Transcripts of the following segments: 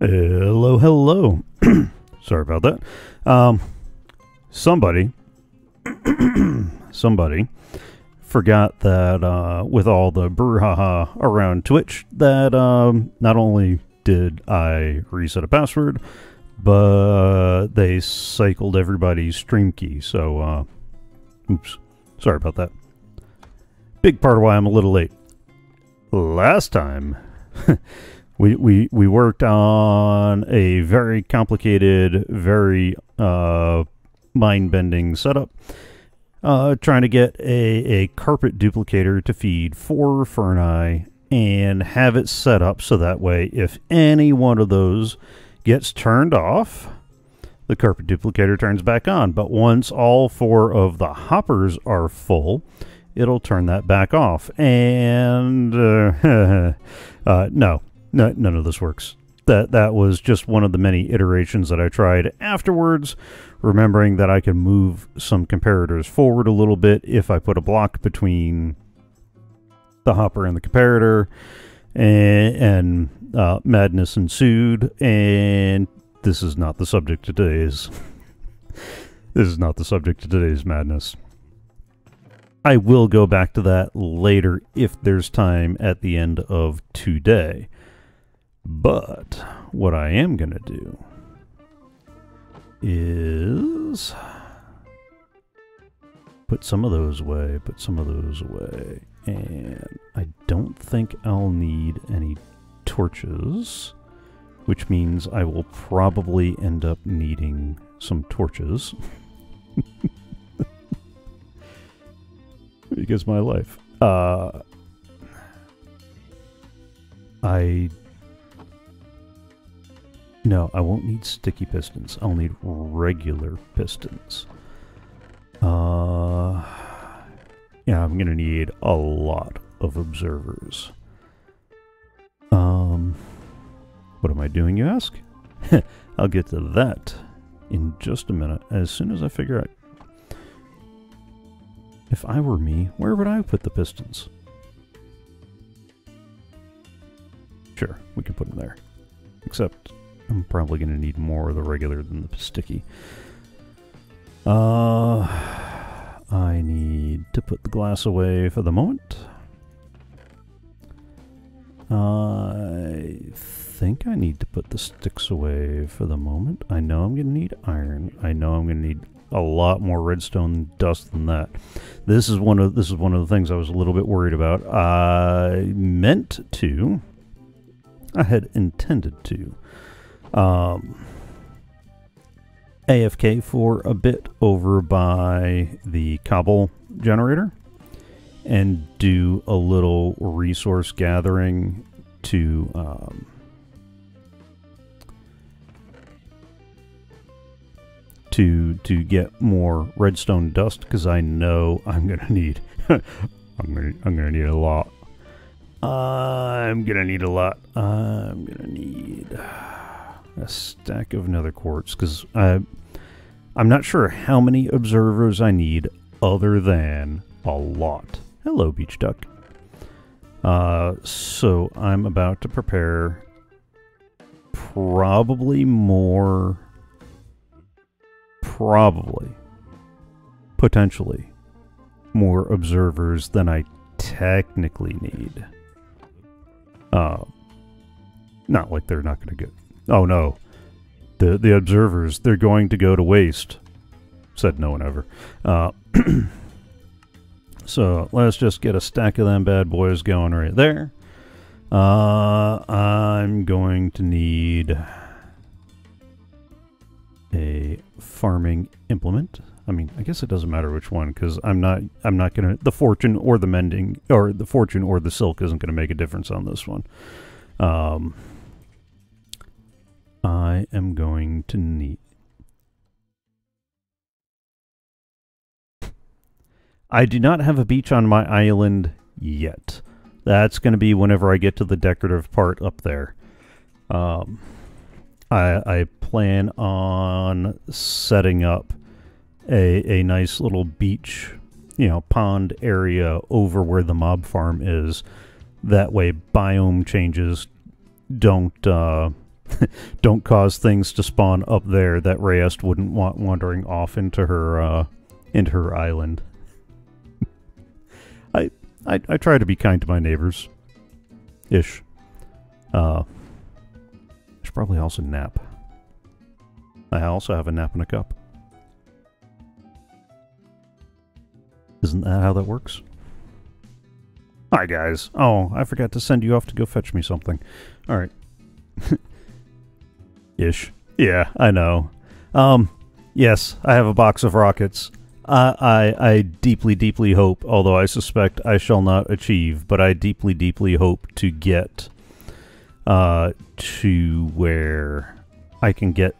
Hello, hello. Sorry about that. Um, somebody, somebody forgot that uh, with all the brouhaha around Twitch, that um, not only did I reset a password, but they cycled everybody's stream key. So, uh, oops, sorry about that. Big part of why I'm a little late. Last time. we, we we worked on a very complicated, very uh, mind-bending setup, uh, trying to get a, a carpet duplicator to feed four Ferni and have it set up so that way if any one of those gets turned off, the carpet duplicator turns back on. But once all four of the hoppers are full, it'll turn that back off. And uh, uh, no, no, none of this works. That that was just one of the many iterations that I tried afterwards, remembering that I can move some comparators forward a little bit if I put a block between the hopper and the comparator, and, and uh, madness ensued. And this is not the subject today's. this is not the subject of today's madness. I will go back to that later if there's time at the end of today. But what I am going to do is put some of those away, put some of those away. And I don't think I'll need any torches, which means I will probably end up needing some torches. because my life. Uh, I no, I won't need sticky pistons. I'll need regular pistons. Uh, yeah, I'm gonna need a lot of observers. Um, what am I doing, you ask? I'll get to that in just a minute, as soon as I figure out. If I were me, where would I put the pistons? Sure, we can put them there. Except, I'm probably going to need more of the regular than the sticky. Uh, I need to put the glass away for the moment. I think I need to put the sticks away for the moment. I know I'm going to need iron. I know I'm going to need a lot more redstone dust than that. This is one of this is one of the things I was a little bit worried about. I meant to. I had intended to um, AFK for a bit over by the cobble generator and do a little resource gathering to um, to to get more redstone dust because I know I'm gonna need I'm gonna I'm gonna need a lot. I'm gonna need a lot. I'm gonna need a stack of nether quartz because I I'm not sure how many observers I need other than a lot. Hello, beach duck. Uh, so I'm about to prepare probably more, probably, potentially more observers than I technically need. Uh, not like they're not going to get. Oh no, the the observers they're going to go to waste. Said no one ever. Uh, so let's just get a stack of them bad boys going right there. Uh, I'm going to need a farming implement. I mean, I guess it doesn't matter which one because I'm not I'm not gonna the fortune or the mending or the fortune or the silk isn't gonna make a difference on this one. Um, I am going to need. I do not have a beach on my island yet. That's going to be whenever I get to the decorative part up there. Um, I, I plan on setting up a, a nice little beach, you know, pond area over where the mob farm is. That way, biome changes don't uh, don't cause things to spawn up there that Reyes wouldn't want wandering off into her uh, into her island. I, I I try to be kind to my neighbors, ish. Uh, I should probably also nap. I also have a nap in a cup. Isn't that how that works? Hi, guys. Oh, I forgot to send you off to go fetch me something. Alright. Ish. Yeah, I know. Um, yes, I have a box of rockets. I, I, I deeply, deeply hope, although I suspect I shall not achieve, but I deeply, deeply hope to get uh, to where I can get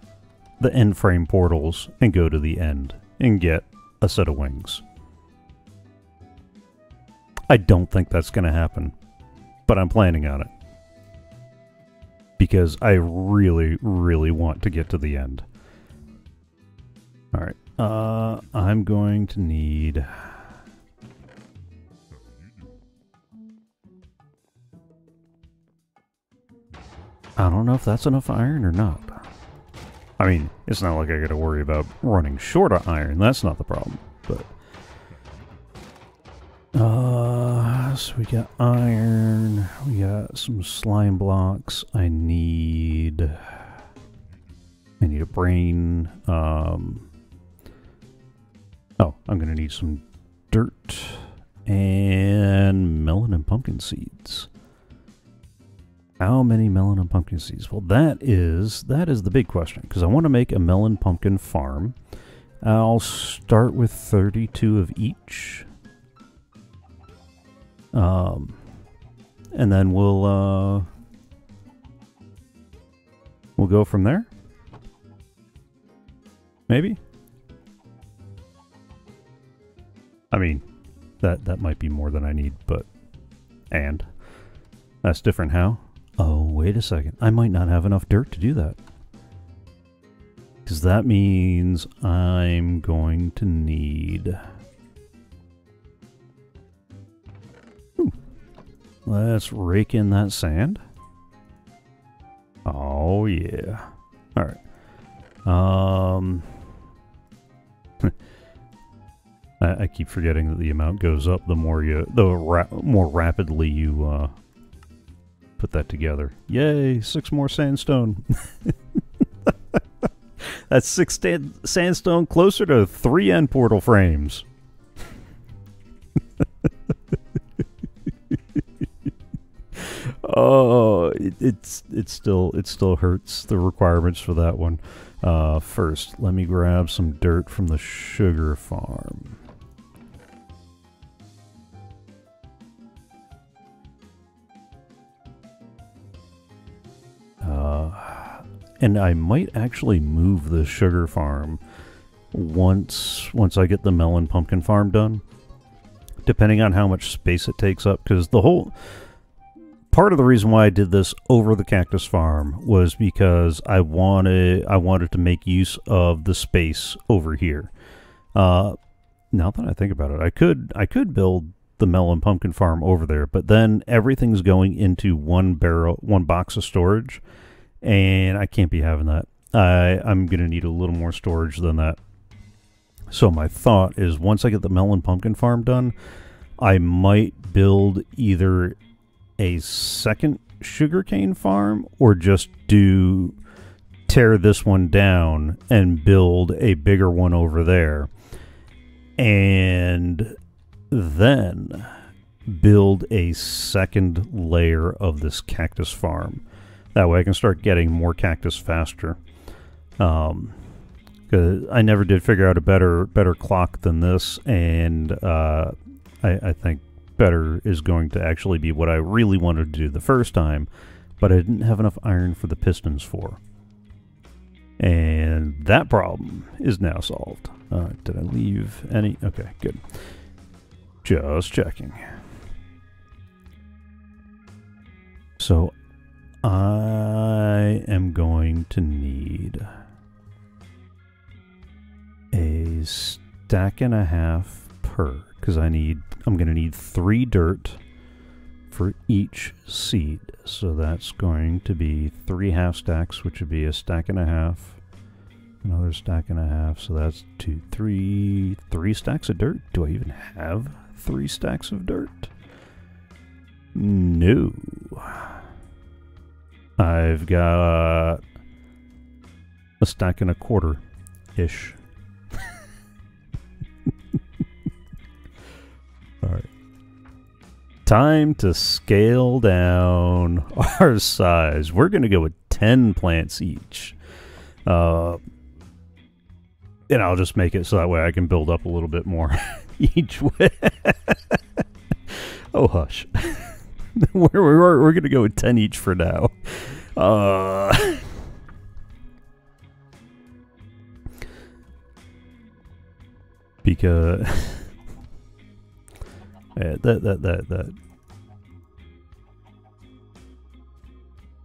the end frame portals and go to the end and get a set of wings. I don't think that's going to happen, but I'm planning on it. Because I really, really want to get to the end. Alright, uh, I'm going to need... I don't know if that's enough iron or not. I mean, it's not like I gotta worry about running short of iron, that's not the problem, but... Uh, so we got iron, we got some slime blocks, I need... I need a brain, um... Oh, I'm gonna need some dirt and melon and pumpkin seeds. How many melon and pumpkin seeds? Well, that is that is the big question because I want to make a melon pumpkin farm. I'll start with 32 of each. Um, and then we'll uh, we'll go from there. Maybe. I mean, that that might be more than I need, but and that's different. How? Oh, wait a second. I might not have enough dirt to do that. Because that means I'm going to need... Let's rake in that sand. Oh, yeah. Alright. Um... I, I, keep forgetting that the amount goes up the more you... the ra more rapidly you, uh, put that together. Yay, six more sandstone. That's six sandstone closer to three end portal frames. Oh, it, it's it still it still hurts the requirements for that one. Uh, first, let me grab some dirt from the sugar farm. Uh, and I might actually move the sugar farm once once I get the melon pumpkin farm done. Depending on how much space it takes up, because the whole part of the reason why I did this over the cactus farm was because I wanted I wanted to make use of the space over here. Uh, now that I think about it, I could I could build the melon pumpkin farm over there, but then everything's going into one barrel, one box of storage, and I can't be having that. I I'm gonna need a little more storage than that. So my thought is once I get the melon pumpkin farm done, I might build either a second sugarcane farm or just do tear this one down and build a bigger one over there. And then build a second layer of this cactus farm. That way I can start getting more cactus faster. Um, cause I never did figure out a better better clock than this, and uh, I, I think better is going to actually be what I really wanted to do the first time, but I didn't have enough iron for the pistons for. And that problem is now solved. Uh, did I leave any? Okay, good. Just checking. So I am going to need a stack and a half per because I need I'm going to need three dirt for each seed. So that's going to be three half stacks, which would be a stack and a half, another stack and a half. So that's two, three, three stacks of dirt. Do I even have three stacks of dirt? No. I've got a stack and a quarter ish. All right. Time to scale down our size. We're going to go with 10 plants each. Uh, and I'll just make it so that way I can build up a little bit more each way. oh, hush. we're we're, we're going to go with 10 each for now. Uh, because yeah, that that that that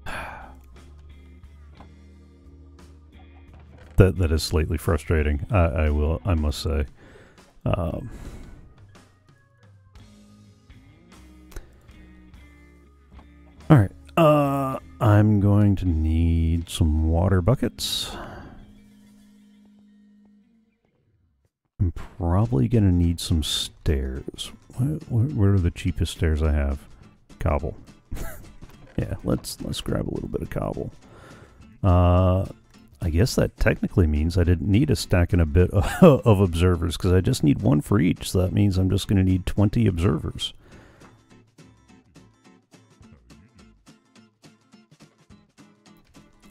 that that is slightly frustrating. I, I will I must say. Um, all right. Uh, I'm going to need some water buckets. I'm probably going to need some stairs. What, are the cheapest stairs I have? Cobble. yeah, let's let's grab a little bit of cobble. Uh, I guess that technically means I didn't need a stack and a bit of observers because I just need one for each. So that means I'm just going to need 20 observers.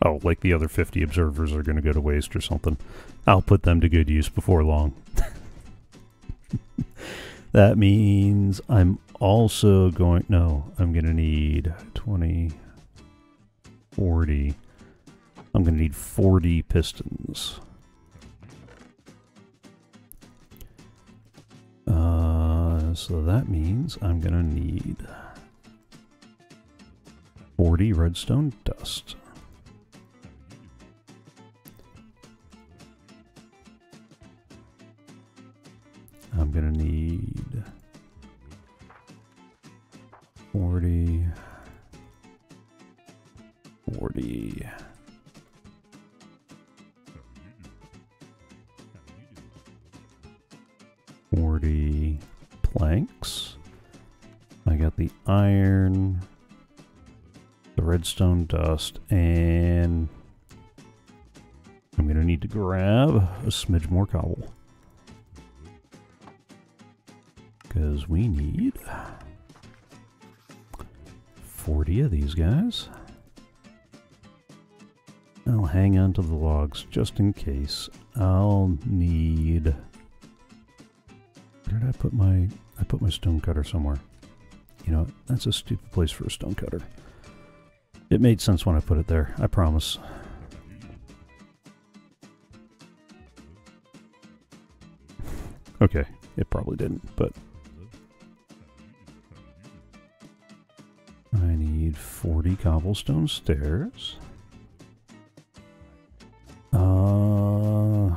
Oh, like the other 50 observers are going to go to waste or something. I'll put them to good use before long. that means I'm also going... No, I'm going to need 20, 40... I'm going to need 40 pistons. Uh, so that means I'm going to need 40 redstone dust. I'm going to need 40, 40, 40 planks. I got the iron, the redstone dust, and I'm going to need to grab a smidge more cobble. Because we need 40 of these guys. I'll hang on to the logs just in case. I'll need where did I put my... I put my stone cutter somewhere. You know, that's a stupid place for a stone cutter. It made sense when I put it there, I promise. okay, it probably didn't, but... I need 40 cobblestone stairs. Uh...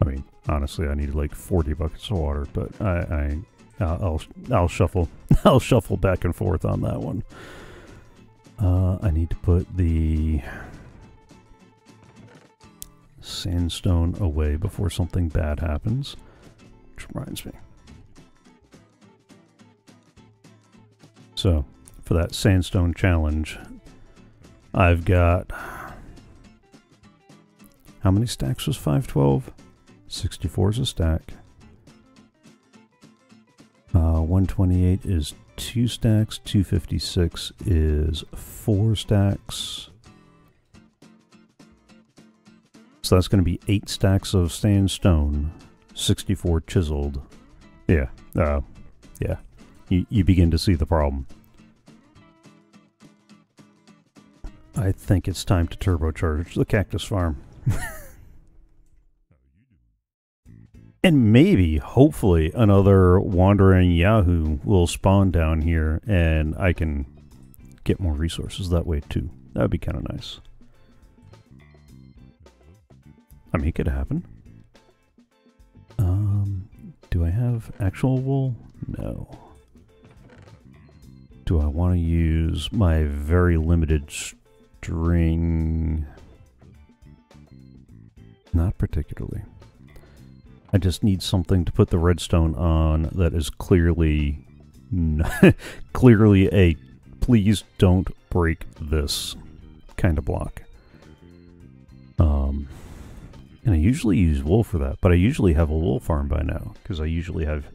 I mean, honestly, I need like 40 buckets of water, but I, I I'll I'll shuffle I'll shuffle back and forth on that one. Uh, I need to put the sandstone away before something bad happens. Which reminds me. So, for that sandstone challenge, I've got... How many stacks was 512? 64 is a stack. Uh, 128 is two stacks. 256 is four stacks. So that's going to be eight stacks of sandstone, 64 chiseled. Yeah, uh, yeah. You, you begin to see the problem. I think it's time to turbocharge the cactus farm. And maybe, hopefully, another wandering Yahoo will spawn down here and I can get more resources that way too. That would be kind of nice. I mean, it could happen. Um, do I have actual wool? No. Do I want to use my very limited string? Not particularly. I just need something to put the redstone on that is clearly clearly a please don't break this kind of block. Um, and I usually use wool for that, but I usually have a wool farm by now because I usually have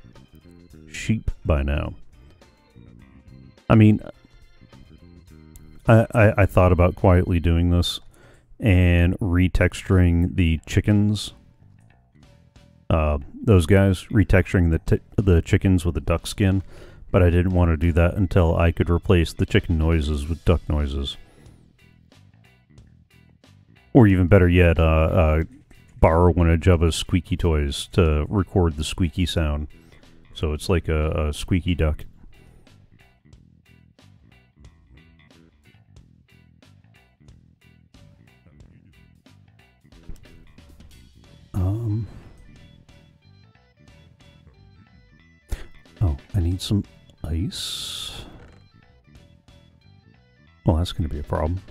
sheep by now. I mean, I, I, I thought about quietly doing this and retexturing the chickens. Uh, those guys retexturing the the chickens with the duck skin, but I didn't want to do that until I could replace the chicken noises with duck noises. Or even better yet, uh, uh, borrow one of Jubba's squeaky toys to record the squeaky sound. So it's like a, a squeaky duck. Some ice. Well, that's going to be a problem.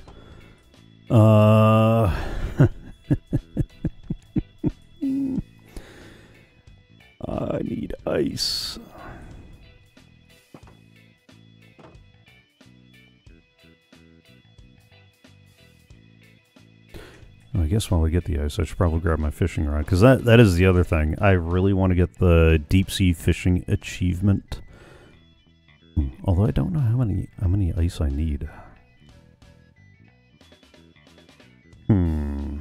Uh. I need ice. I guess while we get the ice, I should probably grab my fishing rod because that that is the other thing. I really want to get the deep sea fishing achievement. Although I don't know how many how many ice I need. Hmm.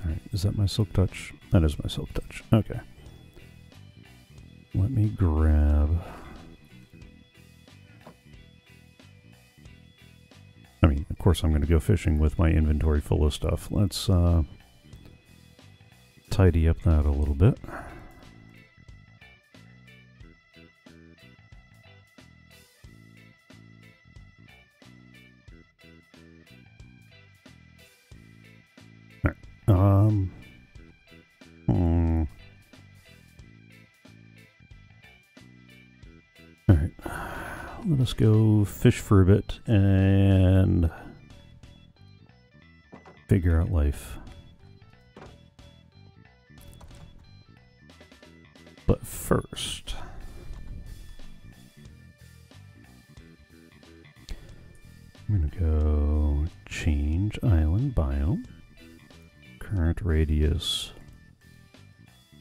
Alright, is that my silk touch? That is my silk touch. Okay. Let me grab I mean, of course I'm going to go fishing with my inventory full of stuff. Let's uh, tidy up that a little bit. Fish for a bit and figure out life. But first, I'm going to go change island biome, current radius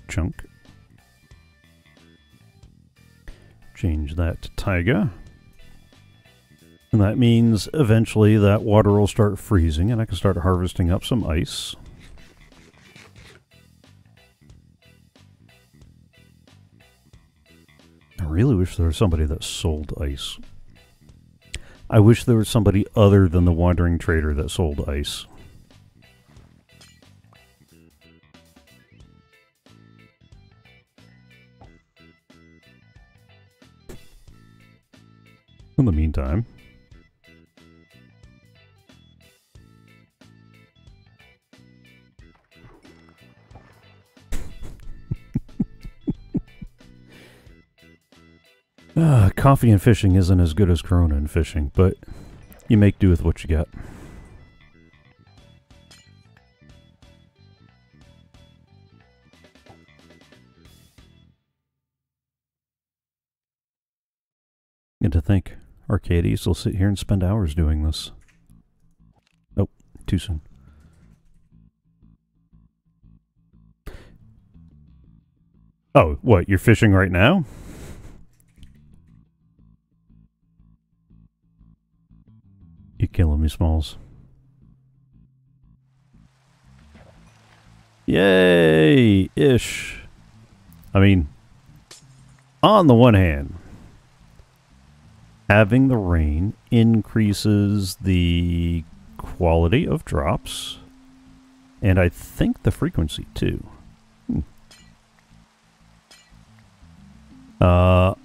chunk, change that to taiga. And that means eventually that water will start freezing and I can start harvesting up some ice. I really wish there was somebody that sold ice. I wish there was somebody other than the wandering trader that sold ice. In the meantime, Uh, coffee and fishing isn't as good as Corona and fishing, but you make do with what you got. And to think, Arcades will sit here and spend hours doing this. Nope, too soon. Oh, what, you're fishing right now? Killing me, Smalls. Yay! Ish. I mean, on the one hand, having the rain increases the quality of drops, and I think the frequency too. Hmm. Uh,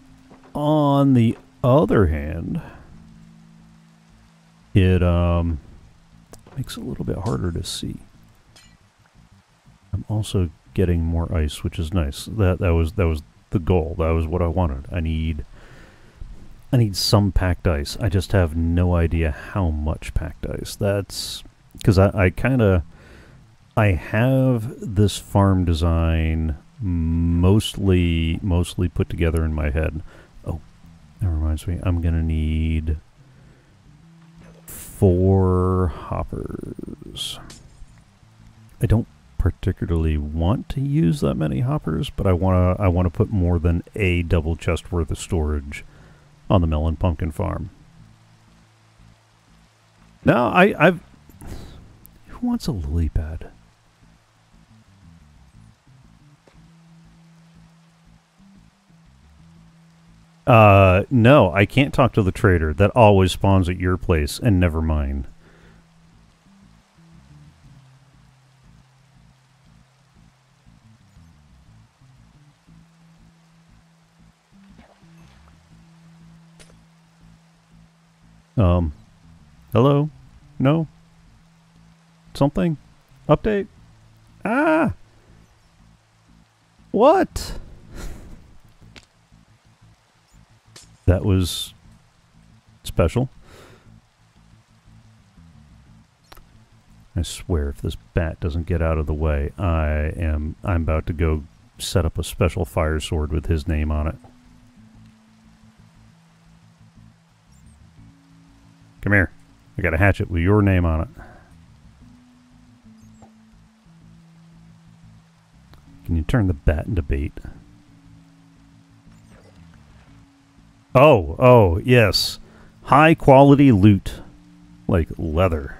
on the other hand, it um, makes it a little bit harder to see. I'm also getting more ice, which is nice. That that was that was the goal. That was what I wanted. I need I need some packed ice. I just have no idea how much packed ice. That's because I, I kind of I have this farm design mostly mostly put together in my head. Oh, that reminds me. I'm gonna need four hoppers. I don't particularly want to use that many hoppers, but I want to I want to put more than a double chest worth of storage on the melon pumpkin farm. Now I I've who wants a lily pad? Uh, no, I can't talk to the trader. That always spawns at your place and never mine. Um, hello? No? Something? Update? Ah! What? That was special. I swear if this bat doesn't get out of the way, I am I'm about to go set up a special fire sword with his name on it. Come here. I got a hatchet with your name on it. Can you turn the bat into bait? Oh, oh, yes. High quality loot. Like leather.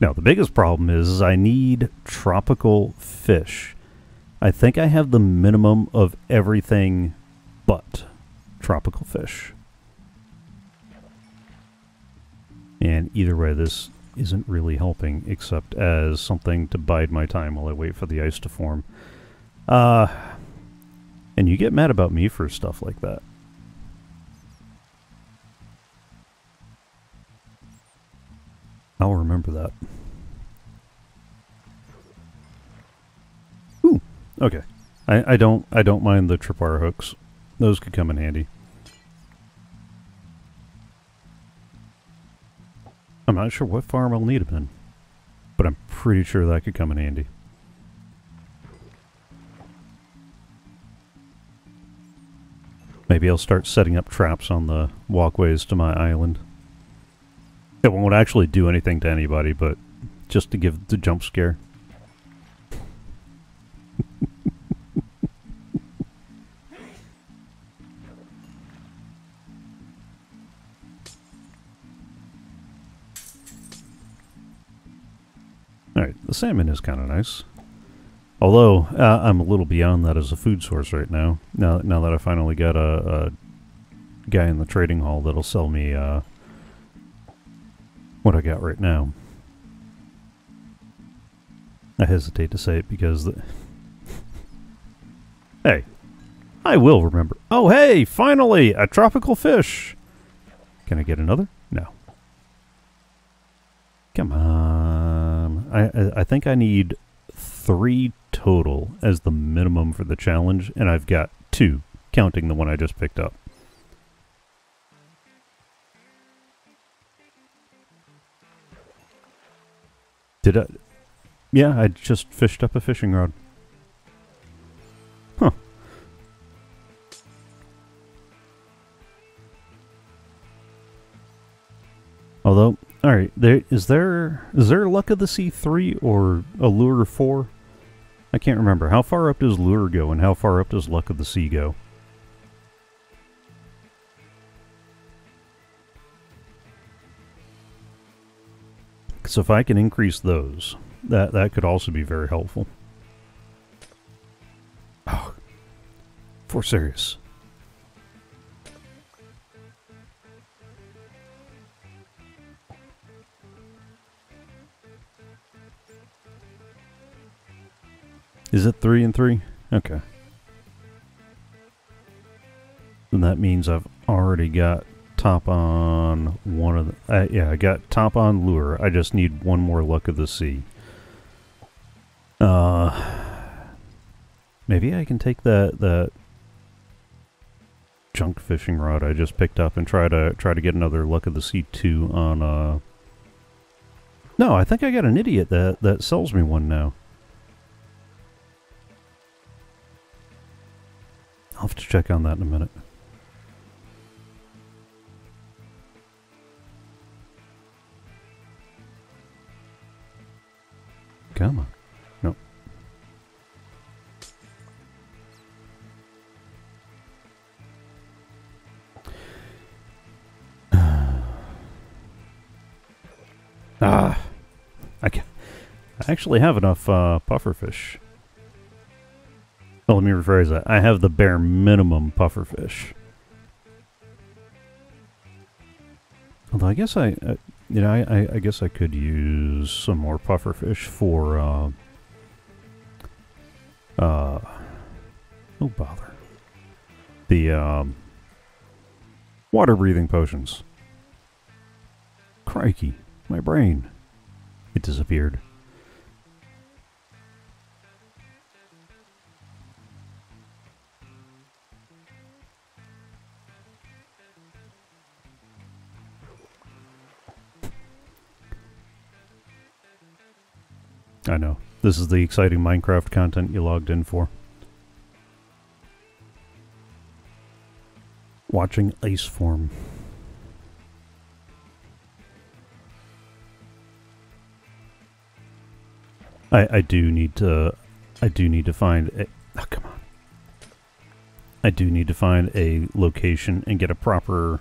Now, the biggest problem is, is I need tropical fish. I think I have the minimum of everything but tropical fish. And either way, this isn't really helping, except as something to bide my time while I wait for the ice to form. Uh, and you get mad about me for stuff like that. I'll remember that. Ooh, okay. I, I don't I don't mind the tripwire hooks. Those could come in handy. I'm not sure what farm I'll need them in, but I'm pretty sure that could come in handy. Maybe I'll start setting up traps on the walkways to my island. It won't actually do anything to anybody, but just to give the jump scare. Alright, the salmon is kind of nice. Although, uh, I'm a little beyond that as a food source right now. Now, now that I finally got a, a guy in the trading hall that'll sell me uh, what I got right now. I hesitate to say it because the Hey, I will remember. Oh, hey, finally, a tropical fish. Can I get another? No. Come on. I, I think I need three total as the minimum for the challenge, and I've got two, counting the one I just picked up. Did I? Yeah, I just fished up a fishing rod. Huh. Although, all right, there is there is there luck of the sea three or a lure four? I can't remember. How far up does lure go, and how far up does luck of the sea go? So if I can increase those, that that could also be very helpful. Oh, for serious. Is it three and three? Okay. Then that means I've already got top on one of the... Uh, yeah, I got top on lure. I just need one more luck of the sea. Uh, maybe I can take that, that junk fishing rod I just picked up and try to try to get another luck of the sea two on uh No, I think I got an idiot that that sells me one now. I'll have to check on that in a minute. Come on. Ah. I, can, I actually have enough uh, pufferfish. Well, let me rephrase that. I have the bare minimum pufferfish. Although I guess I, uh, you know, I, I, guess I could use some more pufferfish for, uh, uh, oh bother, the, um, water breathing potions. Crikey, my brain. It disappeared. I know. This is the exciting Minecraft content you logged in for. Watching ice form. I, I do need to I do need to find a oh, come on. I do need to find a location and get a proper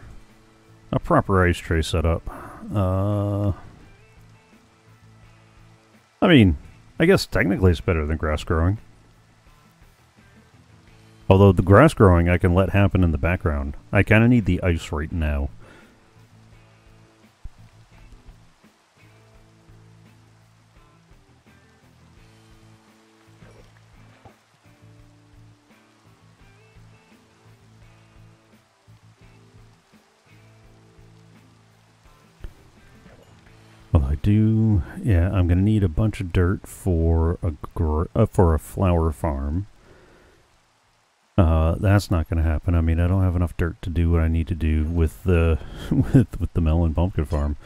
a proper ice tray set up. Uh I mean, I guess technically it's better than grass growing. Although the grass growing I can let happen in the background. I kind of need the ice right now. Well, I do, yeah, I'm gonna need a bunch of dirt for a uh, for a flower farm. Uh, that's not gonna happen. I mean, I don't have enough dirt to do what I need to do with the with with the melon pumpkin farm.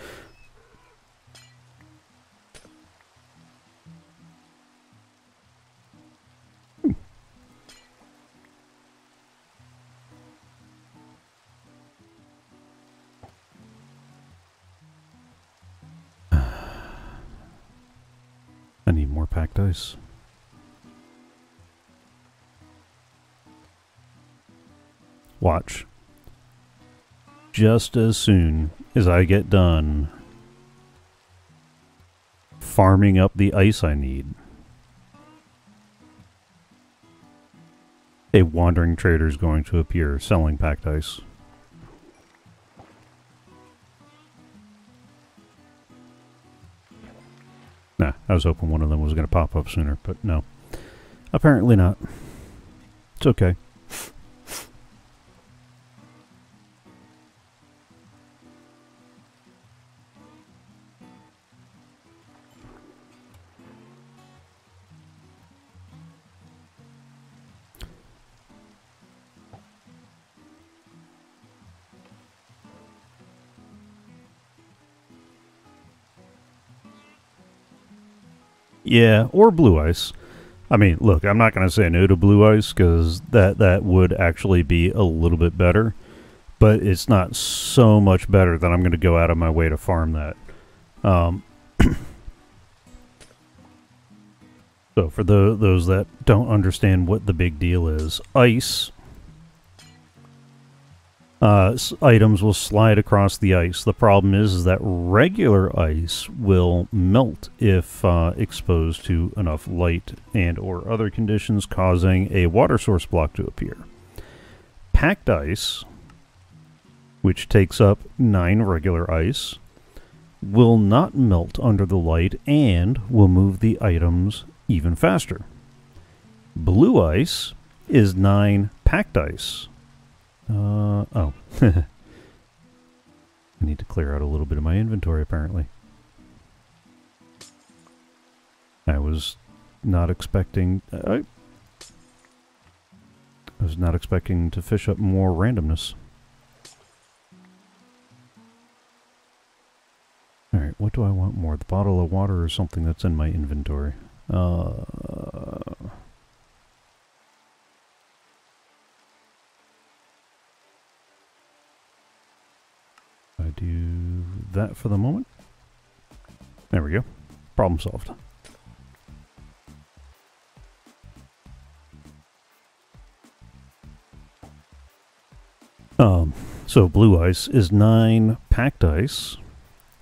Packed ice. Watch. Just as soon as I get done farming up the ice I need, a wandering trader is going to appear selling packed ice. Nah, I was hoping one of them was going to pop up sooner, but no. Apparently not. It's okay. Yeah, or blue ice. I mean, look, I'm not going to say no to blue ice because that that would actually be a little bit better, but it's not so much better that I'm going to go out of my way to farm that. Um, so for the, those that don't understand what the big deal is, ice uh, items will slide across the ice. The problem is, is that regular ice will melt if uh, exposed to enough light and or other conditions causing a water source block to appear. Packed ice, which takes up 9 regular ice, will not melt under the light and will move the items even faster. Blue ice is 9 packed ice, uh, oh. I need to clear out a little bit of my inventory, apparently. I was not expecting... Uh, I was not expecting to fish up more randomness. Alright, what do I want more? The bottle of water or something that's in my inventory? Uh, I do that for the moment. There we go. Problem solved. Um, so blue ice is nine packed ice,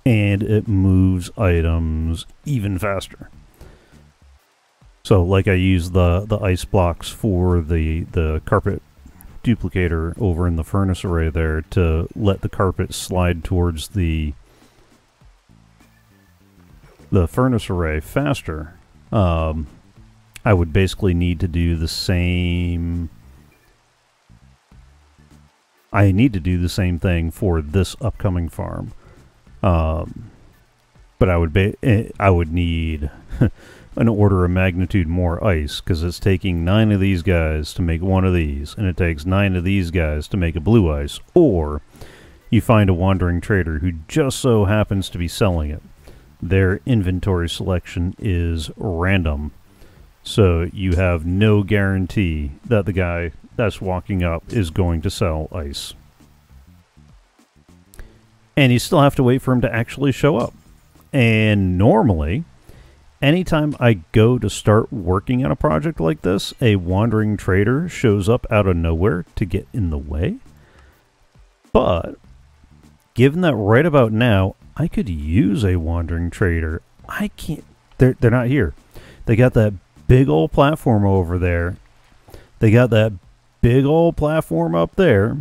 and it moves items even faster. So, like I use the the ice blocks for the the carpet duplicator over in the furnace array there to let the carpet slide towards the the furnace array faster. Um, I would basically need to do the same I need to do the same thing for this upcoming farm. Um, but I would be, eh, I would need an order of magnitude more ice because it's taking nine of these guys to make one of these, and it takes nine of these guys to make a blue ice. Or you find a wandering trader who just so happens to be selling it. Their inventory selection is random, so you have no guarantee that the guy that's walking up is going to sell ice. And you still have to wait for him to actually show up. And normally, anytime I go to start working on a project like this, a wandering trader shows up out of nowhere to get in the way. But given that right about now, I could use a wandering trader. I can't. They're they're not here. They got that big old platform over there. They got that big old platform up there,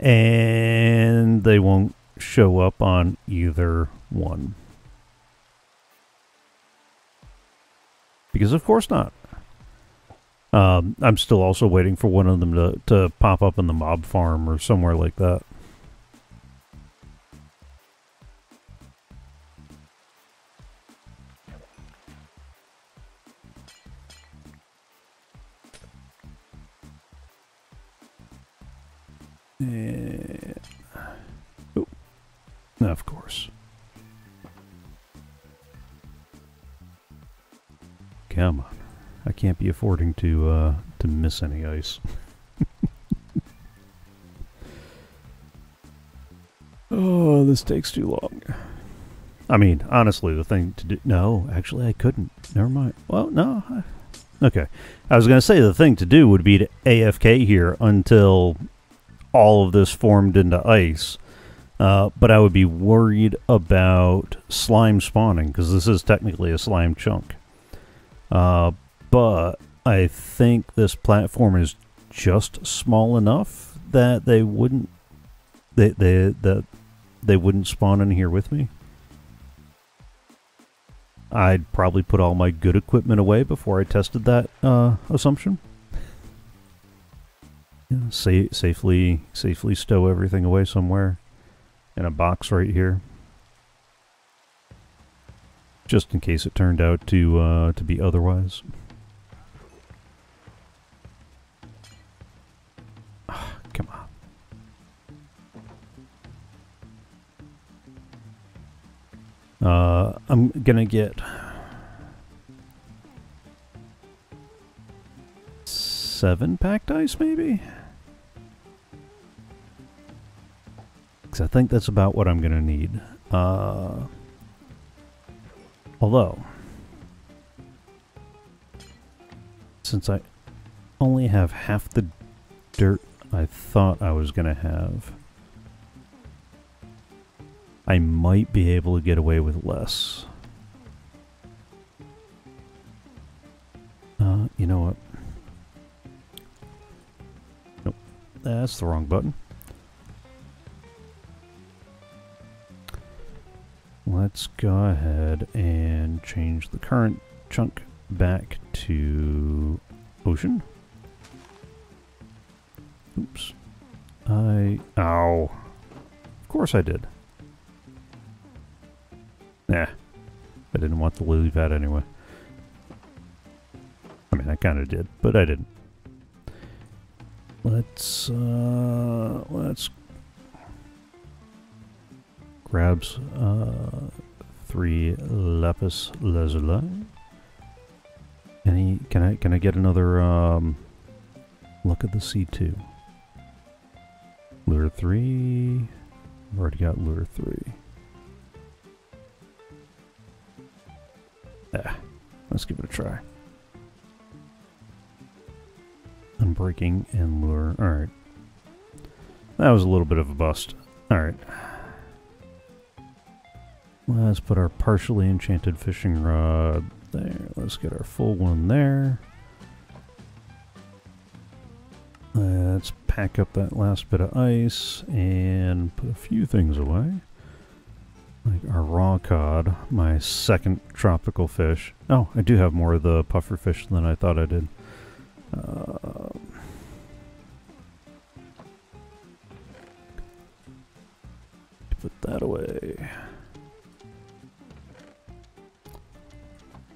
and they won't show up on either one. Because of course not. Um, I'm still also waiting for one of them to, to pop up in the mob farm or somewhere like that. Yeah. Oh. Of course. Come on. I can't be affording to uh, to miss any ice. oh, this takes too long. I mean, honestly, the thing to do... No, actually, I couldn't. Never mind. Well, no. I, okay. I was going to say the thing to do would be to AFK here until all of this formed into ice. Uh, but I would be worried about slime spawning because this is technically a slime chunk. Uh, but I think this platform is just small enough that they wouldn't they they that they wouldn't spawn in here with me. I'd probably put all my good equipment away before I tested that uh, assumption yeah, sa safely safely stow everything away somewhere in a box right here just in case it turned out to uh, to be otherwise. Come on. Uh, I'm gonna get seven packed ice maybe? Because I think that's about what I'm to need. Uh, although, since I only have half the dirt I thought I was going to have, I might be able to get away with less. Uh, you know what? Nope. That's the wrong button. Let's go ahead and change the current chunk back to ocean. Oops. I... Ow. Of course I did. Nah. I didn't want the lily pad anyway. I mean, I kind of did, but I didn't. let's uh, let's grab uh, three lapis lazuli. Any? Can I can I get another um, Luck of the Sea two? Lure three. I've already got lure three. Ah, let's give it a try. Unbreaking and lure. Alright. That was a little bit of a bust. Alright. Let's put our partially enchanted fishing rod there. Let's get our full one there. Let's pack up that last bit of ice and put a few things away. Like our raw cod, my second tropical fish. Oh, I do have more of the puffer fish than I thought I did. Uh, put that away.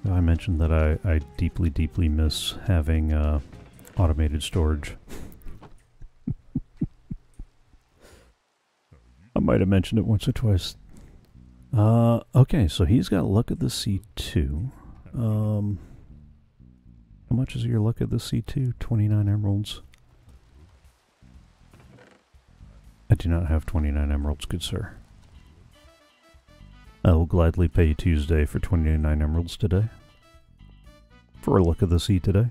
I mentioned that I, I deeply, deeply miss having uh, automated storage. I might have mentioned it once or twice. Uh, okay, so he's got Luck of the Sea 2. Um, how much is your Luck of the Sea 2? 29 emeralds. I do not have 29 emeralds, good sir. I will gladly pay Tuesday for 29 emeralds today. For a look at the sea today.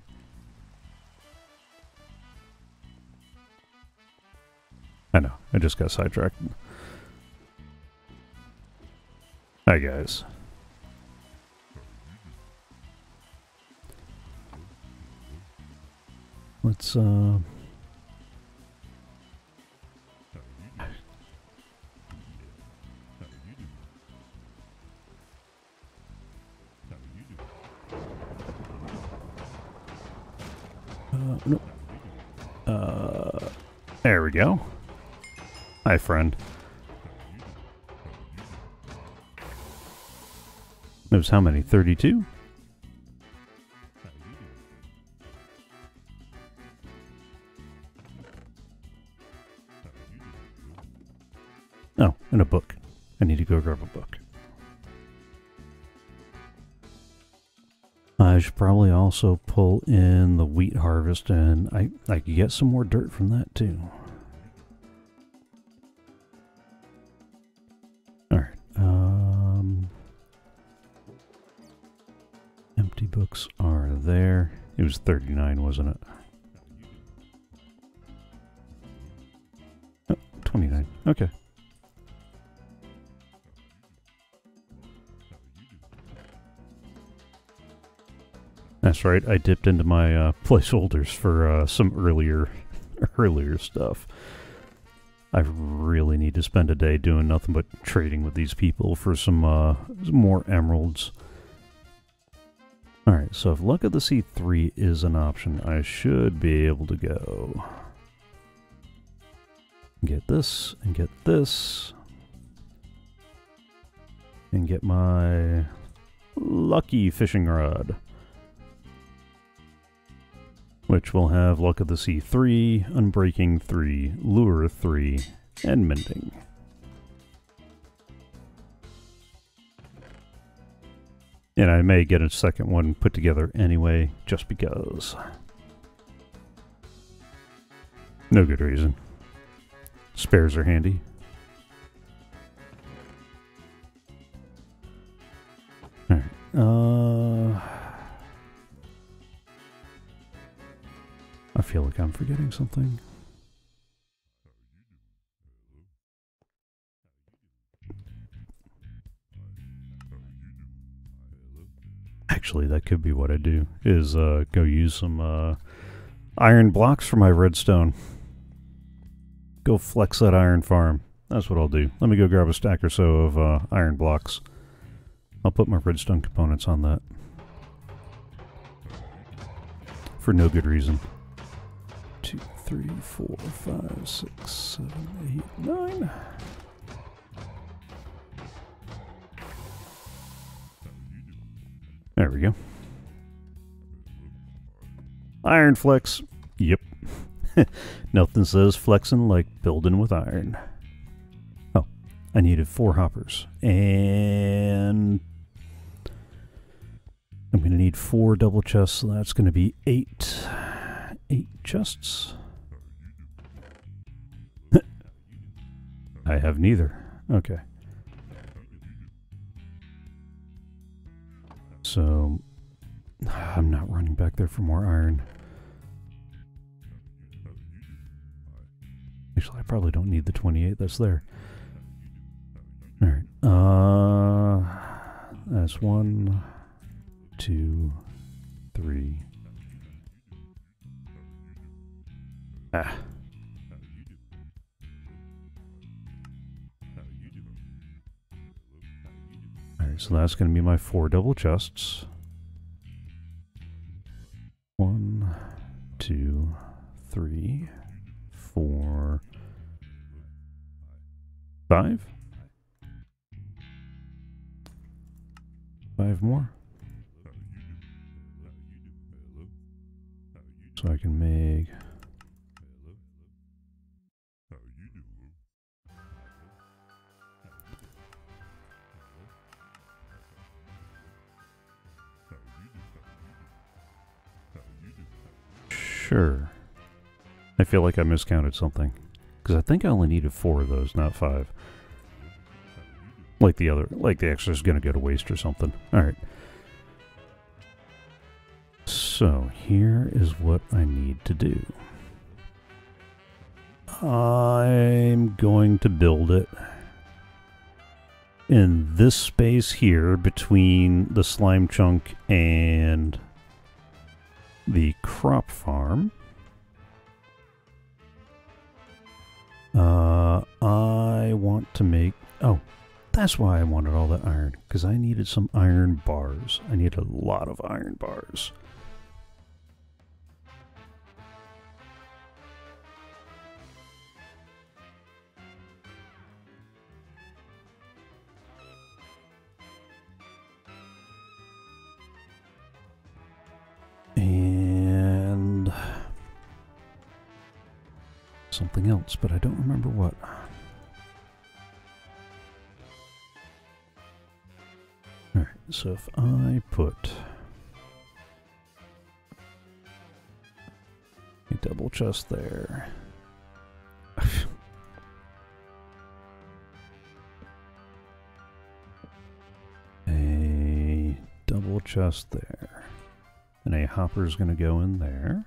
I know, I just got sidetracked. Hi guys. Let's uh Uh, Hi, friend. There's how many? 32? Oh, and a book. I need to go grab a book. I should probably also pull in the wheat harvest and I, I could get some more dirt from that too. 39, wasn't it? Oh, 29, okay. That's right. I dipped into my uh, placeholders for uh, some earlier, earlier stuff. I really need to spend a day doing nothing but trading with these people for some, uh, some more emeralds. So if Luck of the Sea 3 is an option, I should be able to go. Get this, and get this. And get my lucky fishing rod which will have Luck of the Sea 3, Unbreaking 3, Lure 3, and Mending. And I may get a second one put together anyway, just because. No good reason. Spares are handy. Alright, uh... I feel like I'm forgetting something. Actually, that could be what I do, is uh, go use some uh, iron blocks for my redstone. Go flex that iron farm. That's what I'll do. Let me go grab a stack or so of uh, iron blocks. I'll put my redstone components on that. For no good reason two, three, four, five, six, seven, eight, nine. There we go. Iron flex. Yep. Nothing says flexing like building with iron. Oh, I needed four hoppers. And I'm going to need four double chests, so that's going to be eight. Eight chests. I have neither. Okay. So, I'm not running back there for more iron. Actually, I probably don't need the 28 that's there. Alright. Uh, that's one, two, three. Ah. So that's going to be my four double chests. One, two, three, four, five. Five more. So I can make Sure. I feel like I miscounted something. Because I think I only needed four of those, not five. Like the other, like the extra is going to go to waste or something. Alright. So, here is what I need to do. I'm going to build it in this space here between the slime chunk and the crop farm. Uh, I want to make... Oh, that's why I wanted all that iron. Because I needed some iron bars. I need a lot of iron bars. Something else, but I don't remember what. Alright, so if I put a double chest there. a double chest there. And a hopper is going to go in there.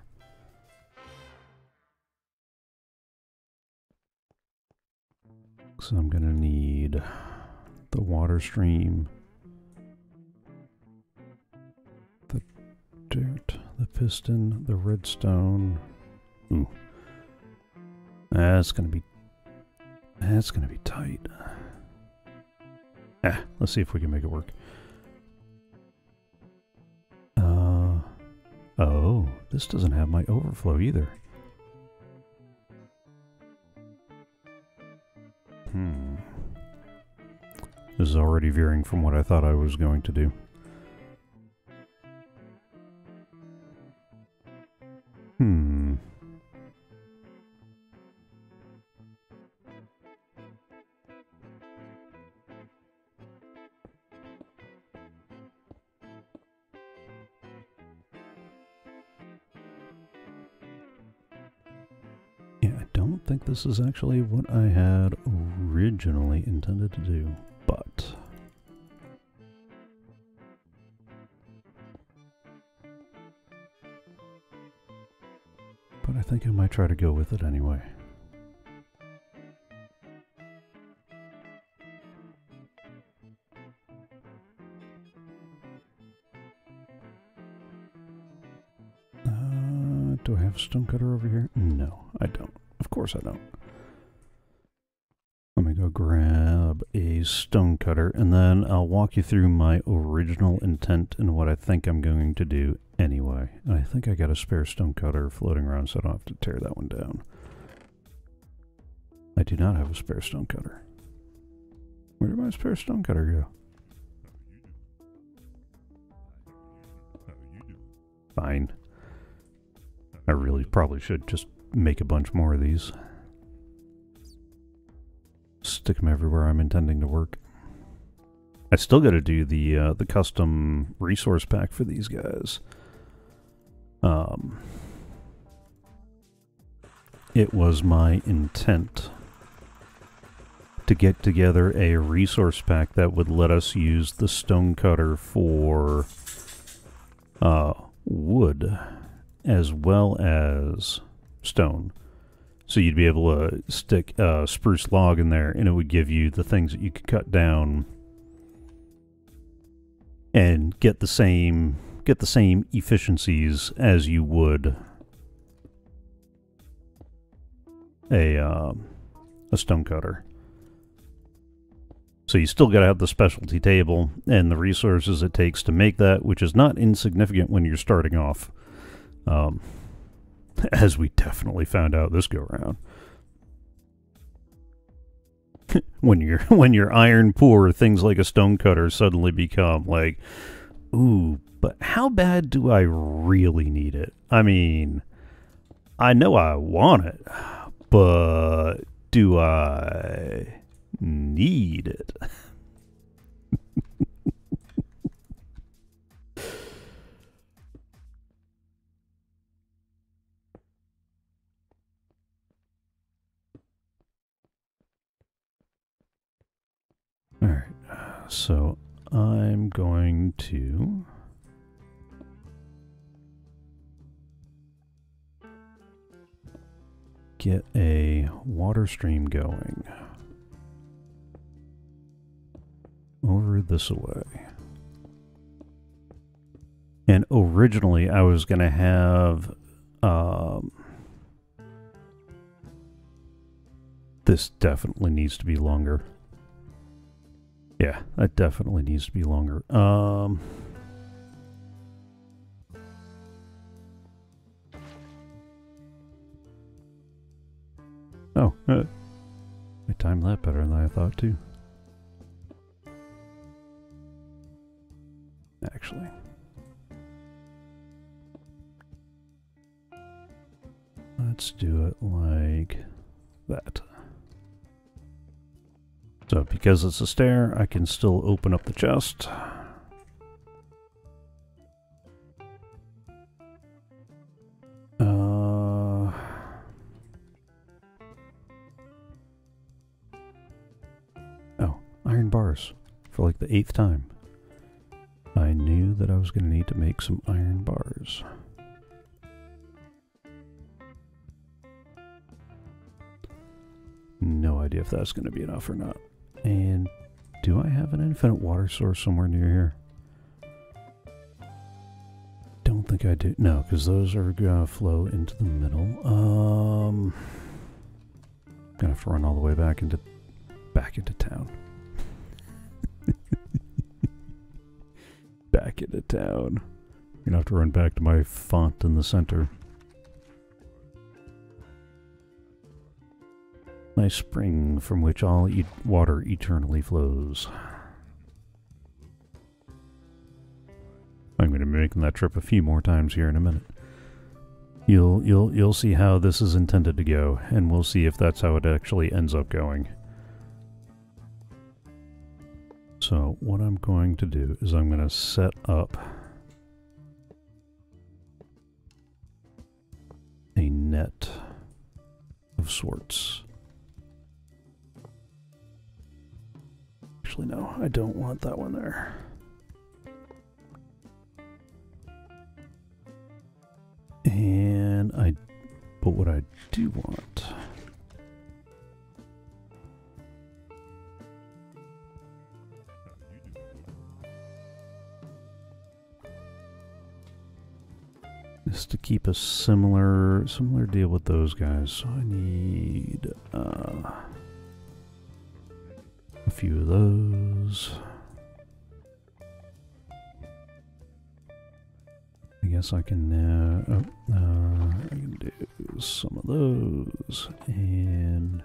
So I'm going to need the water stream, the dirt, the piston, the redstone. Ooh. That's going to be that's going to be tight. Ah, let's see if we can make it work. Uh Oh, this doesn't have my overflow either. Is already veering from what I thought I was going to do. Hmm. Yeah, I don't think this is actually what I had originally intended to do, try to go with it anyway. Uh, do I have a stonecutter over here? No, I don't. Of course I don't. Let me go grab a stonecutter and then I'll walk you through my original intent and what I think I'm going to do anyway. I think I got a spare stone cutter floating around so I don't have to tear that one down. I do not have a spare stone cutter. Where did my spare stone cutter go? Fine. I really probably should just make a bunch more of these. Stick them everywhere I'm intending to work. I still got to do the uh, the custom resource pack for these guys. Um, it was my intent to get together a resource pack that would let us use the stonecutter for uh, wood as well as stone. So you'd be able to stick a spruce log in there and it would give you the things that you could cut down and get the same get the same efficiencies as you would a uh, a stonecutter. So you still got to have the specialty table and the resources it takes to make that, which is not insignificant when you're starting off. Um, as we definitely found out this go round. when you're when you're iron poor, things like a stonecutter suddenly become like, ooh, but how bad do I really need it? I mean, I know I want it, but do I need it. All right, so I'm going to get a water stream going. over this way. And originally I was going to have um, this definitely needs to be longer. Yeah, that definitely needs to be longer. Um, oh, uh, I timed that better than I thought too. actually. Let's do it like that. So because it's a stair, I can still open up the chest. Time. I knew that I was going to need to make some iron bars. No idea if that's going to be enough or not. And do I have an infinite water source somewhere near here? Don't think I do. No, because those are going to flow into the middle. Um, gonna have to run all the way back into town. I'm gonna have to run back to my font in the center. My spring from which all e water eternally flows. I'm going to be making that trip a few more times here in a minute. You'll you'll you'll see how this is intended to go, and we'll see if that's how it actually ends up going. So what I'm going to do is I'm going to set up a net of sorts. Actually, no, I don't want that one there. And I, but what I do want is to keep a similar similar deal with those guys. So I need uh, a few of those. I guess I can now. Oh, uh, I can do some of those, and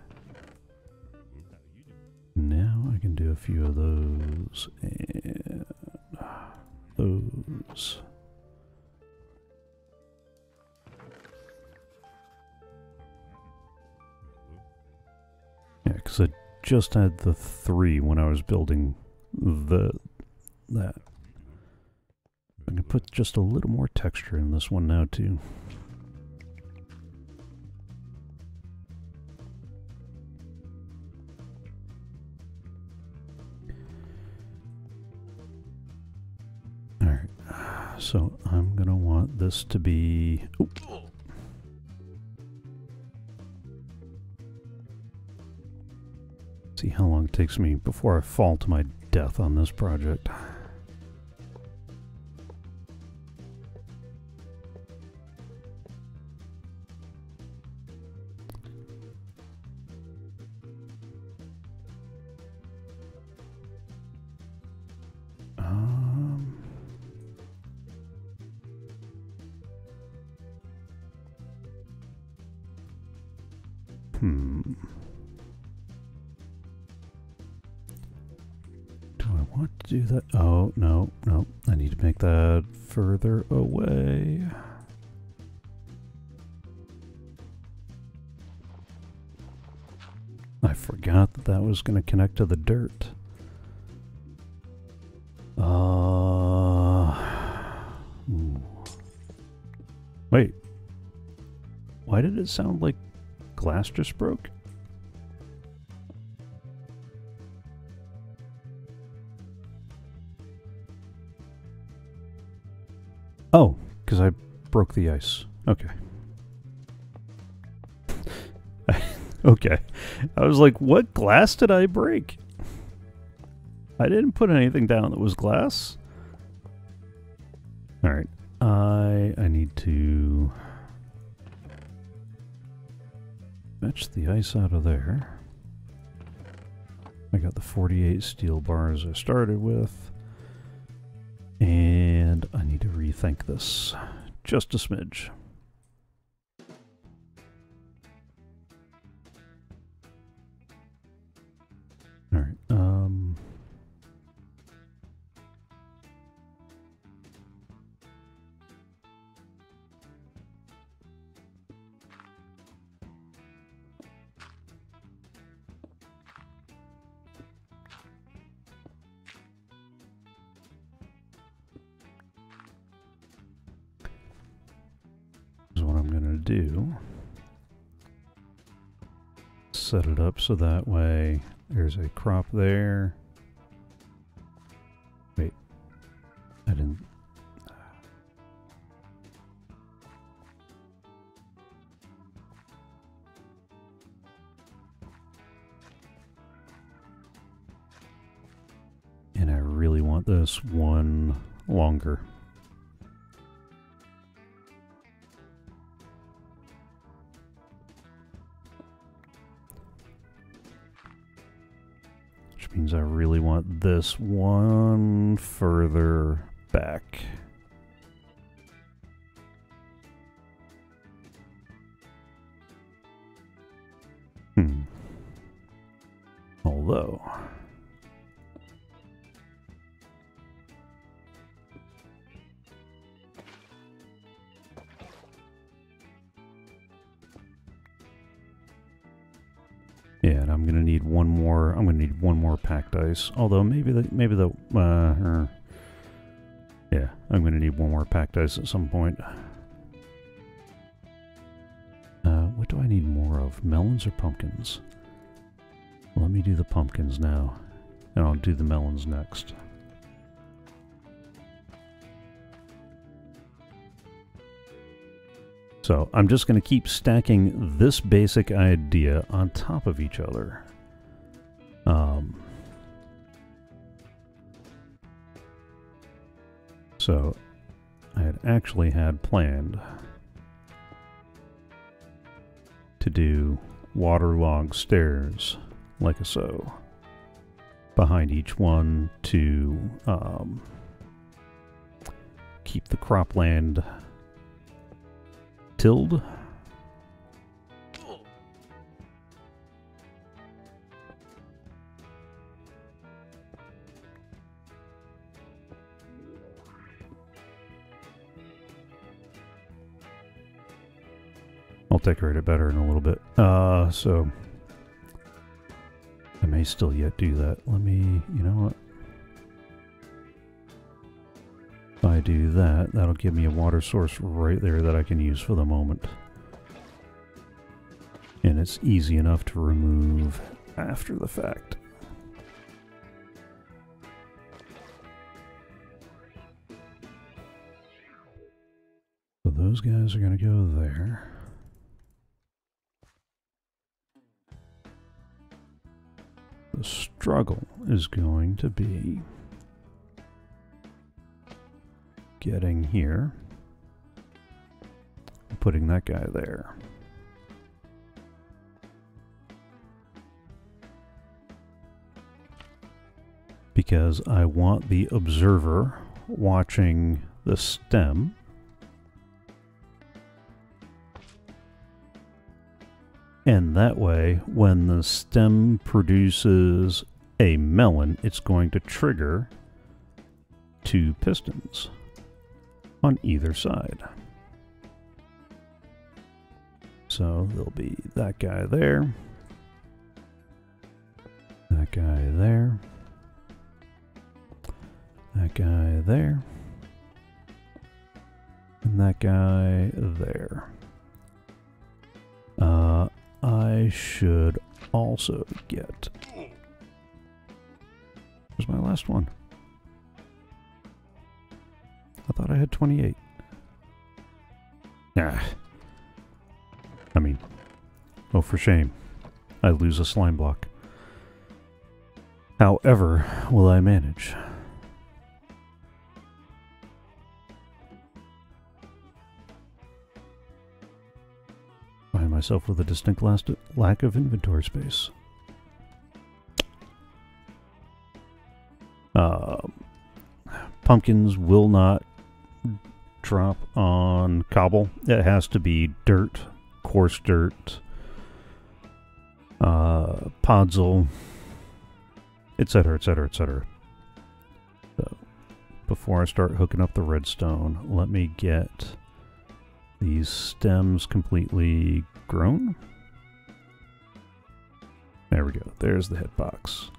now I can do a few of those and those. Just had the three when I was building the that. I can put just a little more texture in this one now too. Alright, so I'm gonna want this to be... See how long it takes me before I fall to my death on this project. Away. I forgot that that was going to connect to the dirt. Uh. Wait. Why did it sound like glass just broke? The ice. Okay. okay. I was like, what glass did I break? I didn't put anything down that was glass. Alright. I I need to fetch the ice out of there. I got the 48 steel bars I started with. And I need to rethink this just a smidge. So that way there's a crop there. Wait, I didn't. And I really want this one longer. I really want this one further back. Hmm. Although... I'm gonna need one more packed ice. Although maybe the maybe the uh, er, yeah, I'm gonna need one more packed ice at some point. Uh, what do I need more of? Melons or pumpkins? Let me do the pumpkins now, and I'll do the melons next. So I'm just going to keep stacking this basic idea on top of each other. Um, so I had actually had planned to do waterlogged stairs like a so behind each one to um, keep the cropland tilled. Decorate it better in a little bit. Uh, so I may still yet do that. Let me, you know what? If I do that, that'll give me a water source right there that I can use for the moment. And it's easy enough to remove after the fact. So those guys are going to go there. Struggle is going to be getting here, putting that guy there. Because I want the observer watching the stem And that way, when the stem produces a melon, it's going to trigger two pistons on either side. So there'll be that guy there, that guy there, that guy there, and that guy there. Uh, I should also get... Where's my last one? I thought I had 28. Ah. I mean, oh for shame. I lose a slime block. However, will I manage? Find myself with a distinct last lack of inventory space. Uh, pumpkins will not drop on cobble. It has to be dirt, coarse dirt, uh, podzol, etc., etc., etc. Before I start hooking up the redstone, let me get these stems completely grown. There we go. There's the hitbox.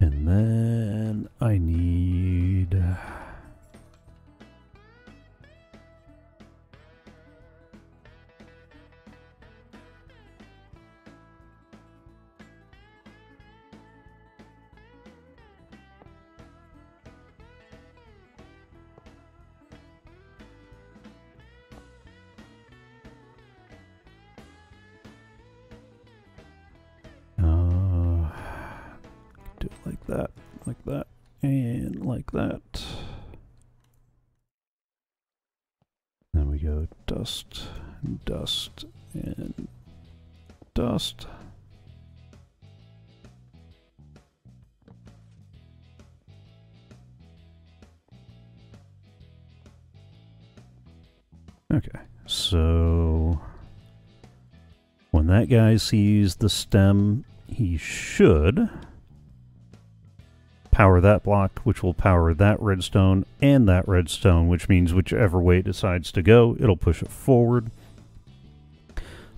And then I need... that, like that, and like that. Then we go dust, dust, and dust. Okay, so when that guy sees the stem, he should power that block, which will power that redstone and that redstone, which means whichever way it decides to go, it'll push it forward.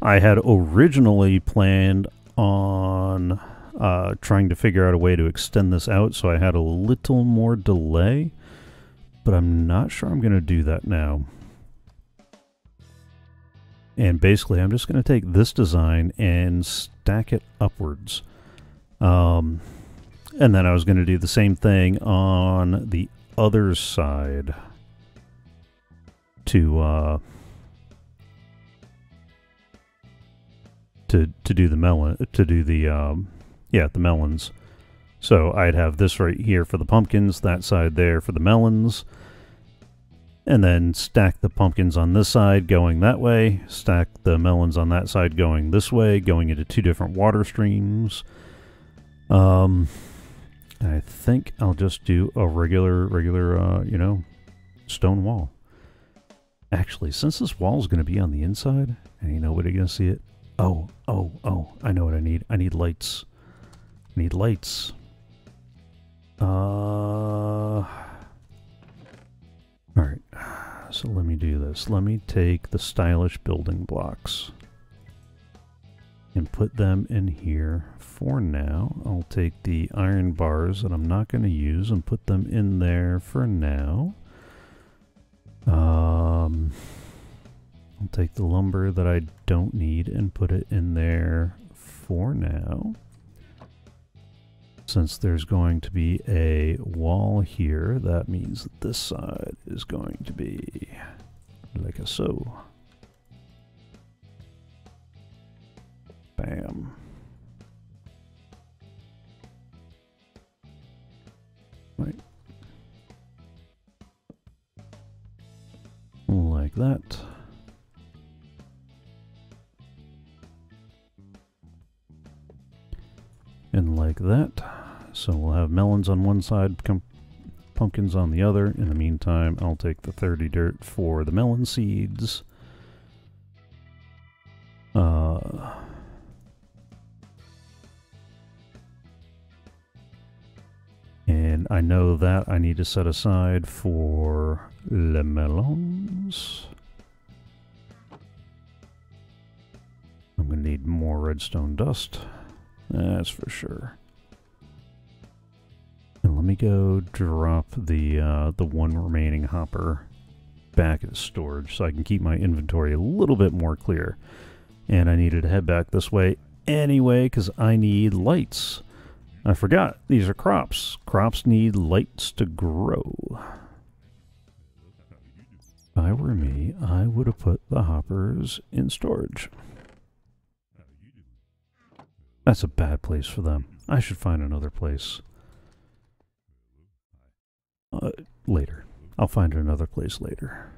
I had originally planned on uh, trying to figure out a way to extend this out, so I had a little more delay, but I'm not sure I'm going to do that now. And basically, I'm just going to take this design and stack it upwards. Um, and then I was going to do the same thing on the other side to uh, to to do the melon to do the um, yeah the melons. So I'd have this right here for the pumpkins, that side there for the melons, and then stack the pumpkins on this side going that way, stack the melons on that side going this way, going into two different water streams. Um, I think I'll just do a regular, regular, uh, you know, stone wall. Actually, since this wall is going to be on the inside, and you know what, are going to see it? Oh, oh, oh, I know what I need. I need lights. I need lights. Uh... Alright, So let me do this. Let me take the stylish building blocks and put them in here for now. I'll take the iron bars that I'm not going to use and put them in there for now. Um, I'll take the lumber that I don't need and put it in there for now. Since there's going to be a wall here, that means that this side is going to be like a so. Right. Like that. And like that. So we'll have melons on one side, pumpkins on the other. In the meantime, I'll take the 30 dirt for the melon seeds. Uh, and I know that I need to set aside for le melons. I'm going to need more redstone dust. That's for sure. And let me go drop the uh, the one remaining hopper back at storage so I can keep my inventory a little bit more clear. And I needed to head back this way anyway because I need lights. I forgot, these are crops. Crops need lights to grow. If I were me, I would have put the hoppers in storage. That's a bad place for them. I should find another place. Uh, later. I'll find another place later.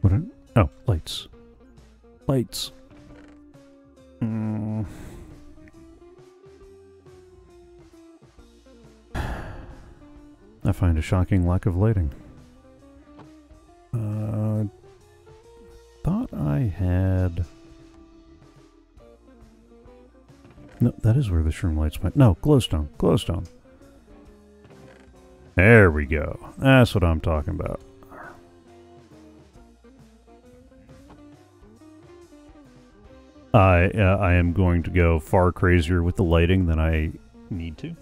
What? Are, oh, lights. Lights. Mm. I find a shocking lack of lighting. Uh, thought I had... No, that is where the shroom lights went. No, glowstone. Glowstone. There we go. That's what I'm talking about. I uh, I am going to go far crazier with the lighting than I need to.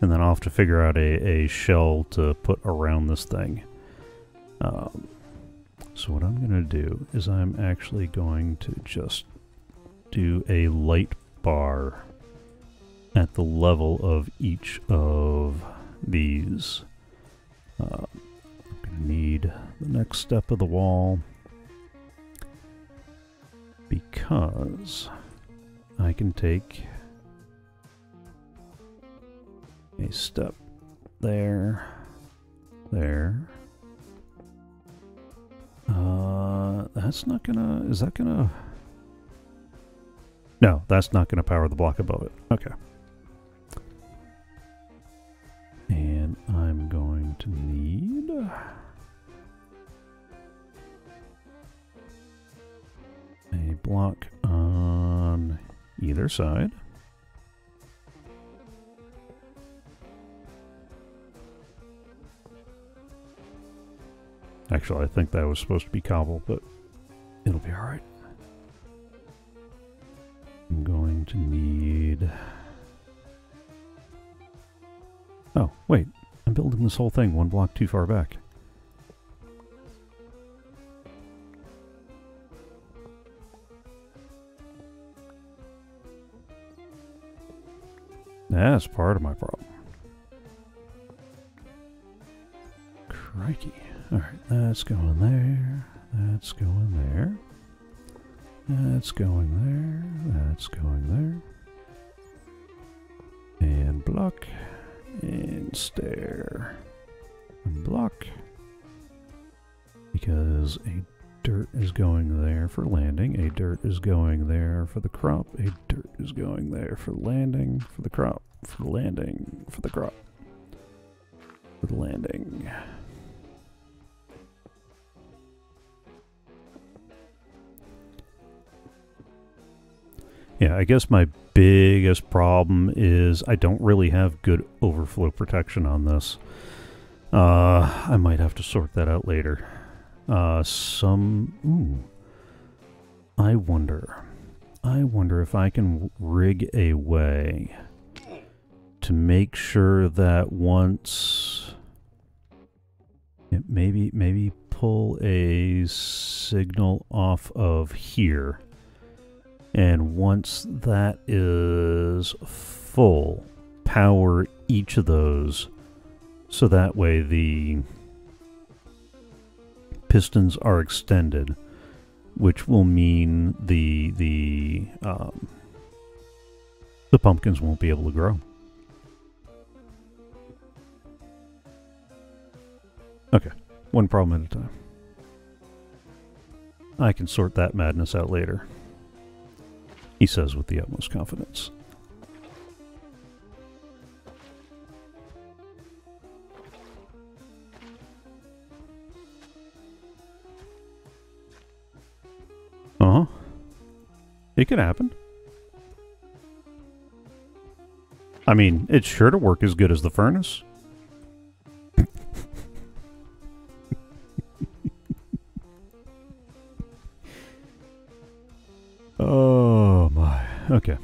And then I'll have to figure out a, a shell to put around this thing. Um, so what I'm going to do is I'm actually going to just do a light bar at the level of each of these. Uh, need the next step of the wall because I can take a step there, there, uh, that's not gonna, is that gonna, no, that's not gonna power the block above it. Okay. Block on either side. Actually, I think that was supposed to be cobble, but it'll be alright. I'm going to need... Oh, wait. I'm building this whole thing one block too far back. That's part of my problem. Crikey. Alright, that's going there. That's going there. That's going there. That's going there. And block. And stare. And block. Because a dirt is going there for landing. A dirt is going there for the crop. A dirt is going there for landing. For the crop. For the landing. For the crop. For the landing. Yeah, I guess my biggest problem is I don't really have good overflow protection on this. Uh, I might have to sort that out later. Uh, some... Ooh. I wonder... I wonder if I can rig a way to make sure that once... maybe, maybe pull a signal off of here and once that is full, power each of those so that way the pistons are extended, which will mean the the um, the pumpkins won't be able to grow. Okay, one problem at a time. I can sort that madness out later he says with the utmost confidence. Uh huh. It could happen. I mean, it's sure to work as good as the furnace. Oh my. Okay.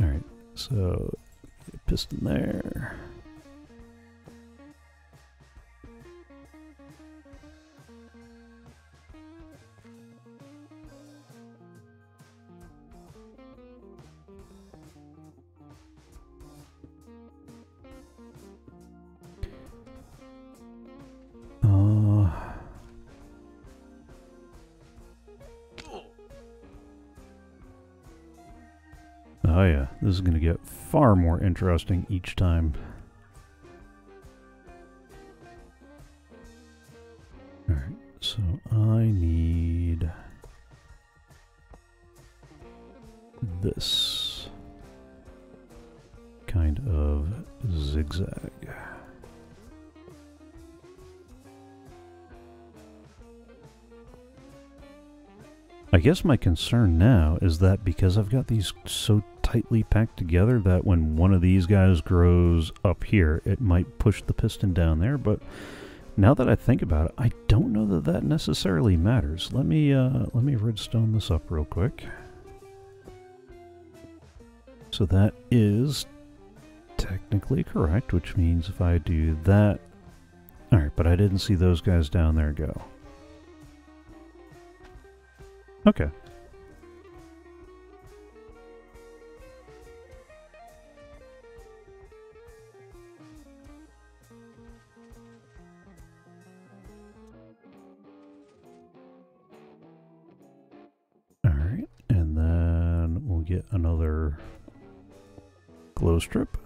All right. So piston there. Oh yeah, this is going to get far more interesting each time. Alright, so I need this kind of zigzag. I guess my concern now is that because I've got these so tightly packed together that when one of these guys grows up here, it might push the piston down there, but now that I think about it, I don't know that that necessarily matters. Let me, uh, let me redstone this up real quick. So that is technically correct, which means if I do that... Alright, but I didn't see those guys down there go. Okay. Get another glow strip.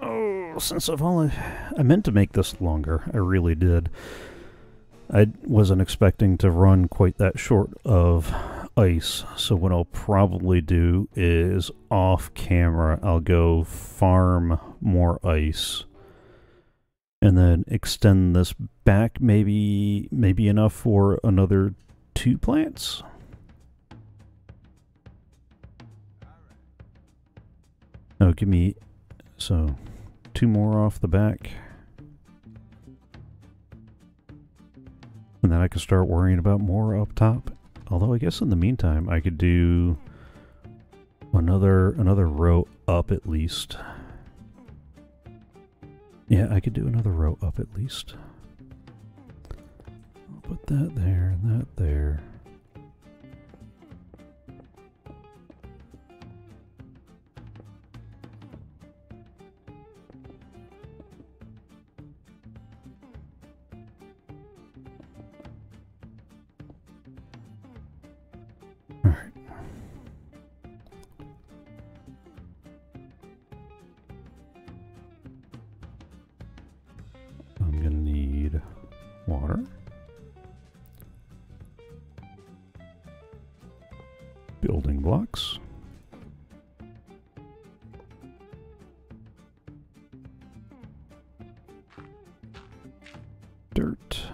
Oh, since I've only... I meant to make this longer. I really did. I wasn't expecting to run quite that short of ice. So what I'll probably do is off camera, I'll go farm more ice and then extend this back maybe maybe enough for another two plants. Oh, give me so two more off the back. And then I can start worrying about more up top. Although I guess in the meantime I could do another another row up at least. Yeah, I could do another row up at least. I'll put that there and that there. blocks. Dirt.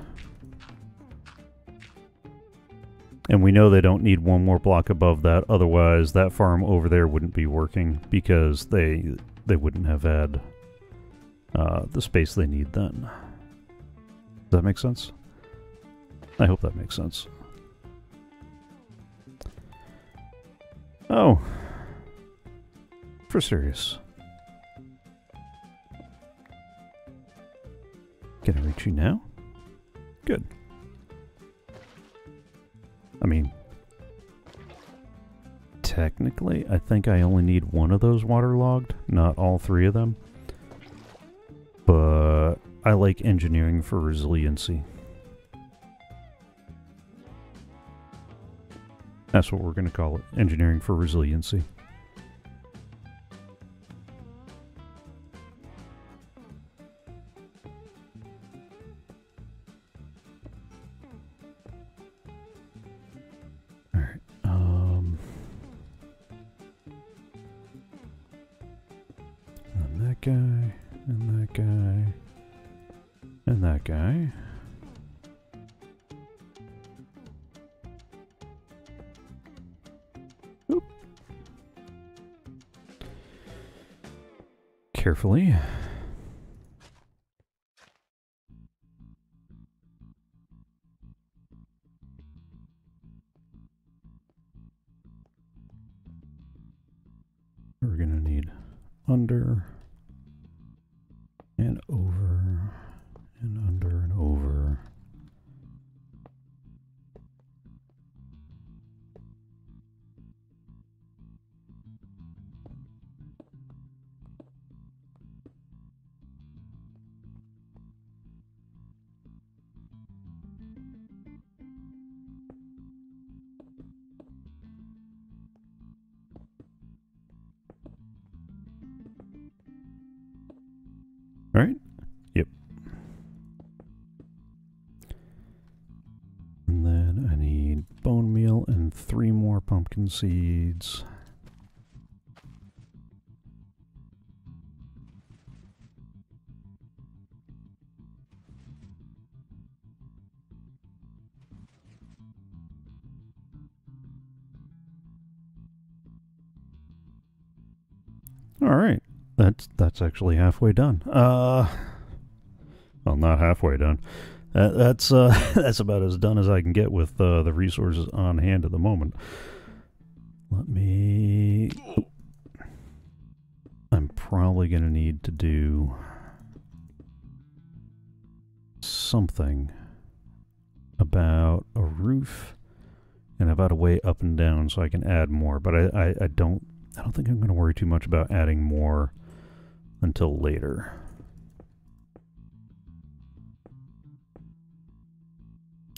And we know they don't need one more block above that, otherwise that farm over there wouldn't be working because they they wouldn't have had uh, the space they need then. Does that make sense? I hope that makes sense. Oh. For serious. Can I reach you now? Good. I mean, technically, I think I only need one of those waterlogged, not all three of them. But I like engineering for resiliency. That's what we're going to call it, engineering for resiliency. Carefully. Seeds. All right. That's that's actually halfway done. Uh, well, not halfway done. Uh, that's uh, that's about as done as I can get with uh, the resources on hand at the moment. Down so I can add more. But I, I, I don't I don't think I'm going to worry too much about adding more until later.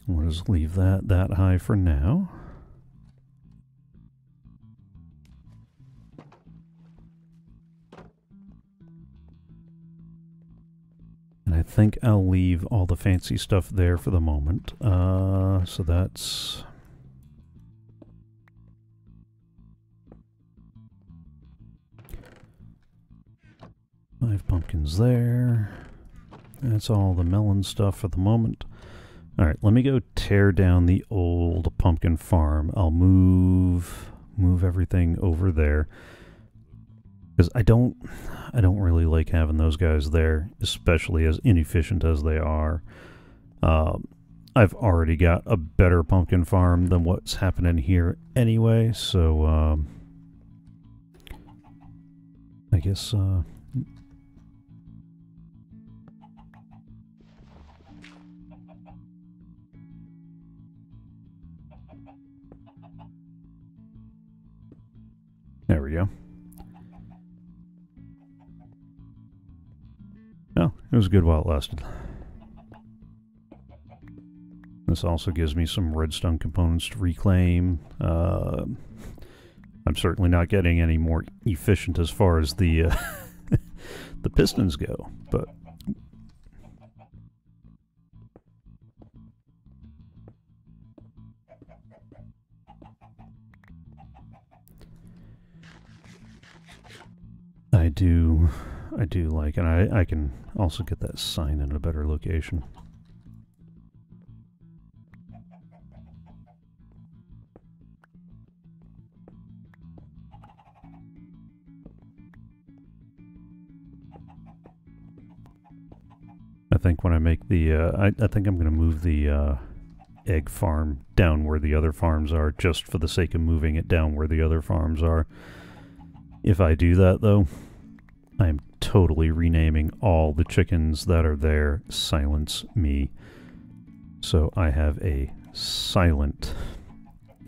We'll just leave that that high for now. And I think I'll leave all the fancy stuff there for the moment. Uh, so that's pumpkins there. That's all the melon stuff for the moment. Alright, let me go tear down the old pumpkin farm. I'll move move everything over there. Because I don't I don't really like having those guys there, especially as inefficient as they are. Um, I've already got a better pumpkin farm than what's happening here anyway, so um, I guess uh, There we go. Oh, it was good while it lasted. This also gives me some redstone components to reclaim. Uh, I'm certainly not getting any more efficient as far as the uh, the pistons go, but I do, I do like, and I, I can also get that sign in a better location. I think when I make the, uh, I, I think I'm going to move the uh, egg farm down where the other farms are, just for the sake of moving it down where the other farms are. If I do that, though, I'm totally renaming all the chickens that are there Silence Me. So I have a silent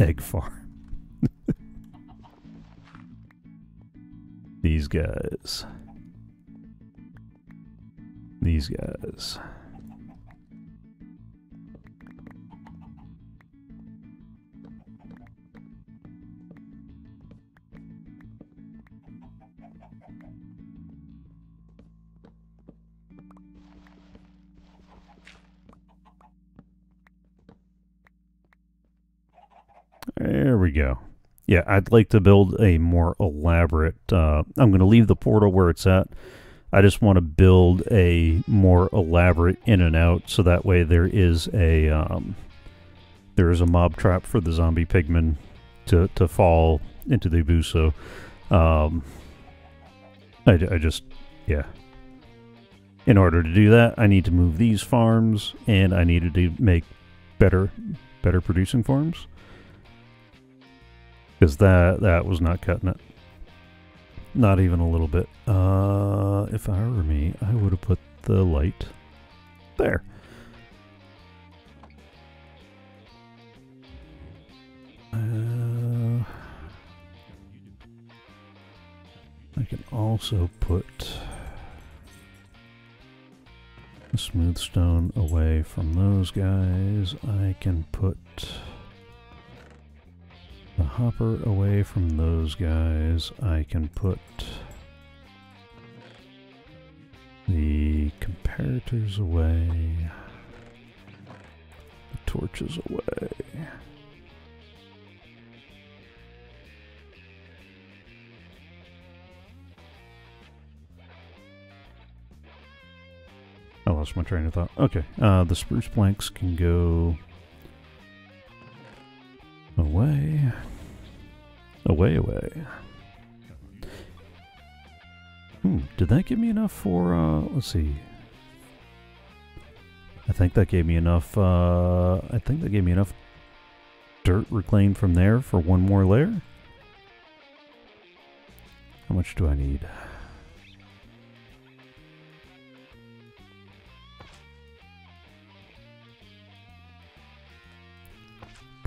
egg farm. These guys. These guys. There we go. Yeah, I'd like to build a more elaborate. Uh, I'm going to leave the portal where it's at. I just want to build a more elaborate in and out, so that way there is a um, there is a mob trap for the zombie pigmen to to fall into the abuso. Um, I, I just yeah. In order to do that, I need to move these farms, and I needed to make better better producing farms because that that was not cutting it. Not even a little bit. Uh, if I were me, I would have put the light there. Uh, I can also put smooth stone away from those guys. I can put the hopper away from those guys. I can put the comparators away, the torches away. I lost my train of thought. Okay, uh, the spruce planks can go away, away, away. Hmm, did that give me enough for, uh, let's see. I think that gave me enough, uh, I think that gave me enough dirt reclaimed from there for one more layer. How much do I need?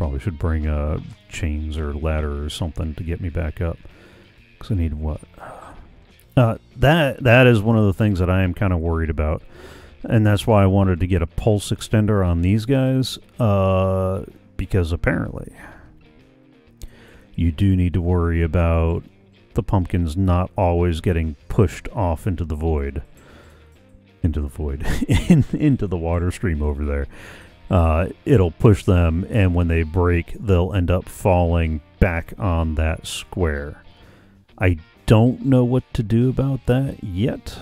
Probably should bring uh, chains or ladder or something to get me back up. Because I need what? Uh, that that is one of the things that I am kind of worried about. And that's why I wanted to get a pulse extender on these guys. Uh, because apparently you do need to worry about the pumpkins not always getting pushed off into the void. Into the void. In, into the water stream over there uh, it'll push them, and when they break, they'll end up falling back on that square. I don't know what to do about that yet.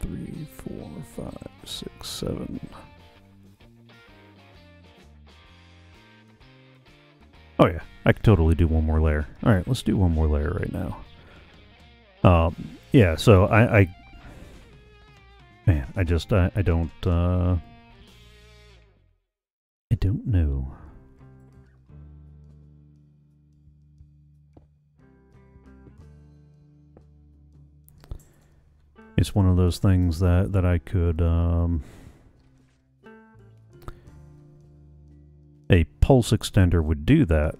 Three, four, five, six, seven. Oh yeah, I could totally do one more layer. All right, let's do one more layer right now. Um, yeah, so I, I man, I just I, I don't uh, I don't know. It's one of those things that, that I could, um, a pulse extender would do that,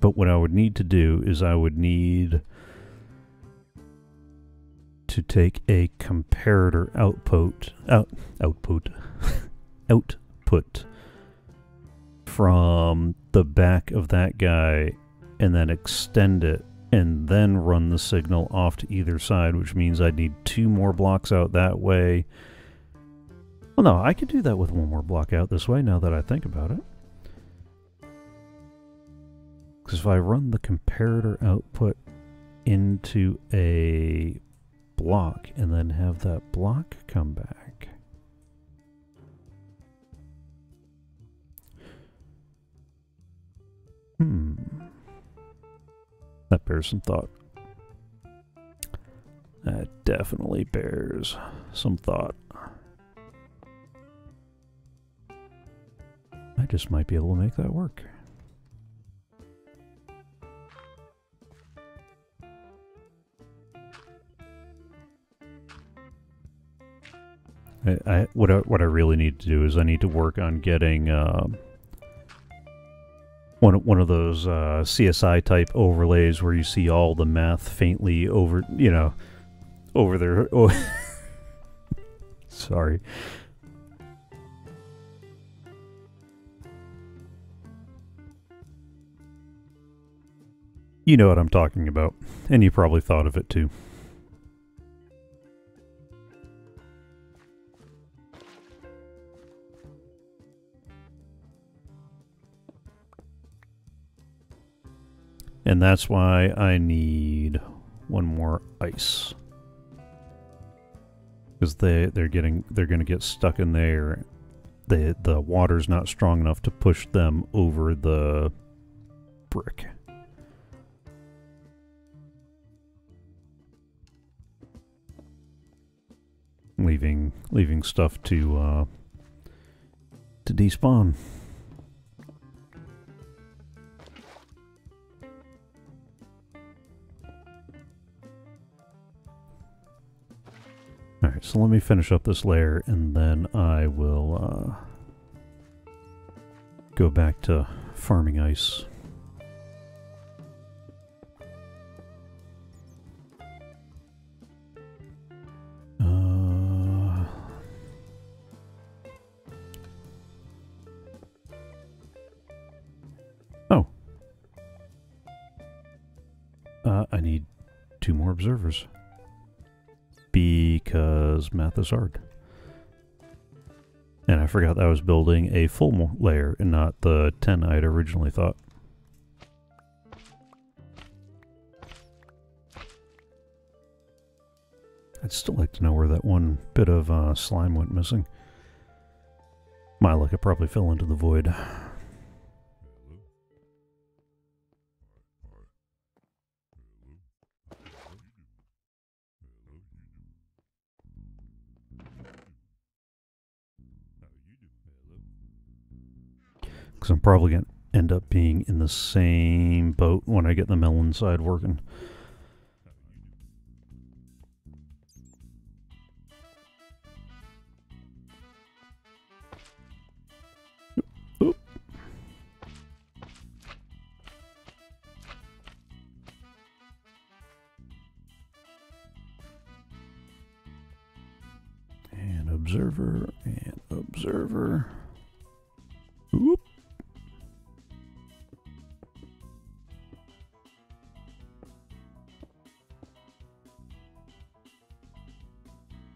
but what I would need to do is I would need to take a comparator output, out, output, output from the back of that guy and then extend it and then run the signal off to either side, which means I'd need two more blocks out that way. Well, no, I could do that with one more block out this way now that I think about it. Because if I run the comparator output into a block and then have that block come back, Hmm. That bears some thought. That definitely bears some thought. I just might be able to make that work. I, I, what I, what I really need to do is I need to work on getting uh, one one of those uh, CSI type overlays where you see all the math faintly over you know over there. Oh, sorry. You know what I'm talking about, and you probably thought of it too. And that's why I need one more ice. Because they, they're getting they're gonna get stuck in there. The the water's not strong enough to push them over the brick. Leaving leaving stuff to uh, to despawn. Alright, so let me finish up this layer and then I will uh, go back to farming ice. Uh, oh. Uh, I need two more observers because math is hard. And I forgot that I was building a full layer and not the 10 I'd originally thought. I'd still like to know where that one bit of uh, slime went missing. My luck, it probably fell into the void. Because I'm probably going to end up being in the same boat when I get the melon side working. And observer and observer. Oop.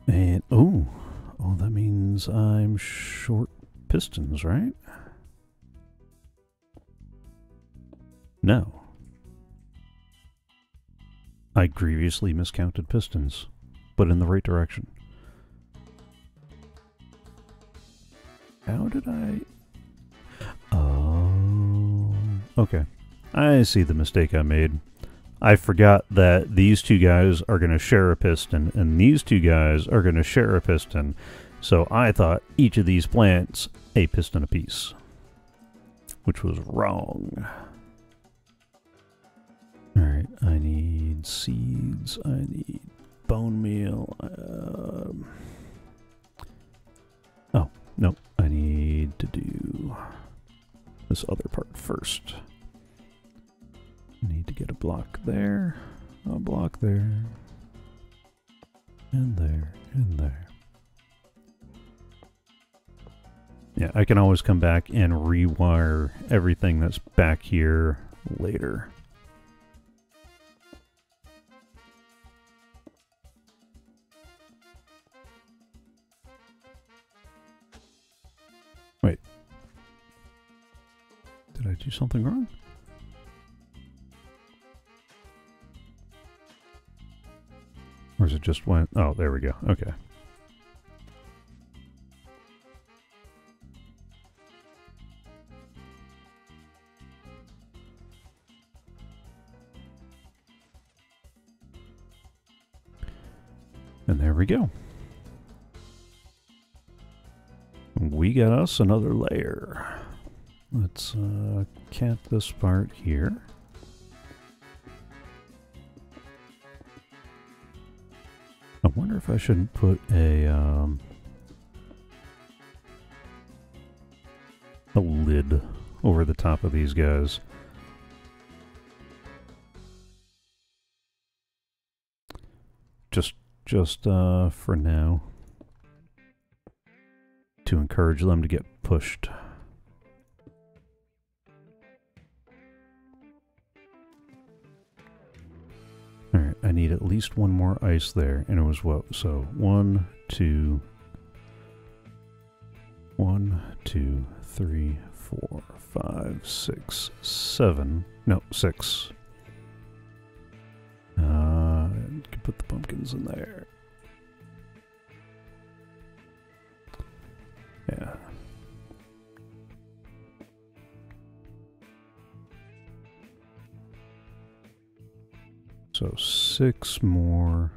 And, oh, oh, that means I'm short pistons, right? No. I grievously miscounted pistons, but in the right direction. How did I... Oh... Okay. I see the mistake I made. I forgot that these two guys are going to share a piston, and these two guys are going to share a piston. So I thought each of these plants a piston apiece, which was wrong. Alright, I need seeds, I need bone meal. Um, oh, no, I need to do this other part first. Need to get a block there, a block there, and there, and there. Yeah, I can always come back and rewire everything that's back here later. Wait. Did I do something wrong? Or is it just went? Oh, there we go. Okay. And there we go. We got us another layer. let's uh, cap this part here. Wonder if I shouldn't put a um, a lid over the top of these guys. Just just uh, for now to encourage them to get pushed. Need at least one more ice there, and it was what? So, one, two, one, two, three, four, five, six, seven. No, six. Uh, can put the pumpkins in there. Yeah. So six more.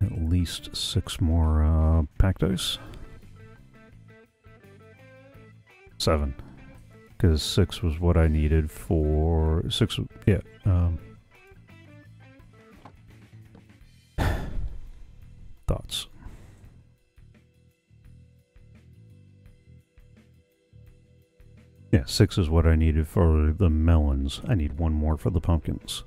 At least six more uh, packed ice. Seven. Because six was what I needed for... Six, yeah. Um, six is what I needed for the melons. I need one more for the pumpkins.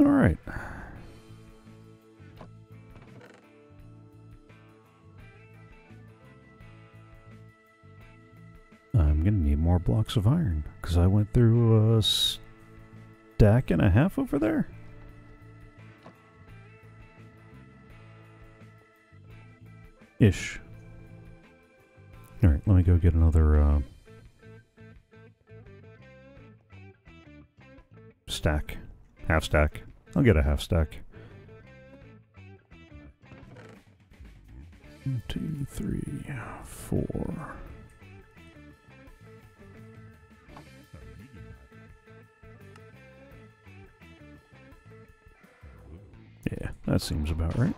All right. I'm going to need more blocks of iron because I went through a stack and a half over there. Ish. Alright, let me go get another uh, stack. Half stack. I'll get a half stack. One, two, three, four. Yeah, that seems about right.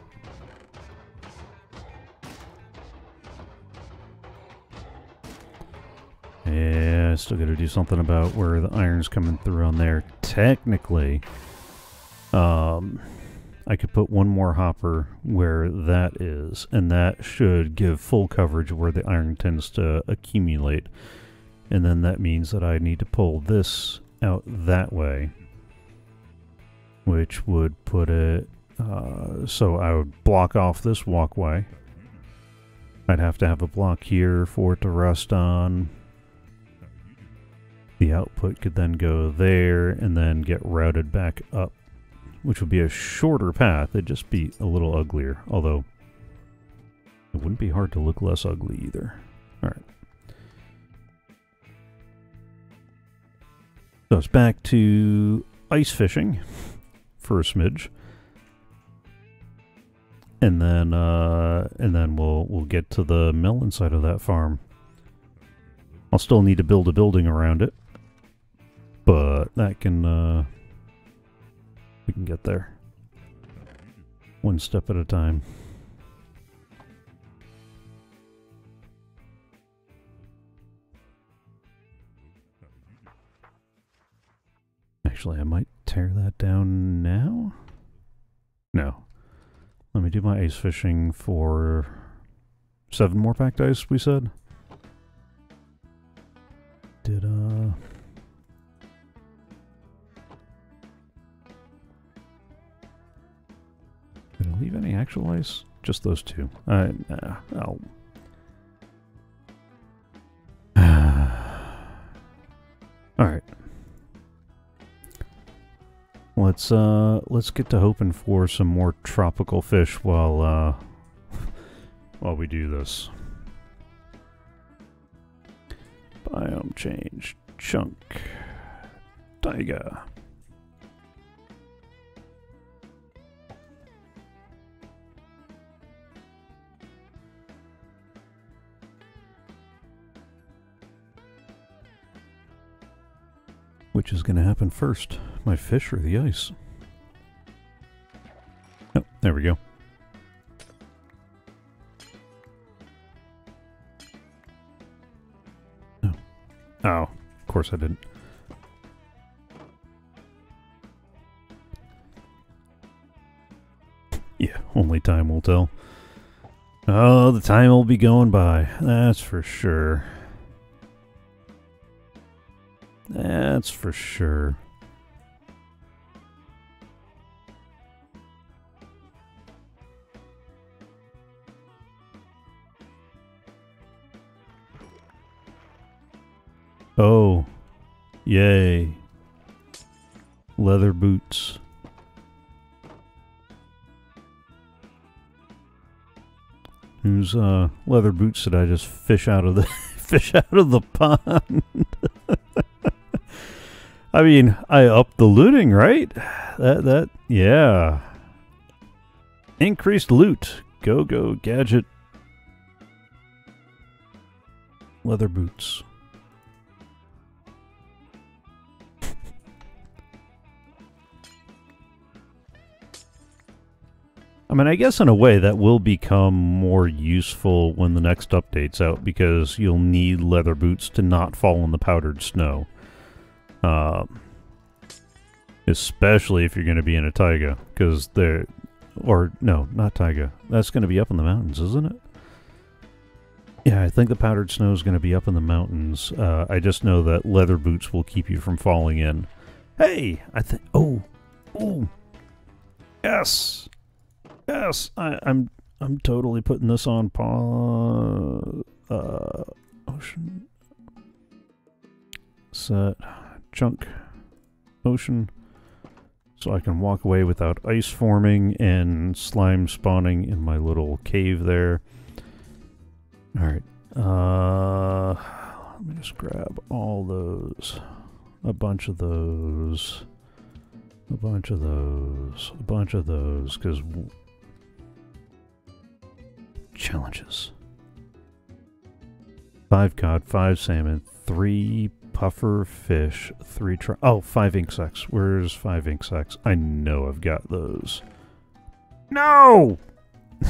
Yeah, I still got to do something about where the iron's coming through on there. Technically, um, I could put one more hopper where that is, and that should give full coverage where the iron tends to accumulate. And then that means that I need to pull this out that way, which would put it, uh, so I would block off this walkway. I'd have to have a block here for it to rest on. The output could then go there and then get routed back up, which would be a shorter path. It'd just be a little uglier, although it wouldn't be hard to look less ugly either. Alright. So it's back to ice fishing for a smidge. And then uh, and then we'll we'll get to the melon side of that farm. I'll still need to build a building around it. But that can uh we can get there. One step at a time. Actually, I might tear that down now. No. Let me do my ice fishing for seven more packed ice, we said. Did, uh... leave any actual ice? Just those two. Uh, nah, I'll... Alright. Let's, uh, let's get to hoping for some more tropical fish while, uh, while we do this. Biome change. Chunk. Taiga. Which is going to happen first? My fish or the ice? Oh, there we go. Oh. Oh, of course I didn't. Yeah, only time will tell. Oh, the time will be going by. That's for sure. That's for sure. Oh, yay. Leather boots. Whose uh, leather boots did I just fish out of the fish out of the pond? I mean, I upped the looting, right? That that yeah. Increased loot. Go go gadget. Leather boots. I mean, I guess in a way that will become more useful when the next update's out because you'll need leather boots to not fall in the powdered snow. Uh, especially if you're going to be in a taiga, because they're, or no, not taiga. That's going to be up in the mountains, isn't it? Yeah, I think the powdered snow is going to be up in the mountains. Uh, I just know that leather boots will keep you from falling in. Hey, I think. Oh, oh, yes. Yes, I, I'm I'm totally putting this on pause. Uh, ocean set chunk motion so I can walk away without ice forming and slime spawning in my little cave there. All right. Uh, let me just grab all those, a bunch of those, a bunch of those, a bunch of those, because challenges. Five cod, five salmon, three puffer fish, three tri- Oh, five ink sacs. Where's five ink sacs? I know I've got those. No!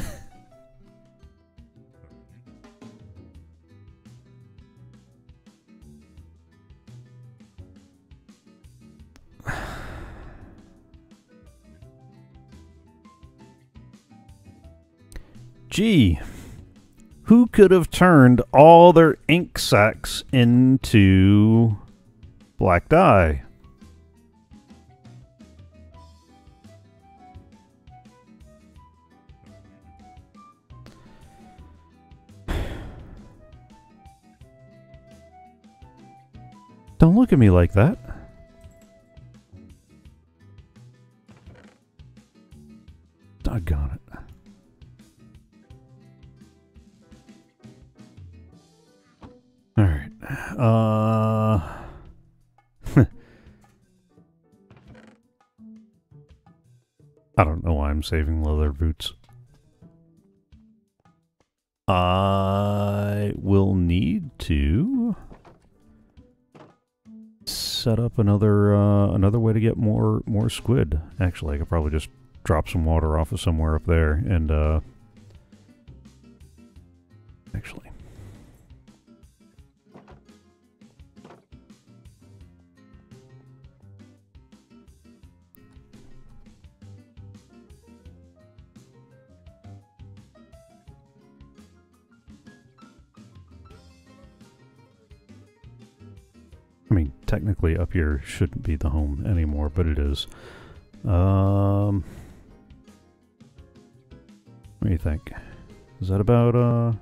Gee, who could have turned all their ink sacs into black dye? Don't look at me like that. Doggone it. All right. Uh I don't know why I'm saving leather boots. I will need to set up another uh, another way to get more more squid. Actually, I could probably just drop some water off of somewhere up there and uh actually technically up here shouldn't be the home anymore, but it is. Um, what do you think? Is that about, uh...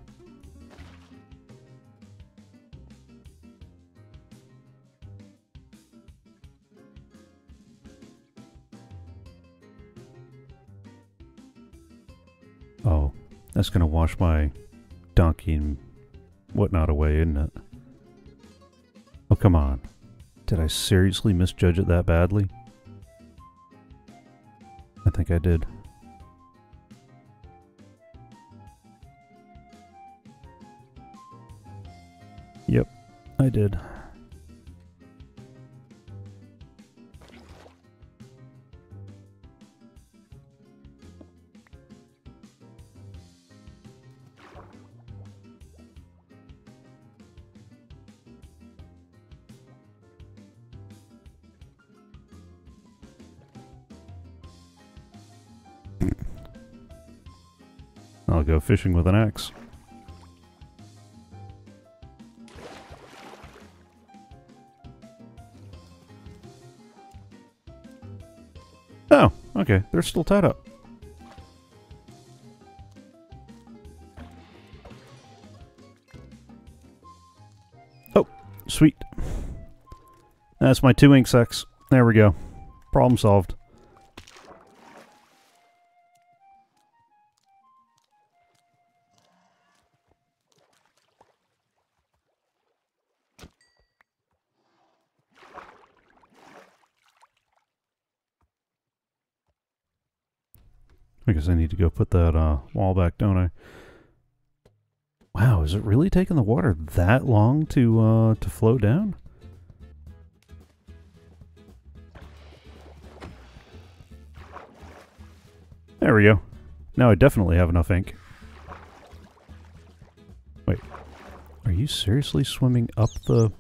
Oh, that's gonna wash my donkey and whatnot away, isn't it? Oh, come on. Did I seriously misjudge it that badly? I think I did. Yep, I did. Fishing with an axe. Oh, okay. They're still tied up. Oh, sweet. That's my two ink sacs. There we go. Problem solved. I I need to go put that uh, wall back, don't I? Wow, is it really taking the water that long to uh, to flow down? There we go. Now I definitely have enough ink. Wait, are you seriously swimming up the...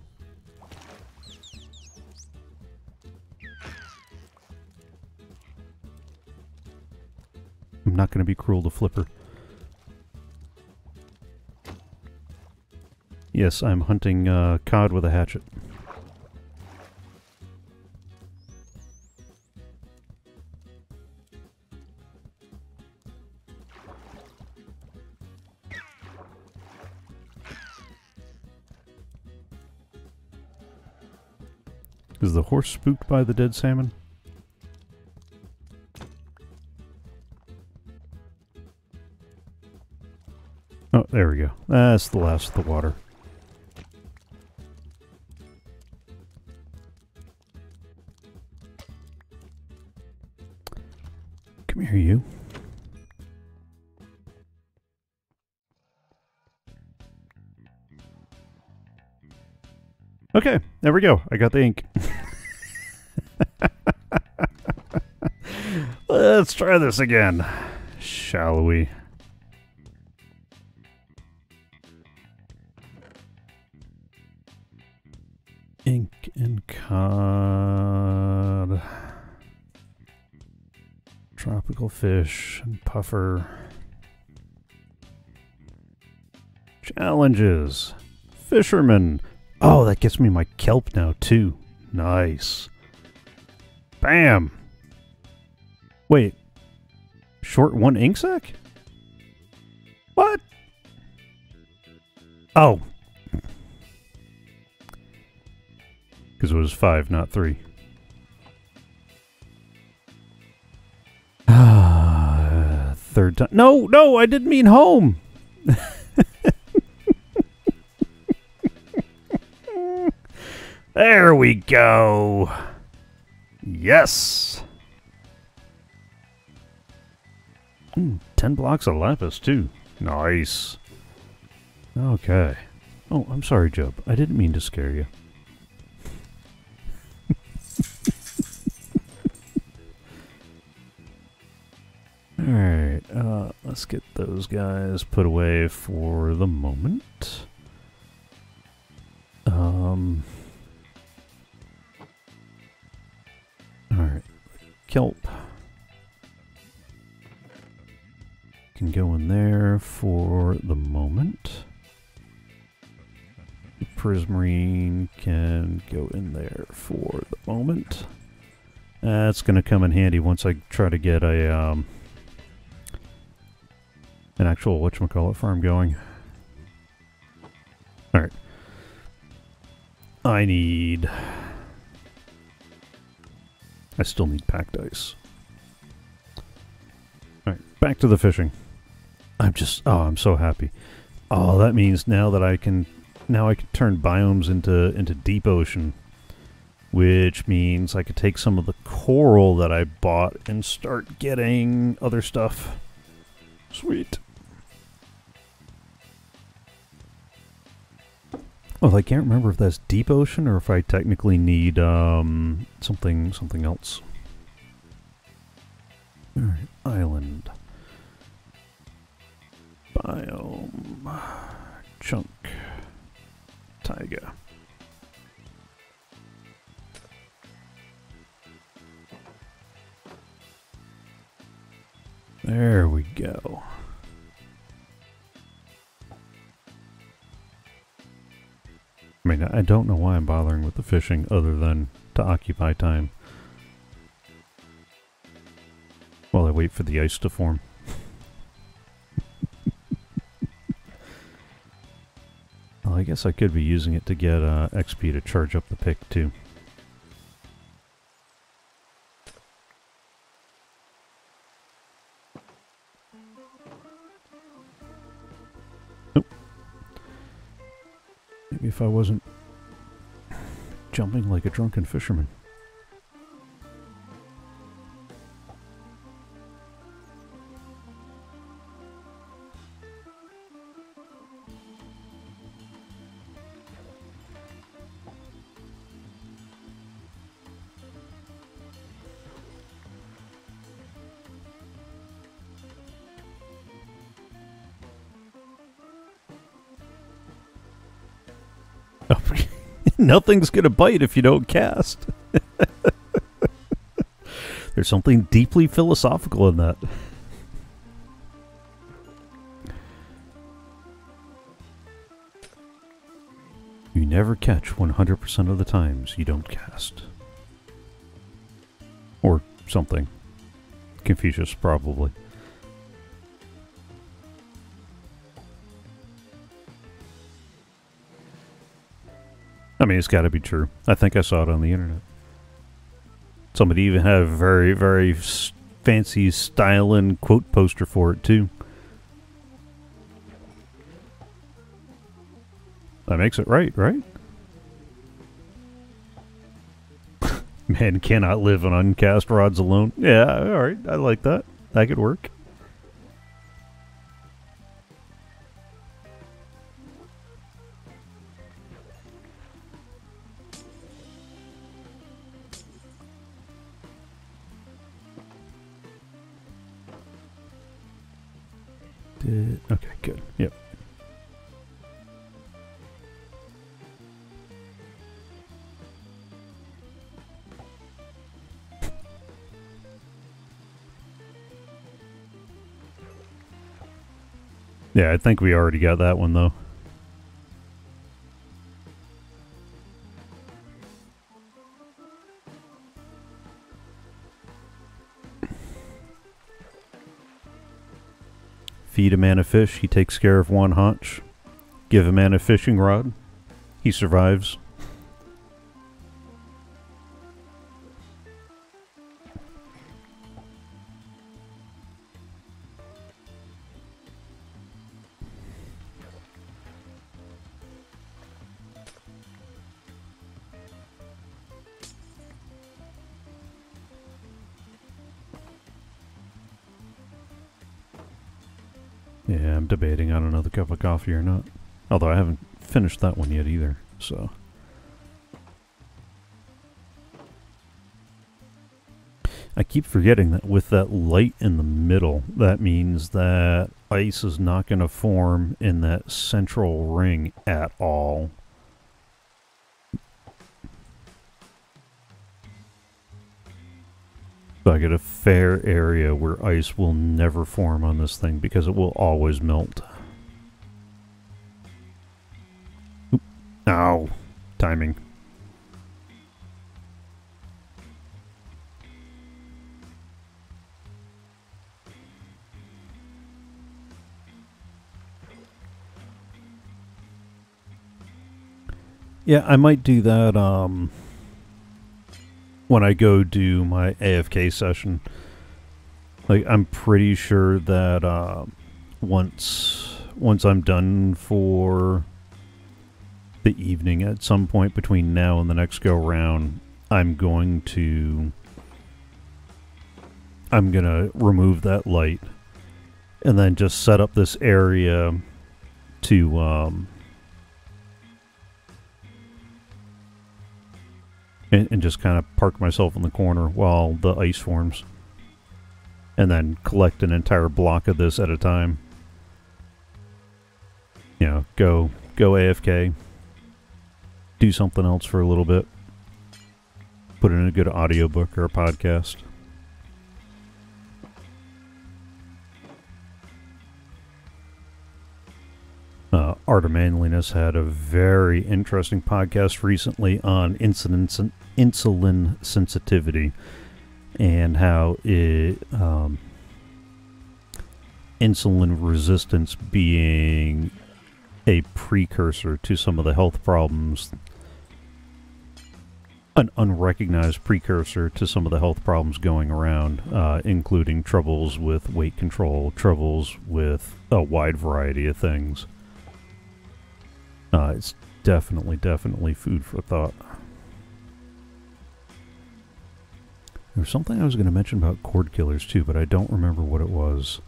I'm not going to be cruel to Flipper. Yes, I'm hunting uh, cod with a hatchet. Is the horse spooked by the dead salmon? There we go. That's the last of the water. Come here, you. Okay, there we go. I got the ink. Let's try this again, shall we? Fish and puffer. Challenges. Fisherman. Oh, that gets me my kelp now, too. Nice. Bam! Wait. Short one ink sac? What? Oh. Because it was five, not three. Third time. No, no, I didn't mean home. there we go. Yes. Ooh, ten blocks of lapis, too. Nice. Okay. Oh, I'm sorry, Job. I didn't mean to scare you. Alright, uh, let's get those guys put away for the moment. Um... Alright, kelp. Can go in there for the moment. The prismarine can go in there for the moment. That's going to come in handy once I try to get a um, an actual whatchamacallit farm going. Alright. I need... I still need packed ice. Alright, back to the fishing. I'm just... Oh, I'm so happy. Oh, that means now that I can... Now I can turn biomes into, into deep ocean. Which means I could take some of the coral that I bought and start getting other stuff. Sweet. Well, I can't remember if that's deep ocean or if I technically need um, something something else. Don't know why I'm bothering with the fishing other than to occupy time. While I wait for the ice to form. well, I guess I could be using it to get uh, XP to charge up the pick, too. If I wasn't jumping like a drunken fisherman. Nothing's going to bite if you don't cast. There's something deeply philosophical in that. You never catch 100% of the times you don't cast. Or something. Confucius, probably. I mean, it's got to be true. I think I saw it on the internet. Somebody even had a very, very fancy styling quote poster for it, too. That makes it right, right? Man cannot live on uncast rods alone. Yeah, alright. I like that. That could work. Yeah, I think we already got that one though. Feed a man a fish, he takes care of one haunch. Give a man a fishing rod, he survives. Coffee or not. Although I haven't finished that one yet either, so... I keep forgetting that with that light in the middle, that means that ice is not going to form in that central ring at all. So I get a fair area where ice will never form on this thing because it will always melt. Yeah, I might do that, um when I go do my AFK session. Like I'm pretty sure that uh, once once I'm done for the evening at some point between now and the next go round, I'm going to I'm going to remove that light and then just set up this area to um, and, and just kind of park myself in the corner while the ice forms. And then collect an entire block of this at a time. You know, go go AFK. Do something else for a little bit. Put in a good audiobook or a podcast. Uh, Art of Manliness had a very interesting podcast recently on insulin insulin sensitivity and how it um, insulin resistance being a precursor to some of the health problems an unrecognized precursor to some of the health problems going around, uh, including troubles with weight control, troubles with a wide variety of things. Uh, it's definitely, definitely food for thought. There's something I was going to mention about Cordkillers too, but I don't remember what it was.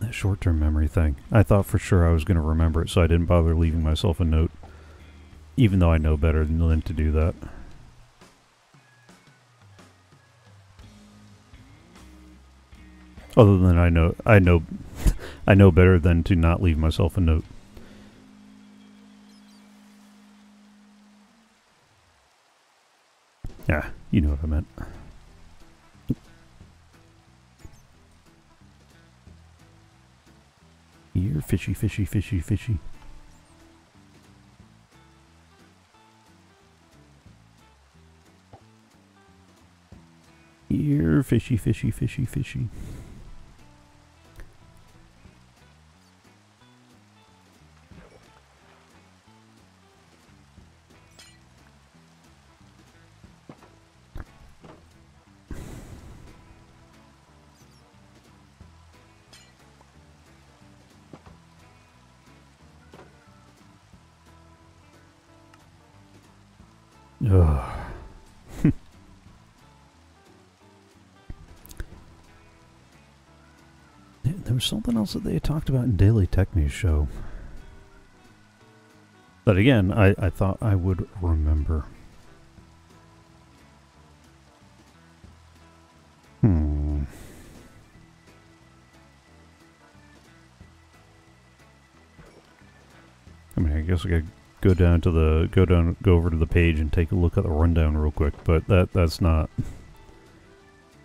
That short-term memory thing. I thought for sure I was going to remember it, so I didn't bother leaving myself a note even though I know better than to do that. Other than I know, I know, I know better than to not leave myself a note. Yeah, you know what I meant. You're fishy, fishy, fishy, fishy. Here, fishy, fishy, fishy, fishy. Ugh. There was something else that they talked about in Daily Tech News show. But again, I, I thought I would remember. Hmm. I mean, I guess I could go down to the go down go over to the page and take a look at the rundown real quick, but that that's not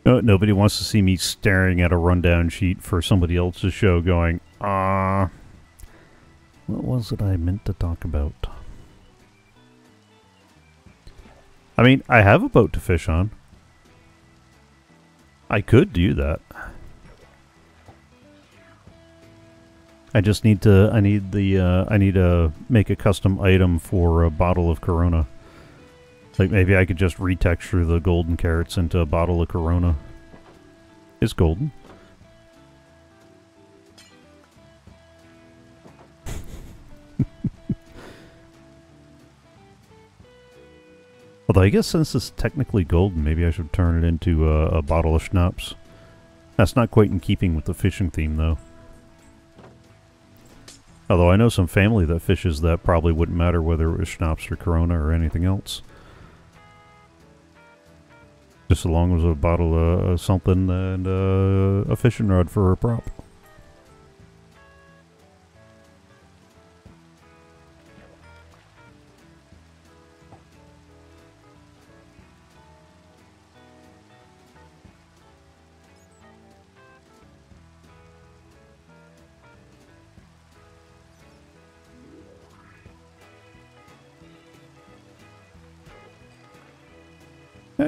no, nobody wants to see me staring at a rundown sheet for somebody else's show going, ah, what was it I meant to talk about? I mean, I have a boat to fish on. I could do that. I just need to, I need the, uh, I need to make a custom item for a bottle of Corona. Like maybe I could just retexture the golden carrots into a bottle of Corona. It's golden. Although I guess since it's technically golden, maybe I should turn it into a, a bottle of schnapps. That's not quite in keeping with the fishing theme, though. Although I know some family that fishes that probably wouldn't matter whether it was schnapps or Corona or anything else. Just as long as a bottle of something and uh, a fishing rod for a prop.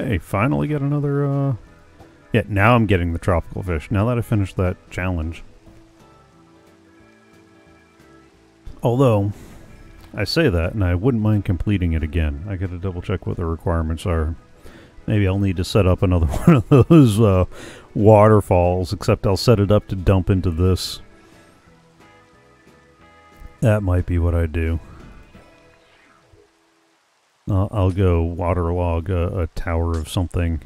Hey, finally get another, uh... Yeah, now I'm getting the tropical fish, now that I finished that challenge. Although, I say that, and I wouldn't mind completing it again. I gotta double check what the requirements are. Maybe I'll need to set up another one of those, uh, waterfalls, except I'll set it up to dump into this. That might be what I do. Uh, I'll go waterlog a, a tower of something.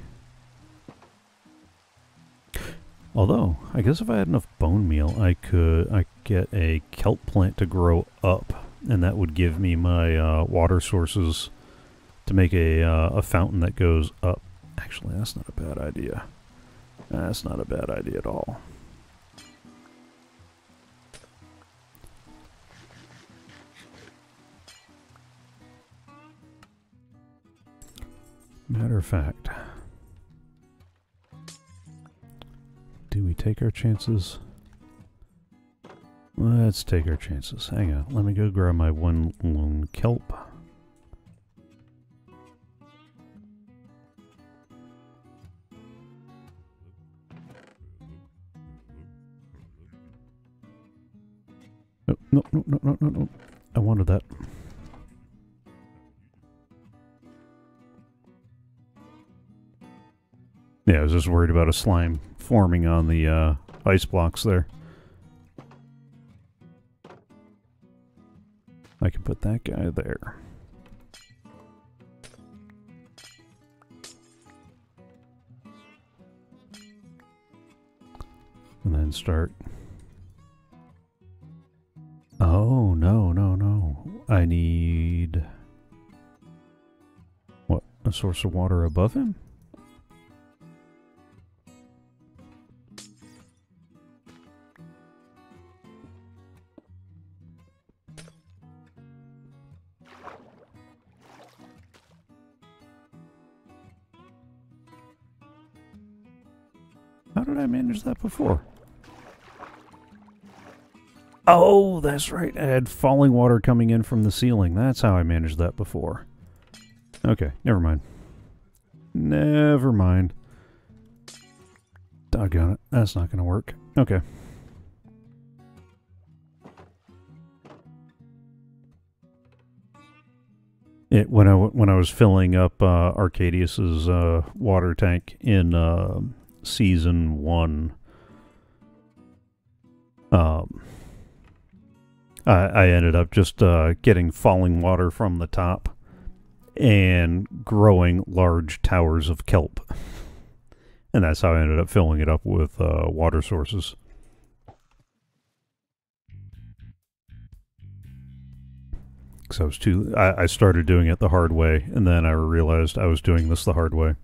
Although, I guess if I had enough bone meal, I could I get a kelp plant to grow up, and that would give me my uh, water sources to make a, uh, a fountain that goes up. Actually, that's not a bad idea. That's not a bad idea at all. Matter of fact, do we take our chances? Let's take our chances. Hang on. Let me go grab my one lone kelp. No, no, no, no, no, no. I wanted that. Yeah, I was just worried about a slime forming on the uh, ice blocks there. I can put that guy there. And then start. Oh, no, no, no. I need... What? A source of water above him? That before? Oh, that's right. I had falling water coming in from the ceiling. That's how I managed that before. Okay, never mind. Never mind. Doggone it. That's not going to work. Okay. It, when I when I was filling up uh, Arcadius's uh, water tank in uh, season one, um, I, I ended up just uh, getting falling water from the top and growing large towers of kelp, and that's how I ended up filling it up with uh, water sources. Because I was too, I, I started doing it the hard way, and then I realized I was doing this the hard way.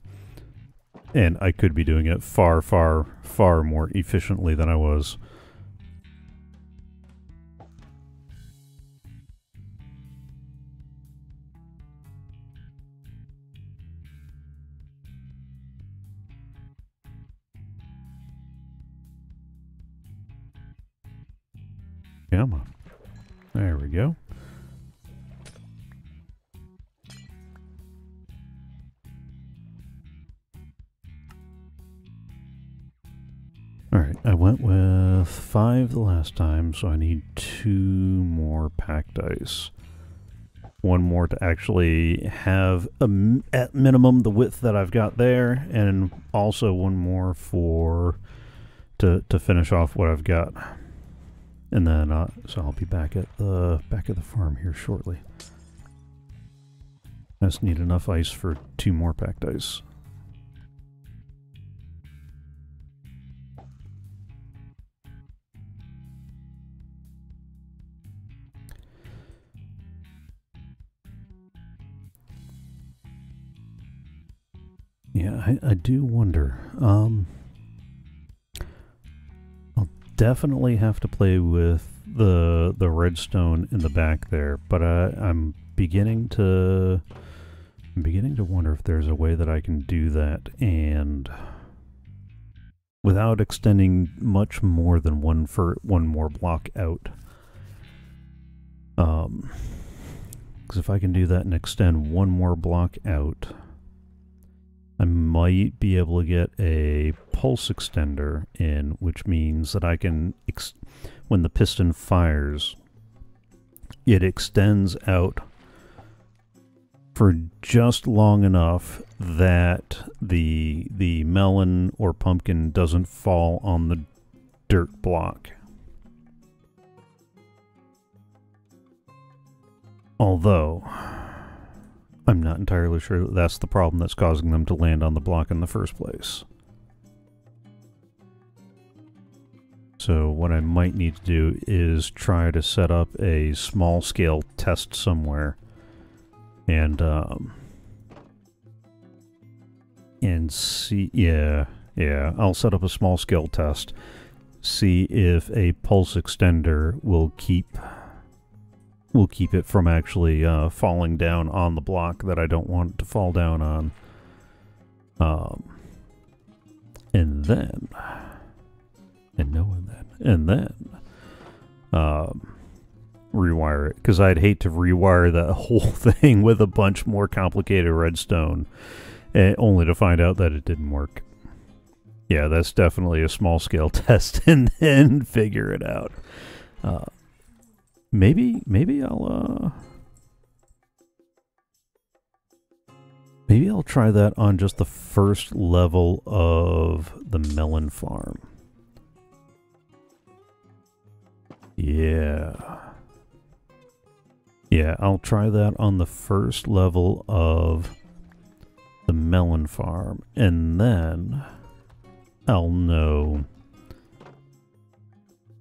And I could be doing it far, far, far more efficiently than I was. On. There we go. I went with five the last time, so I need two more packed ice. One more to actually have, a, at minimum, the width that I've got there, and also one more for to, to finish off what I've got. And then, uh, so I'll be back at the back of the farm here shortly. I just need enough ice for two more packed ice. Yeah, I, I do wonder. Um, I'll definitely have to play with the the redstone in the back there, but uh, I'm beginning to I'm beginning to wonder if there's a way that I can do that and without extending much more than one for one more block out. Um, because if I can do that and extend one more block out. I might be able to get a pulse extender in, which means that I can, when the piston fires, it extends out for just long enough that the the melon or pumpkin doesn't fall on the dirt block. Although I'm not entirely sure that that's the problem that's causing them to land on the block in the first place. So what I might need to do is try to set up a small scale test somewhere and um, and see yeah yeah I'll set up a small scale test see if a pulse extender will keep will keep it from actually uh, falling down on the block that I don't want it to fall down on. Um, and then, and no, and then, and then, um, rewire it because I'd hate to rewire that whole thing with a bunch more complicated redstone, eh, only to find out that it didn't work. Yeah, that's definitely a small scale test, and then figure it out. Uh, maybe, maybe I'll. Uh, Maybe I'll try that on just the first level of the melon farm. Yeah. Yeah, I'll try that on the first level of the melon farm. And then I'll know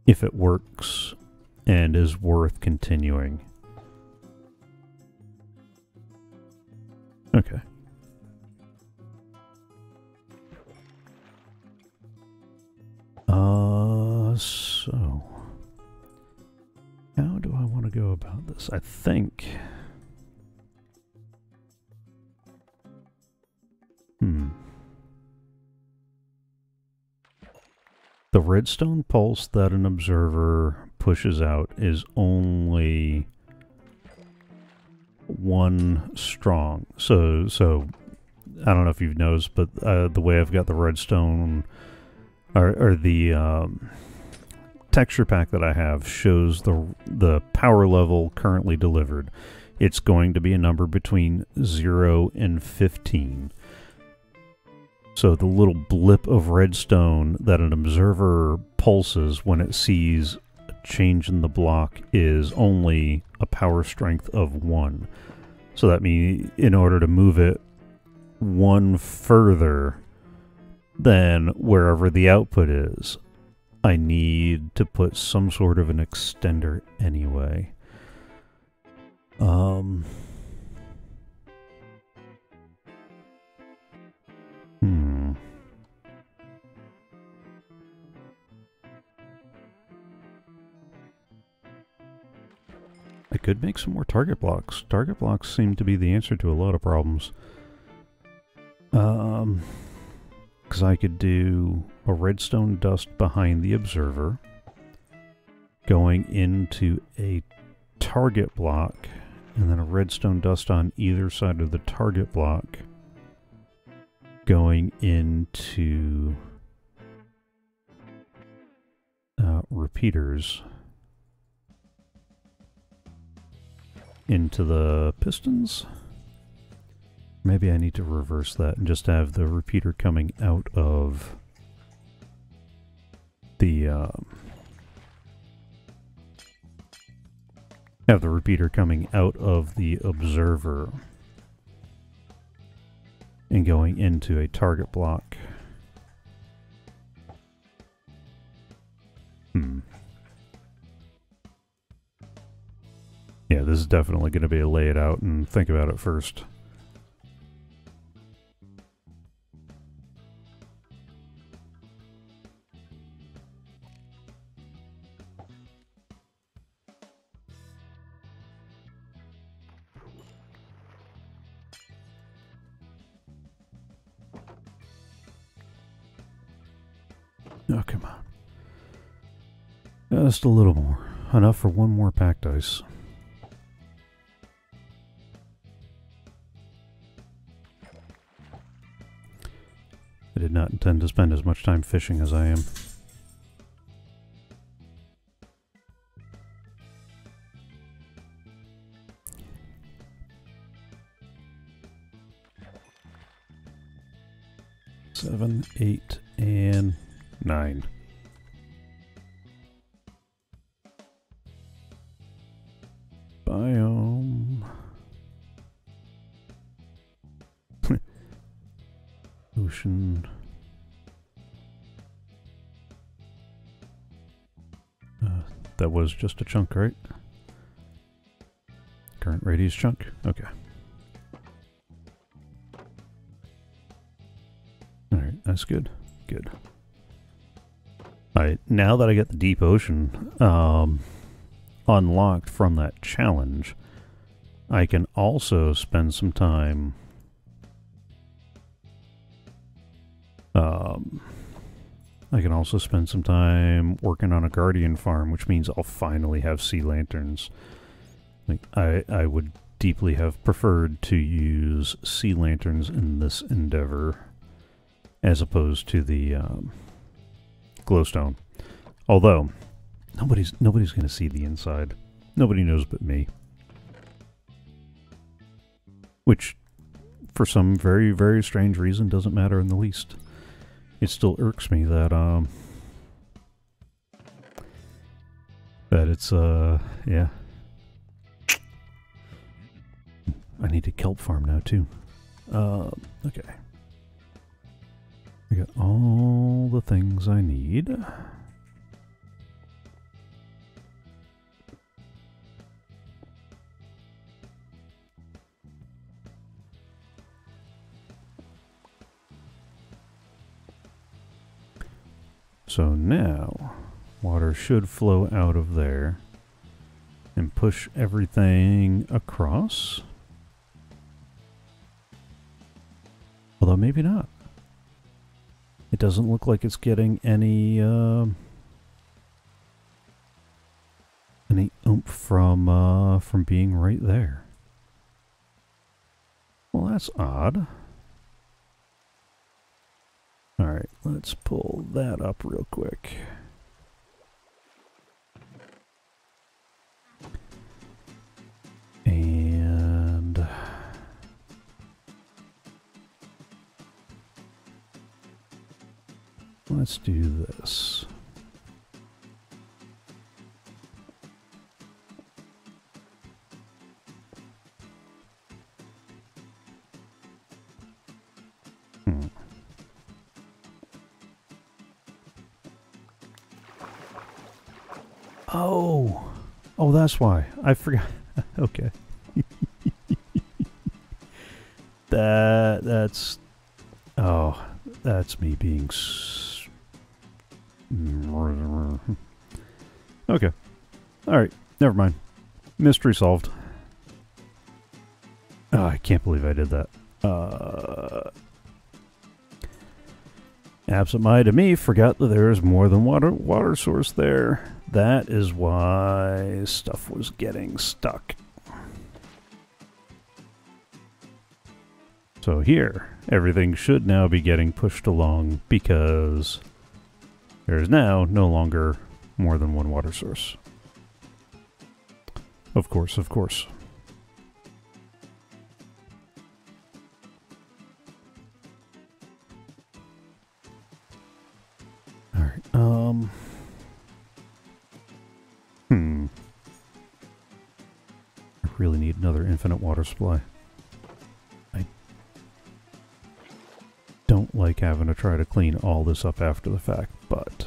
if it works and is worth continuing. Okay. Uh, so how do I want to go about this? I think. Redstone pulse that an observer pushes out is only one strong. So, so I don't know if you've noticed, but uh, the way I've got the redstone or, or the um, texture pack that I have shows the the power level currently delivered. It's going to be a number between 0 and 15. So the little blip of redstone that an observer pulses when it sees a change in the block is only a power strength of 1. So that means in order to move it one further than wherever the output is, I need to put some sort of an extender anyway. Um... Hmm. I could make some more target blocks. Target blocks seem to be the answer to a lot of problems. Um because I could do a redstone dust behind the observer, going into a target block, and then a redstone dust on either side of the target block, going into uh, repeaters into the pistons. Maybe I need to reverse that and just have the repeater coming out of the... Um, have the repeater coming out of the observer and going into a target block. Hmm. Yeah, this is definitely going to be a lay it out and think about it first. Uh, just a little more. Enough for one more packed ice. I did not intend to spend as much time fishing as I am. Seven, eight, and Nine. Biome. Ocean. Uh, that was just a chunk, right? Current radius chunk? Okay. Alright, that's good. Good. Alright, now that I get the deep ocean um, unlocked from that challenge, I can also spend some time um, I can also spend some time working on a guardian farm, which means I'll finally have sea lanterns. Like I, I would deeply have preferred to use sea lanterns in this endeavor as opposed to the um, glowstone. Although nobody's nobody's going to see the inside. Nobody knows but me. Which for some very very strange reason doesn't matter in the least. It still irks me that um that it's uh yeah. I need a kelp farm now too. Uh, okay. I got all the things I need. So now, water should flow out of there and push everything across. Although maybe not. It doesn't look like it's getting any uh, any oomph from uh, from being right there. Well, that's odd. All right, let's pull that up real quick. And let's do this. Oh, that's why I forgot. okay, that that's oh, that's me being. S okay, all right, never mind. Mystery solved. Oh, I can't believe I did that. Uh, absent-minded me forgot that there is more than water water source there. That is why stuff was getting stuck. So here, everything should now be getting pushed along because there is now no longer more than one water source. Of course, of course. Supply. I don't like having to try to clean all this up after the fact, but...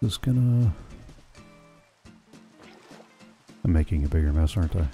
This gonna... I'm making a bigger mess, aren't I?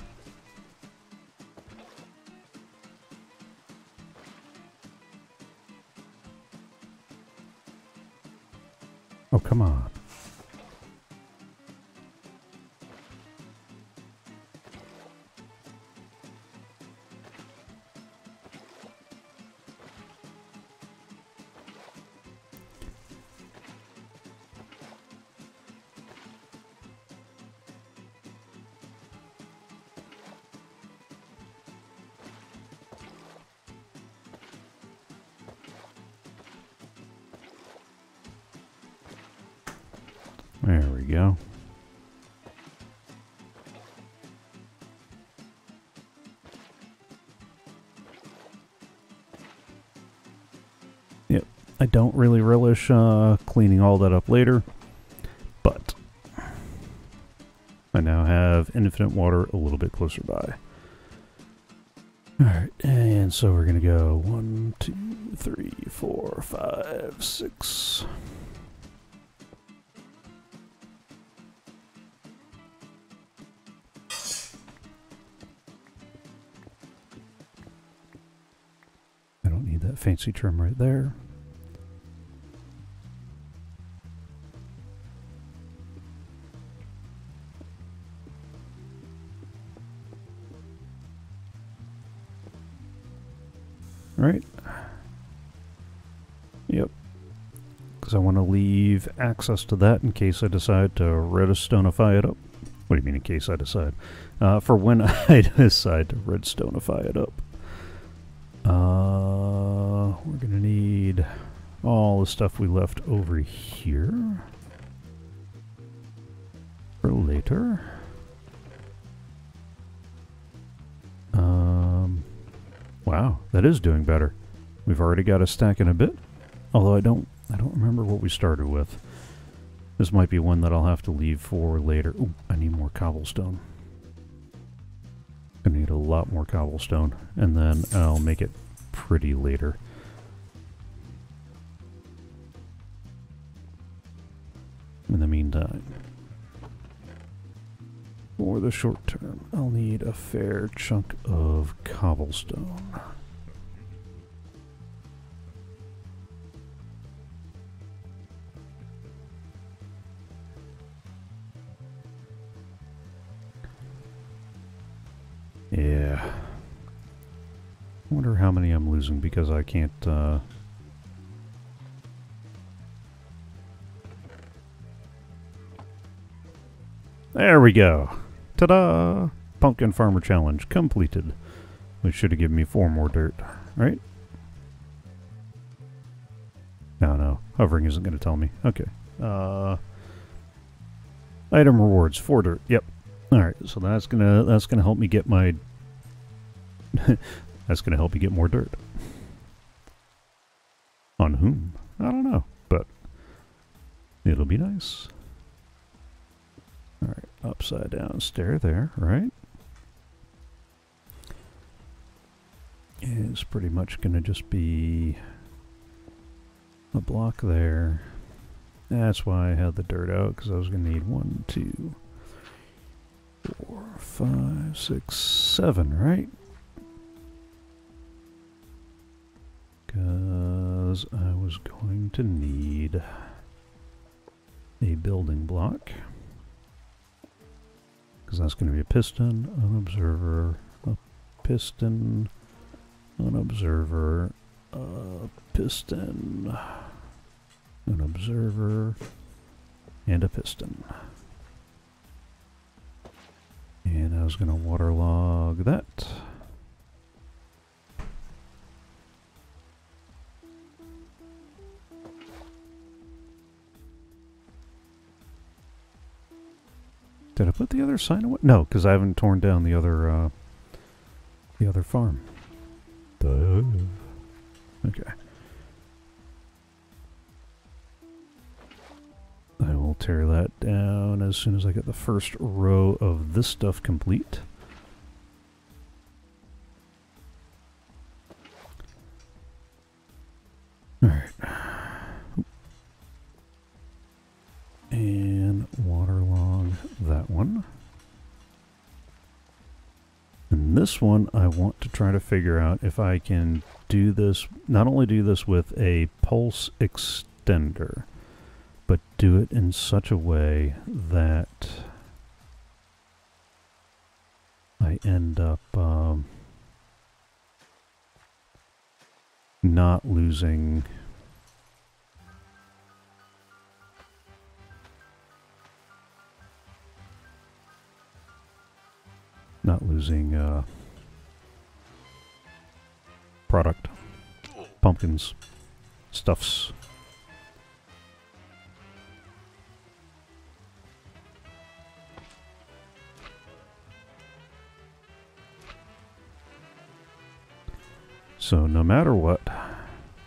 Relish uh, cleaning all that up later, but I now have infinite water a little bit closer by. Alright, and so we're going to go one, two, three, four, five, six. I don't need that fancy trim right there. Access to that in case I decide to redstonify it up. What do you mean in case I decide? Uh, for when I decide to redstonify it up. Uh, we're going to need all the stuff we left over here for later. Um, wow, that is doing better. We've already got a stack in a bit, although I don't, I don't remember what we started with. This might be one that I'll have to leave for later. Ooh, I need more cobblestone. I need a lot more cobblestone, and then I'll make it pretty later. In the meantime, for the short term, I'll need a fair chunk of cobblestone. Yeah. Wonder how many I'm losing because I can't, uh... There we go. Ta-da! Pumpkin Farmer Challenge completed. Which should have given me four more dirt, right? No, no. Hovering isn't going to tell me. Okay. Uh... Item rewards, four dirt. Yep. Alright, so that's gonna that's gonna help me get my that's gonna help me get more dirt. On whom? I don't know, but it'll be nice. Alright, upside down stair there, right? Is pretty much gonna just be a block there. That's why I had the dirt out, because I was gonna need one, two, four, five, six, seven, right? Because I was going to need a building block. Because that's going to be a piston, an observer, a piston, an observer, a piston, an observer, and a piston. And I was going to waterlog that. Did I put the other sign away? No, because I haven't torn down the other, uh, the other farm. Duh. Okay. I will tear that down as soon as I get the first row of this stuff complete. Alright. And waterlog that one. And this one, I want to try to figure out if I can do this, not only do this with a pulse extender, but do it in such a way that I end up um, not losing not losing uh, product. Pumpkins. Stuffs So no matter what,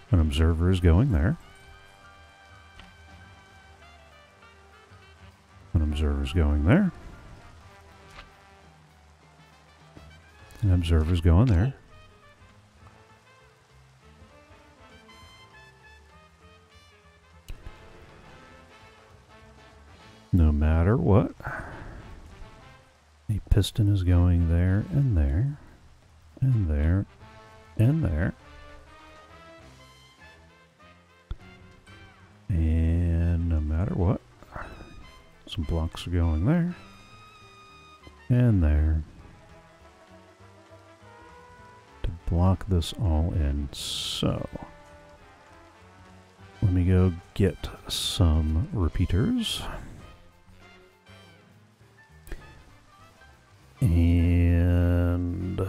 an observer is going there. An observer is going there. An observer is going there. No matter what, a piston is going there and there and there in there. And no matter what, some blocks are going there. And there. To block this all in. So, let me go get some repeaters. And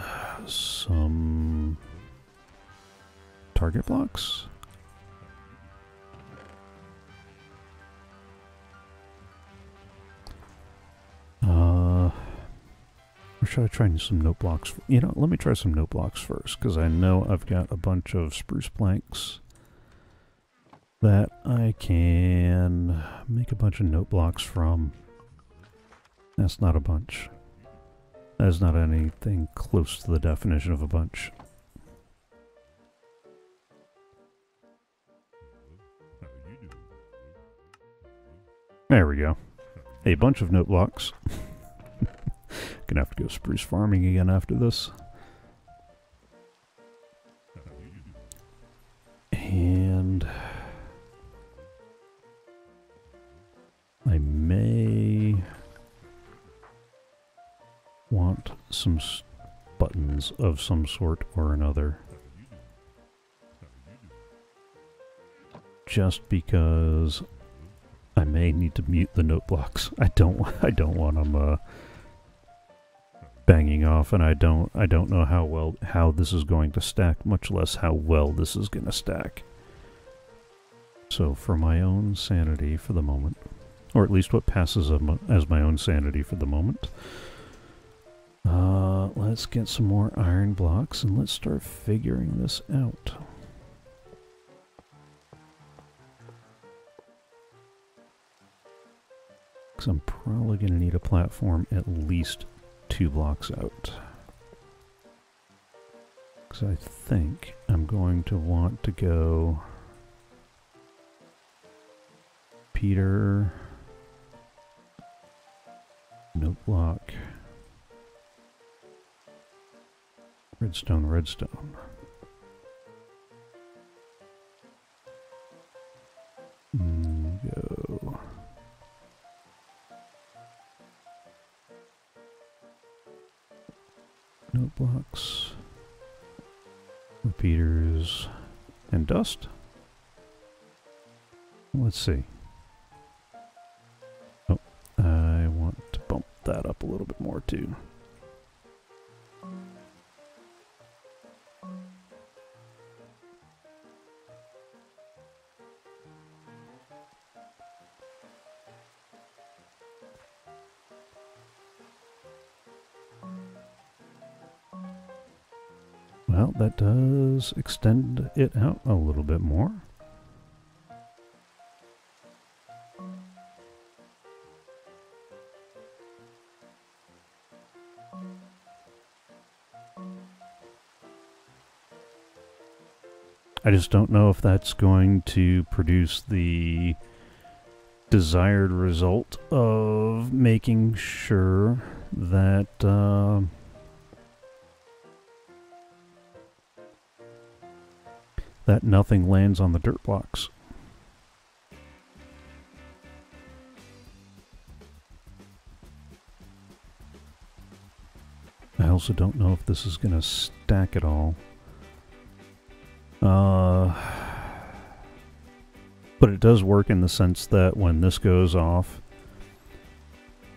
some target blocks. Uh, or should I try some note blocks? You know, let me try some note blocks first, because I know I've got a bunch of spruce planks that I can make a bunch of note blocks from. That's not a bunch. That is not anything close to the definition of a bunch. There we go. A bunch of note blocks. Gonna have to go spruce farming again after this. And I may want some buttons of some sort or another. Just because I may need to mute the note blocks. I don't I don't want them uh, banging off and I don't I don't know how well how this is going to stack, much less how well this is going to stack. So for my own sanity for the moment, or at least what passes as my own sanity for the moment, uh, let's get some more iron blocks and let's start figuring this out. I'm probably going to need a platform at least two blocks out. Because I think I'm going to want to go Peter, note block, redstone, redstone. Mm, Note blocks, repeaters, and dust. Let's see. Oh, I want to bump that up a little bit more too. That does extend it out a little bit more. I just don't know if that's going to produce the desired result of making sure that uh, that nothing lands on the dirt blocks. I also don't know if this is going to stack at all. Uh, but it does work in the sense that when this goes off,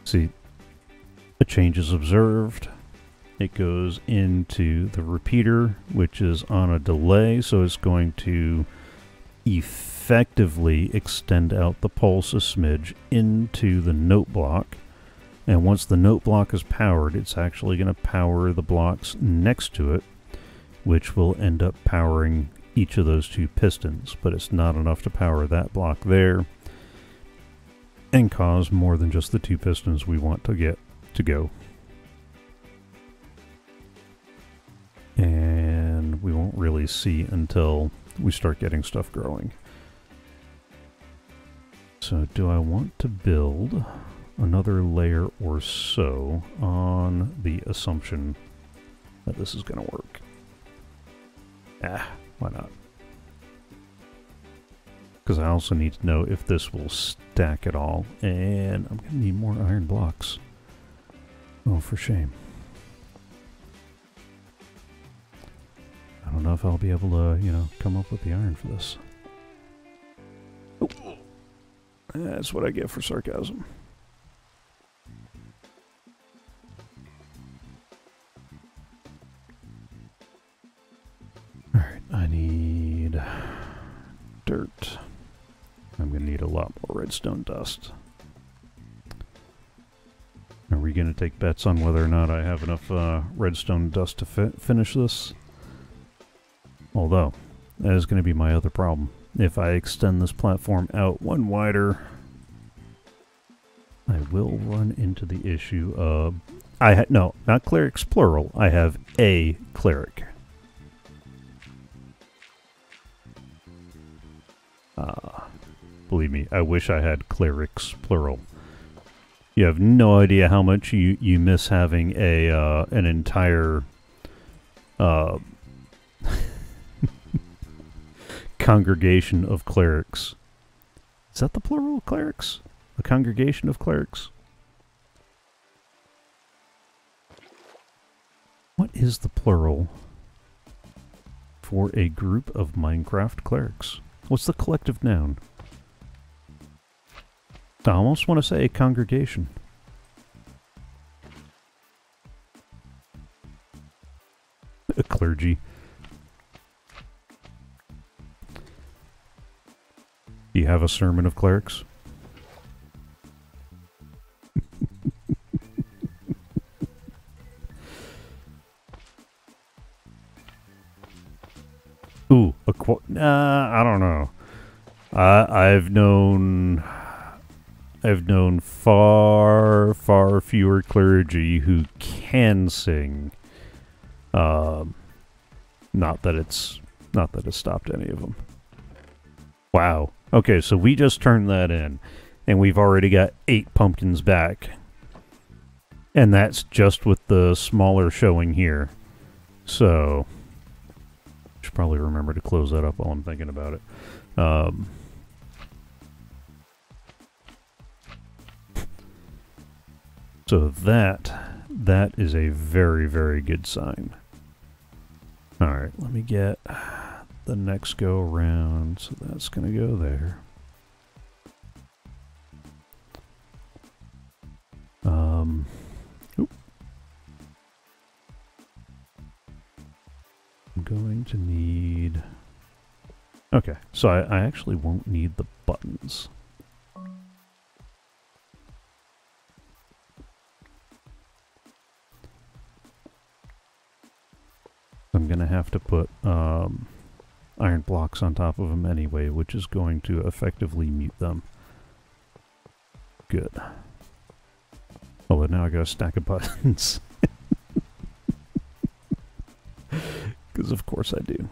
see, a change is observed. It goes into the repeater, which is on a delay, so it's going to effectively extend out the pulse a smidge into the note block. And once the note block is powered, it's actually going to power the blocks next to it, which will end up powering each of those two pistons, but it's not enough to power that block there and cause more than just the two pistons we want to get to go. And we won't really see until we start getting stuff growing. So do I want to build another layer or so on the assumption that this is going to work? Ah, why not? Because I also need to know if this will stack at all. And I'm going to need more iron blocks. Oh, for shame. If I'll be able to, you know, come up with the iron for this. Oh. That's what I get for sarcasm. Alright, I need dirt. I'm going to need a lot more redstone dust. Are we going to take bets on whether or not I have enough uh, redstone dust to fi finish this? Although, that is going to be my other problem. If I extend this platform out one wider, I will run into the issue of... I ha No, not clerics plural. I have a cleric. Uh, believe me, I wish I had clerics plural. You have no idea how much you, you miss having a uh, an entire uh, congregation of clerics. Is that the plural of clerics? A congregation of clerics? What is the plural for a group of Minecraft clerics? What's the collective noun? I almost want to say a congregation. A clergy. Have a sermon of clerics? Ooh, a quote. nah, I don't know. Uh, I've known I've known far, far fewer clergy who can sing. Um, not that it's not that it's stopped any of them. Wow. Okay, so we just turned that in, and we've already got eight pumpkins back. And that's just with the smaller showing here. So, should probably remember to close that up while I'm thinking about it. Um, So that, that is a very, very good sign. Alright, let me get the next go around. So that's going to go there. Um, oop. I'm going to need... Okay, so I, I actually won't need the buttons. I'm going to have to put um, iron blocks on top of them anyway, which is going to effectively mute them. Good. Oh, but now I got a stack of buttons. Because of course I do.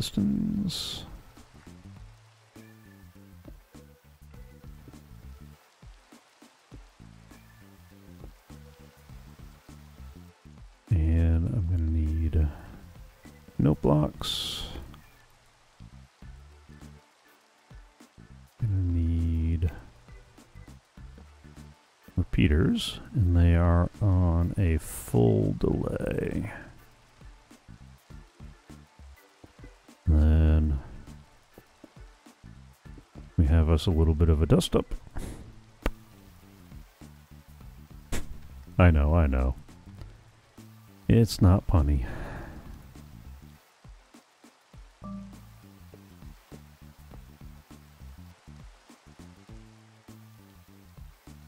Pistons. And I'm going to need note blocks. going to need repeaters, and they are on a full delay. Us a little bit of a dust up. I know, I know. It's not punny.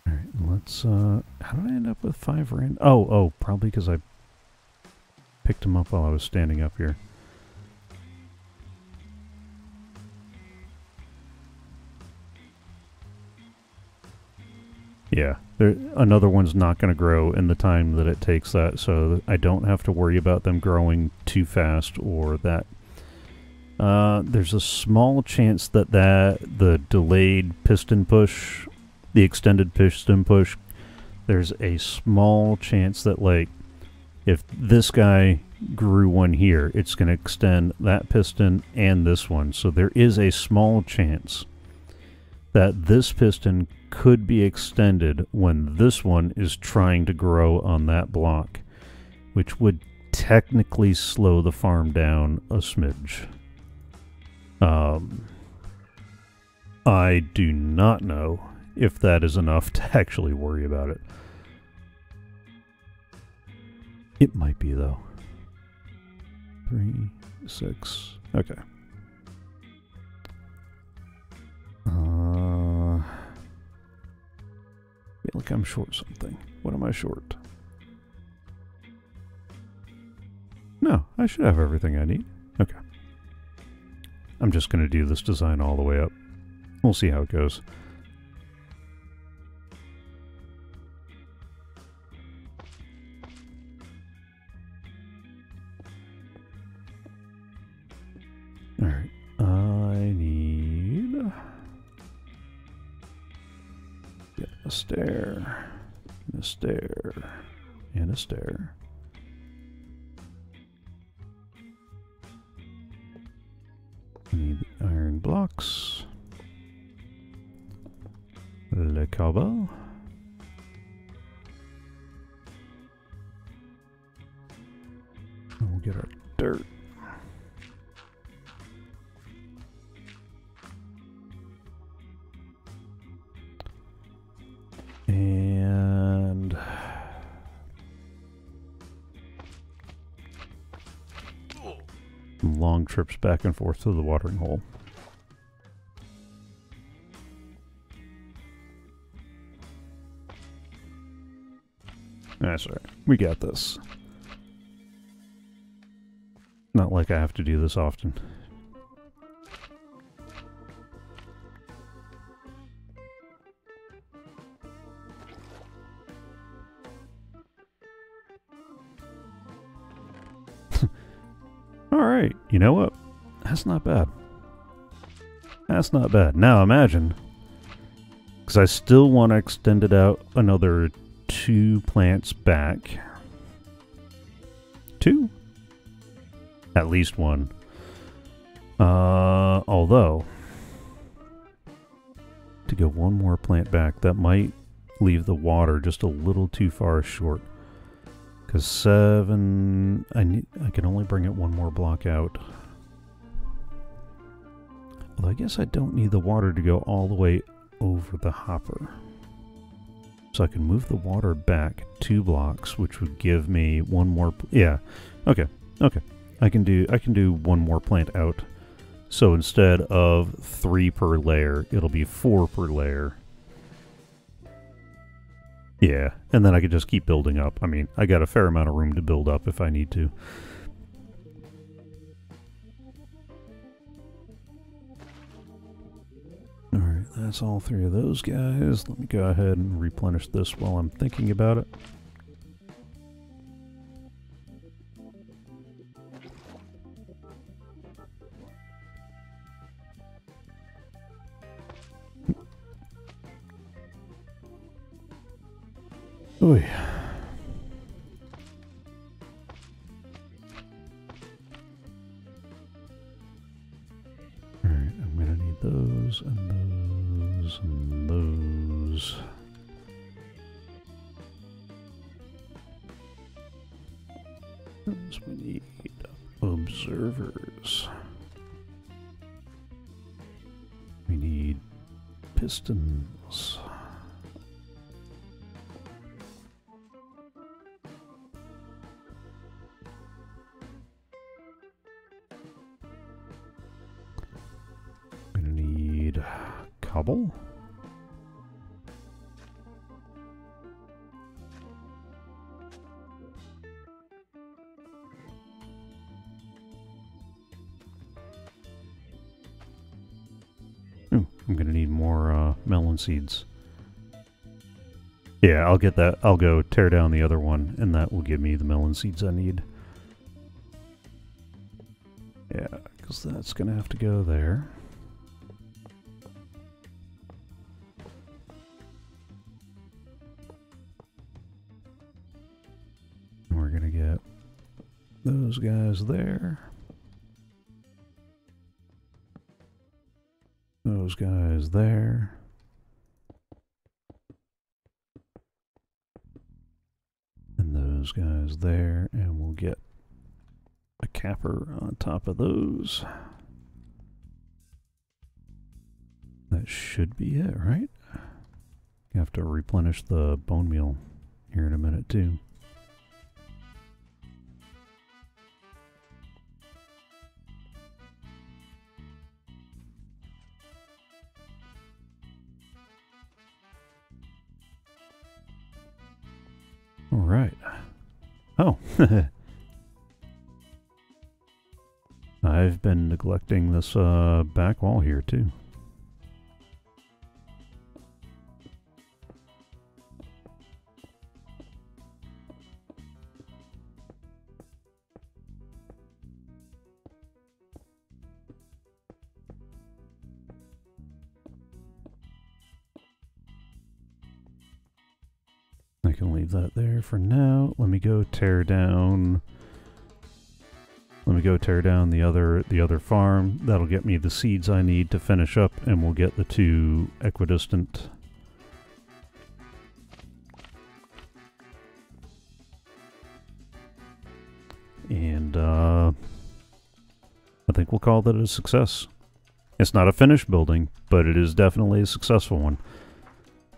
Alright, let's, uh, how did I end up with five rand? Oh, oh, probably because I picked them up while I was standing up here. Yeah, there, another one's not going to grow in the time that it takes that, so I don't have to worry about them growing too fast or that. Uh, there's a small chance that, that the delayed piston push, the extended piston push, there's a small chance that, like, if this guy grew one here, it's going to extend that piston and this one. So there is a small chance that this piston could be extended when this one is trying to grow on that block, which would technically slow the farm down a smidge. Um, I do not know if that is enough to actually worry about it. It might be, though. Three, six. Okay. Uh, feel like I'm short something. What am I short? No, I should have everything I need. Okay. I'm just going to do this design all the way up. We'll see how it goes. Stair, and a stair, and a stair. We Need iron blocks. Le cobble. We'll get our dirt. And long trips back and forth to the watering hole. That's right. We got this. Not like I have to do this often. You know what? That's not bad. That's not bad. Now imagine, because I still want to extend it out another two plants back. Two? At least one. Uh, although, to go one more plant back, that might leave the water just a little too far short. Because seven, I need, I can only bring it one more block out. Although I guess I don't need the water to go all the way over the hopper. So I can move the water back two blocks, which would give me one more. Yeah, okay, okay. I can do I can do one more plant out. So instead of three per layer, it'll be four per layer. Yeah, and then I could just keep building up. I mean, I got a fair amount of room to build up if I need to. Alright, that's all three of those guys. Let me go ahead and replenish this while I'm thinking about it. Oy. Alright, I'm gonna need those and those and. Those we need observers. We need pistons. Ooh, I'm gonna need more uh, melon seeds. Yeah, I'll get that. I'll go tear down the other one, and that will give me the melon seeds I need. Yeah, because that's gonna have to go there. Those guys there. Those guys there. And those guys there, and we'll get a capper on top of those. That should be it, right? You have to replenish the bone meal here in a minute, too. Right. Oh. I've been neglecting this uh, back wall here, too. That there for now. Let me go tear down. Let me go tear down the other the other farm. That'll get me the seeds I need to finish up, and we'll get the two equidistant. And uh, I think we'll call that a success. It's not a finished building, but it is definitely a successful one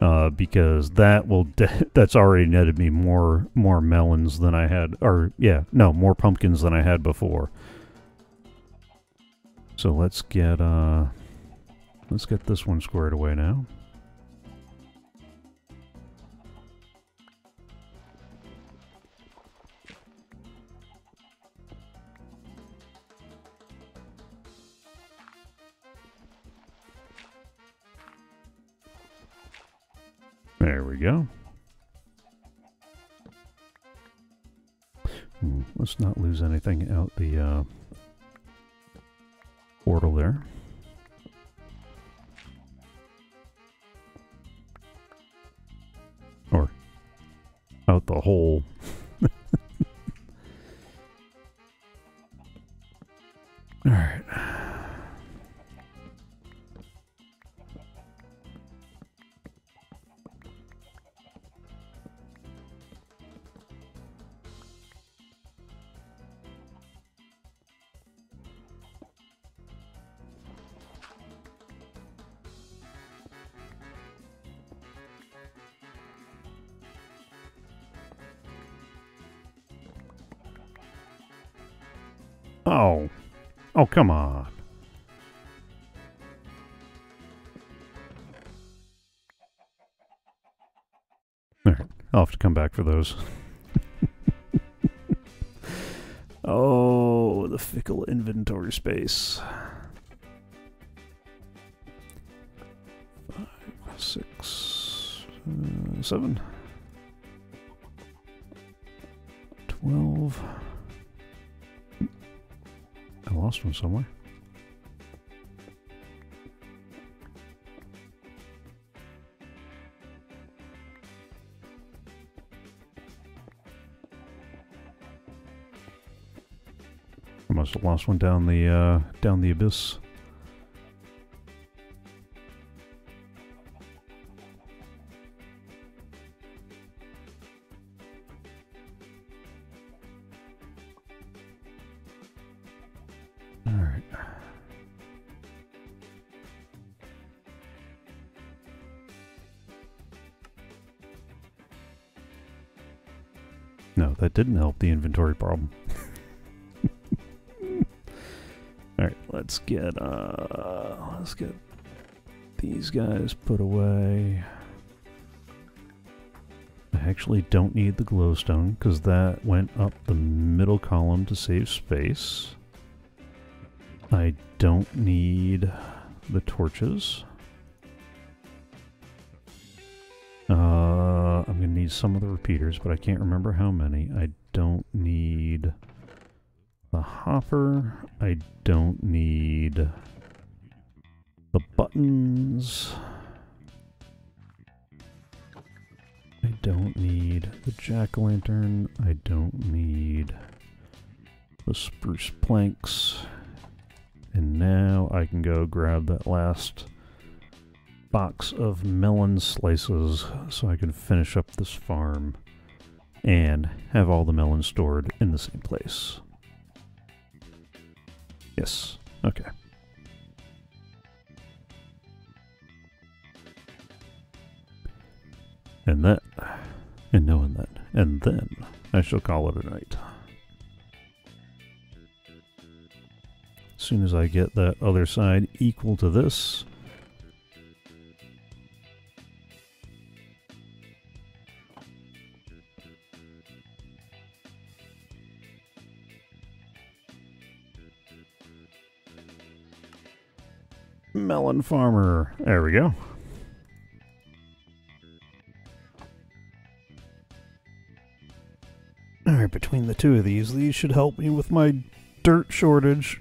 uh, because that will that's already netted me more more melons than I had, or yeah, no, more pumpkins than I had before. So let's get uh, let's get this one squared away now. There we go. Hmm, let's not lose anything out the uh, portal there. Or out the hole. Come on. Alright, I'll have to come back for those. oh, the fickle inventory space. Five, six, uh, seven, Lost one somewhere. I must have lost one down the uh, down the abyss. Didn't help the inventory problem. All right, let's get uh let's get these guys put away. I actually don't need the glowstone because that went up the middle column to save space. I don't need the torches. Need some of the repeaters, but I can't remember how many. I don't need the hopper. I don't need the buttons. I don't need the jack-o'-lantern. I don't need the spruce planks. And now I can go grab that last box of melon slices so I can finish up this farm and have all the melons stored in the same place. Yes. Okay. And that, and knowing that, and then I shall call it a night. As soon as I get that other side equal to this, melon farmer. There we go. Alright, between the two of these, these should help me with my dirt shortage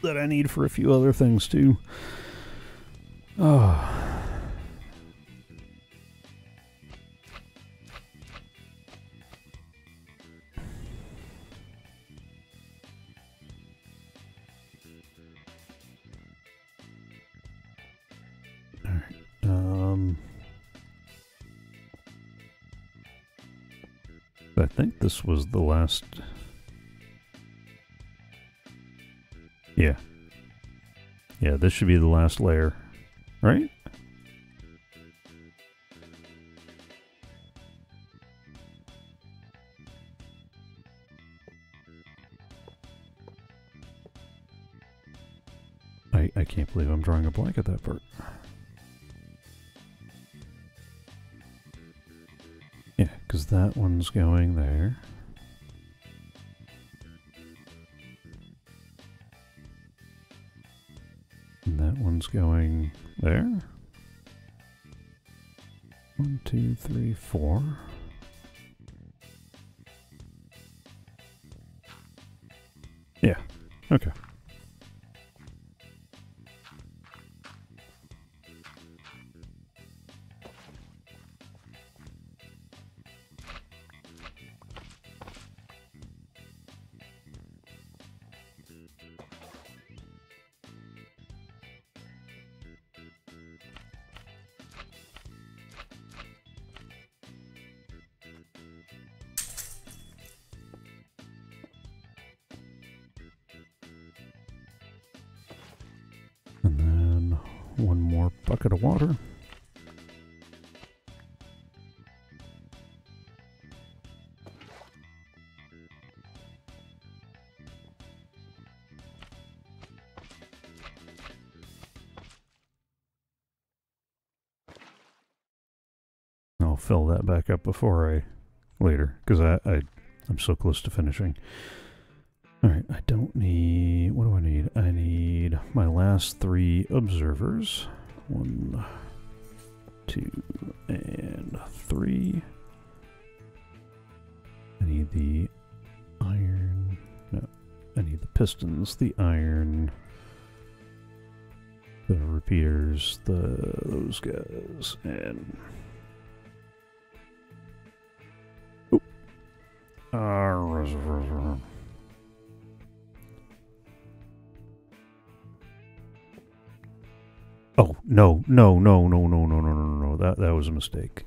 that I need for a few other things too. Oh. This was the last. Yeah. Yeah, this should be the last layer, right? I, I can't believe I'm drawing a blank at that part. That one's going there. And that one's going there. One, two, three, four. One more bucket of water. I'll fill that back up before I later because I, I I'm so close to finishing. I don't need. What do I need? I need my last three observers. One, two, and three. I need the iron. No, I need the pistons, the iron, the repeaters, the those guys, and. Uh, Oh no no no no no no no no no that that was a mistake.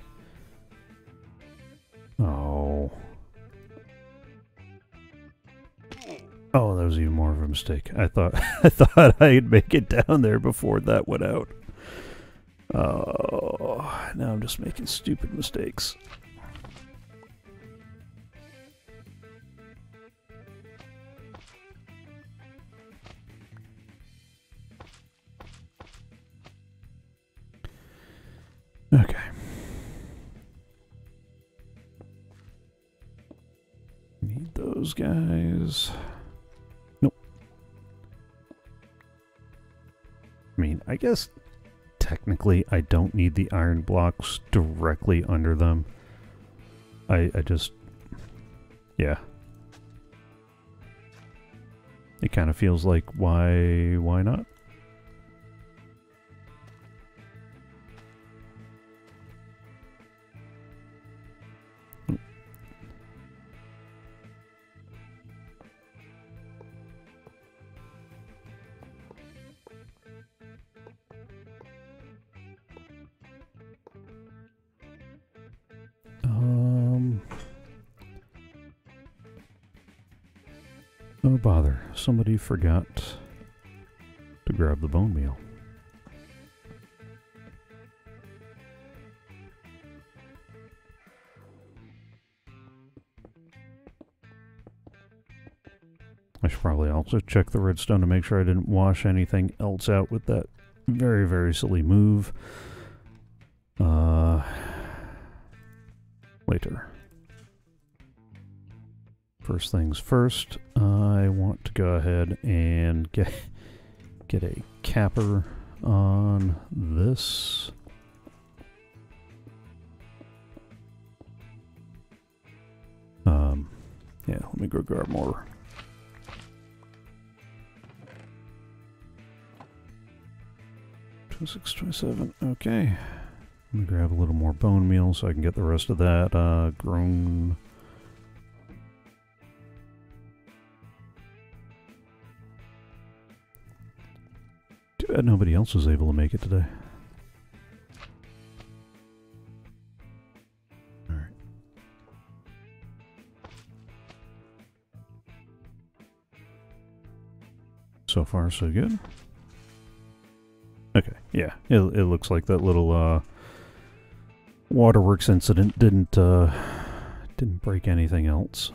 Oh. Oh, that was even more of a mistake. I thought I thought I'd make it down there before that went out. Oh, now I'm just making stupid mistakes. Guess technically I don't need the iron blocks directly under them. I, I just, yeah. It kind of feels like why why not? Forgot to grab the bone meal. I should probably also check the redstone to make sure I didn't wash anything else out with that very, very silly move. Uh, later. First things first, I want to go ahead and get get a capper on this. Um, yeah, let me go grab more. Twenty-six, twenty-seven. Okay. Let me grab a little more bone meal so I can get the rest of that uh, grown. Too nobody else was able to make it today. Alright. So far, so good. Okay, yeah, it, it looks like that little uh, waterworks incident didn't uh, didn't break anything else.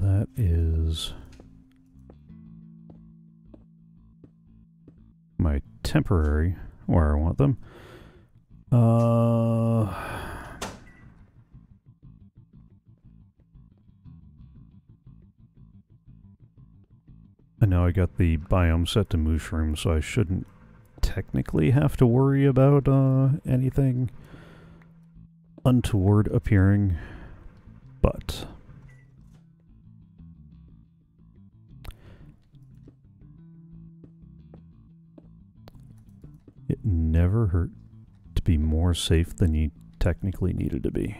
That is my temporary where I want them. Uh, I know I got the biome set to mushroom, so I shouldn't technically have to worry about uh, anything untoward appearing, but never hurt to be more safe than you technically needed to be.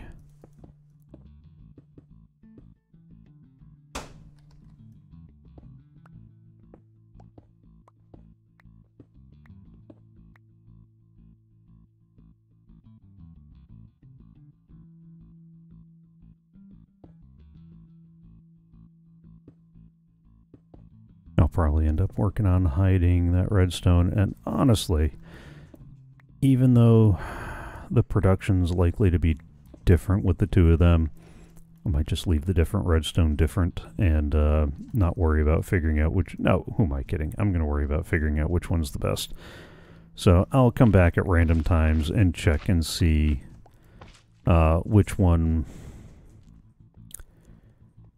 I'll probably end up working on hiding that redstone, and honestly, even though the production's likely to be different with the two of them, I might just leave the different redstone different and uh, not worry about figuring out which. No, who am I kidding? I'm going to worry about figuring out which one's the best. So I'll come back at random times and check and see uh, which one,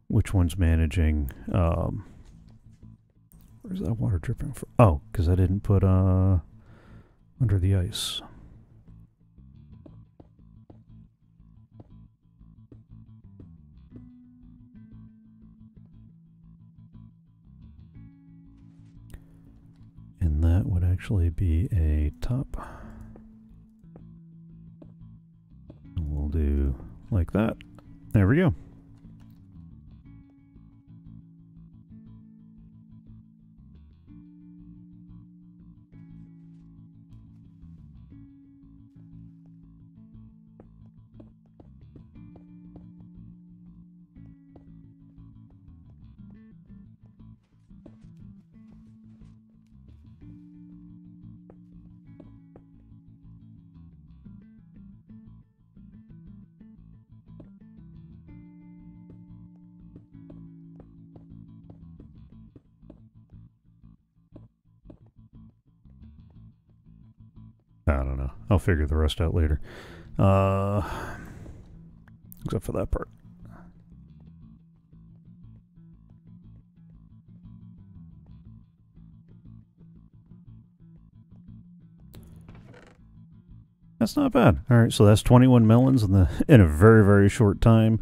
which one's managing. Um, where's that water dripping from? Oh, because I didn't put uh under the ice. And that would actually be a top. And we'll do like that. There we go. Figure the rest out later. Uh, except for that part. That's not bad. All right, so that's 21 melons in the in a very very short time.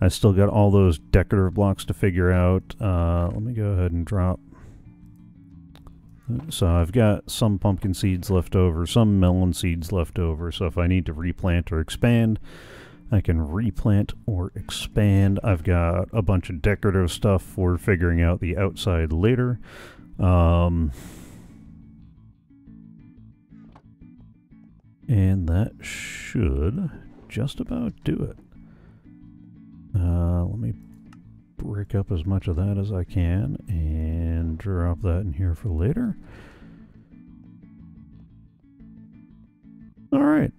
I still got all those decorative blocks to figure out. Uh, let me go ahead and drop. So I've got some pumpkin seeds left over, some melon seeds left over. So if I need to replant or expand, I can replant or expand. I've got a bunch of decorative stuff for figuring out the outside later. Um, And that should just about do it. Uh, let me break up as much of that as I can and drop that in here for later. Alright.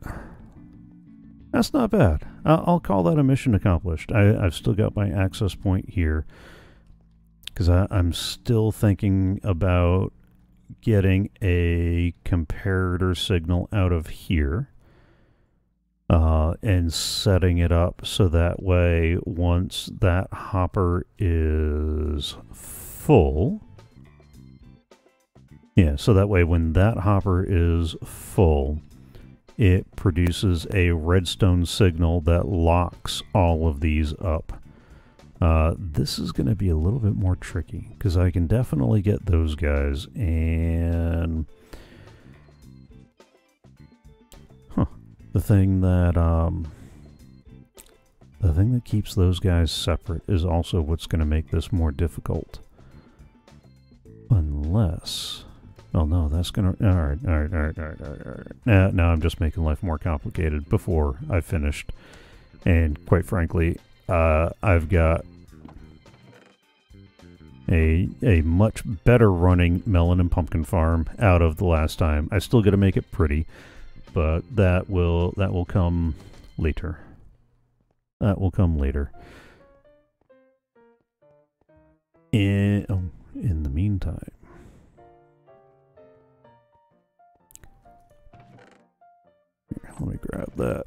That's not bad. I'll call that a mission accomplished. I, have still got my access point here because I'm still thinking about getting a comparator signal out of here uh, and setting it up so that way once that hopper is full yeah so that way when that hopper is full it produces a redstone signal that locks all of these up. Uh, this is going to be a little bit more tricky because I can definitely get those guys and the thing that um, the thing that keeps those guys separate is also what's going to make this more difficult. Unless, oh no, that's going to, all right, all right, all right, all right, all right, all right. Now, now I'm just making life more complicated before I finished. And quite frankly, uh, I've got a a much better running melon and pumpkin farm out of the last time. I still got to make it pretty, but that will that will come later. That will come later. In oh, in the meantime. Here, let me grab that.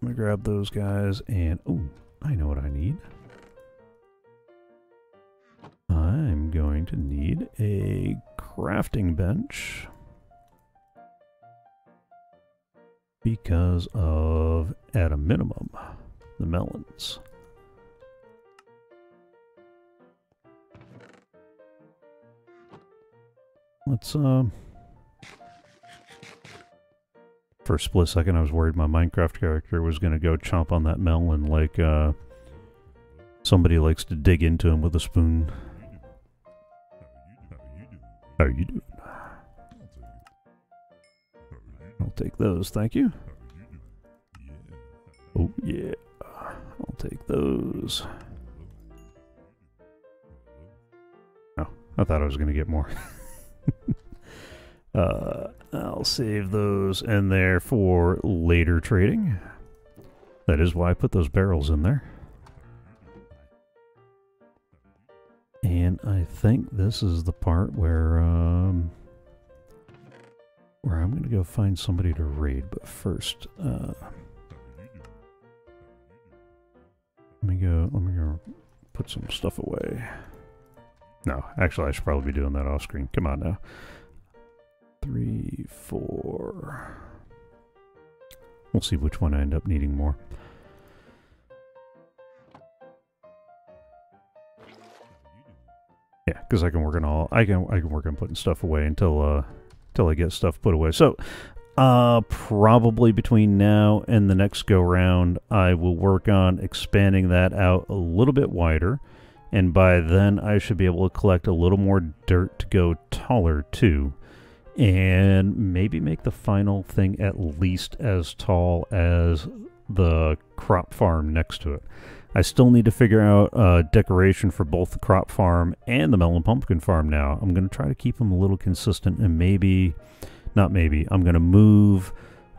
Let me grab those guys and oh I know what I need. I'm going to need a crafting bench because of, at a minimum, the melons. Let's, um... For a split second, I was worried my Minecraft character was going to go chomp on that melon like uh, somebody likes to dig into him with a spoon. How are you doing? I'll take those, thank you. Oh, yeah. I'll take those. Oh, I thought I was going to get more. uh, I'll save those in there for later trading. That is why I put those barrels in there. And I think this is the part where, um, where I'm going to go find somebody to raid. But first, uh, let me go, let me go put some stuff away. No, actually I should probably be doing that off screen. Come on now three, four. We'll see which one I end up needing more. Yeah, because I can work on all I can I can work on putting stuff away until uh until I get stuff put away. So uh probably between now and the next go round I will work on expanding that out a little bit wider and by then I should be able to collect a little more dirt to go taller too and maybe make the final thing at least as tall as the crop farm next to it. I still need to figure out uh, decoration for both the crop farm and the melon pumpkin farm now. I'm going to try to keep them a little consistent and maybe, not maybe, I'm going to move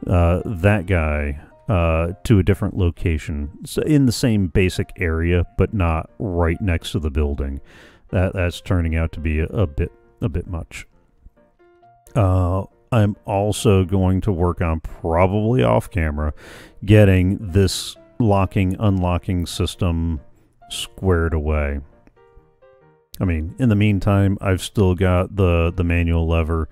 uh, that guy uh, to a different location so in the same basic area, but not right next to the building. That That's turning out to be a, a bit a bit much. Uh, I'm also going to work on probably off camera getting this locking unlocking system squared away. I mean, in the meantime, I've still got the the manual lever.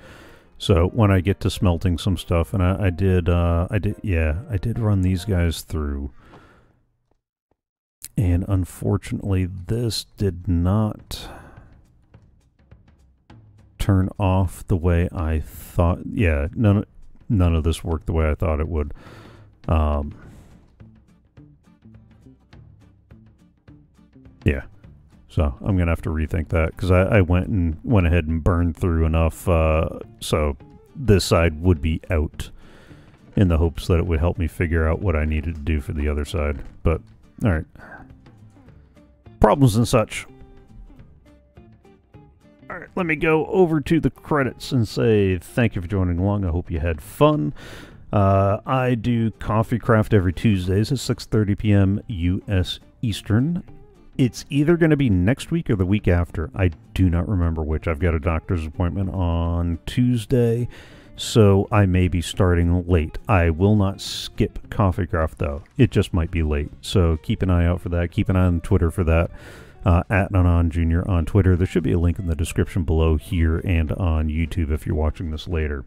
So when I get to smelting some stuff, and I, I did, uh, I did, yeah, I did run these guys through. And unfortunately, this did not turn off the way I thought. Yeah, none, none of this worked the way I thought it would. Um, yeah. So I'm going to have to rethink that because I, I, went and went ahead and burned through enough uh, so this side would be out in the hopes that it would help me figure out what I needed to do for the other side. But, alright. Problems and such. Alright, let me go over to the credits and say thank you for joining along. I hope you had fun. Uh, I do CoffeeCraft every Tuesdays at 6.30 p.m. U.S. Eastern it's either going to be next week or the week after. I do not remember which. I've got a doctor's appointment on Tuesday, so I may be starting late. I will not skip CoffeeCraft, though. It just might be late. So keep an eye out for that. Keep an eye on Twitter for that. Uh, at AnonJr. on Twitter. There should be a link in the description below here and on YouTube if you're watching this later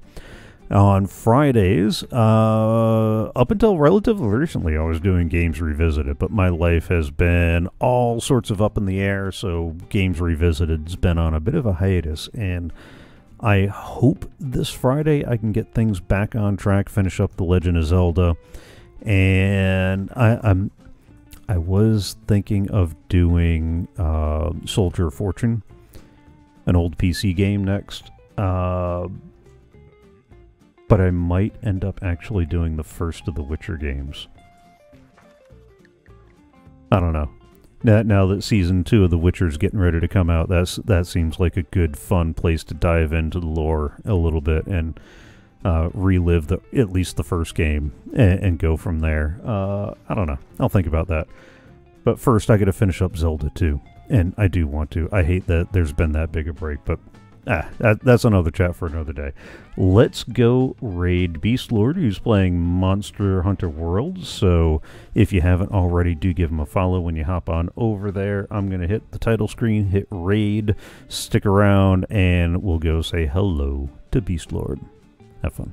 on Fridays. Uh, up until relatively recently, I was doing Games Revisited, but my life has been all sorts of up in the air, so Games Revisited's been on a bit of a hiatus, and I hope this Friday I can get things back on track, finish up The Legend of Zelda, and I, I'm I was thinking of doing uh, Soldier of Fortune, an old PC game next. Uh, but I might end up actually doing the first of the Witcher games. I don't know. Now, now that season two of The Witcher is getting ready to come out, that's that seems like a good, fun place to dive into the lore a little bit and uh, relive the at least the first game and, and go from there. Uh, I don't know. I'll think about that. But first, I got to finish up Zelda 2, and I do want to. I hate that there's been that big a break, but Ah, that, that's another chat for another day. Let's go raid Beast Lord, who's playing Monster Hunter World. So if you haven't already, do give him a follow when you hop on over there. I'm going to hit the title screen, hit raid, stick around, and we'll go say hello to Beast Lord. Have fun.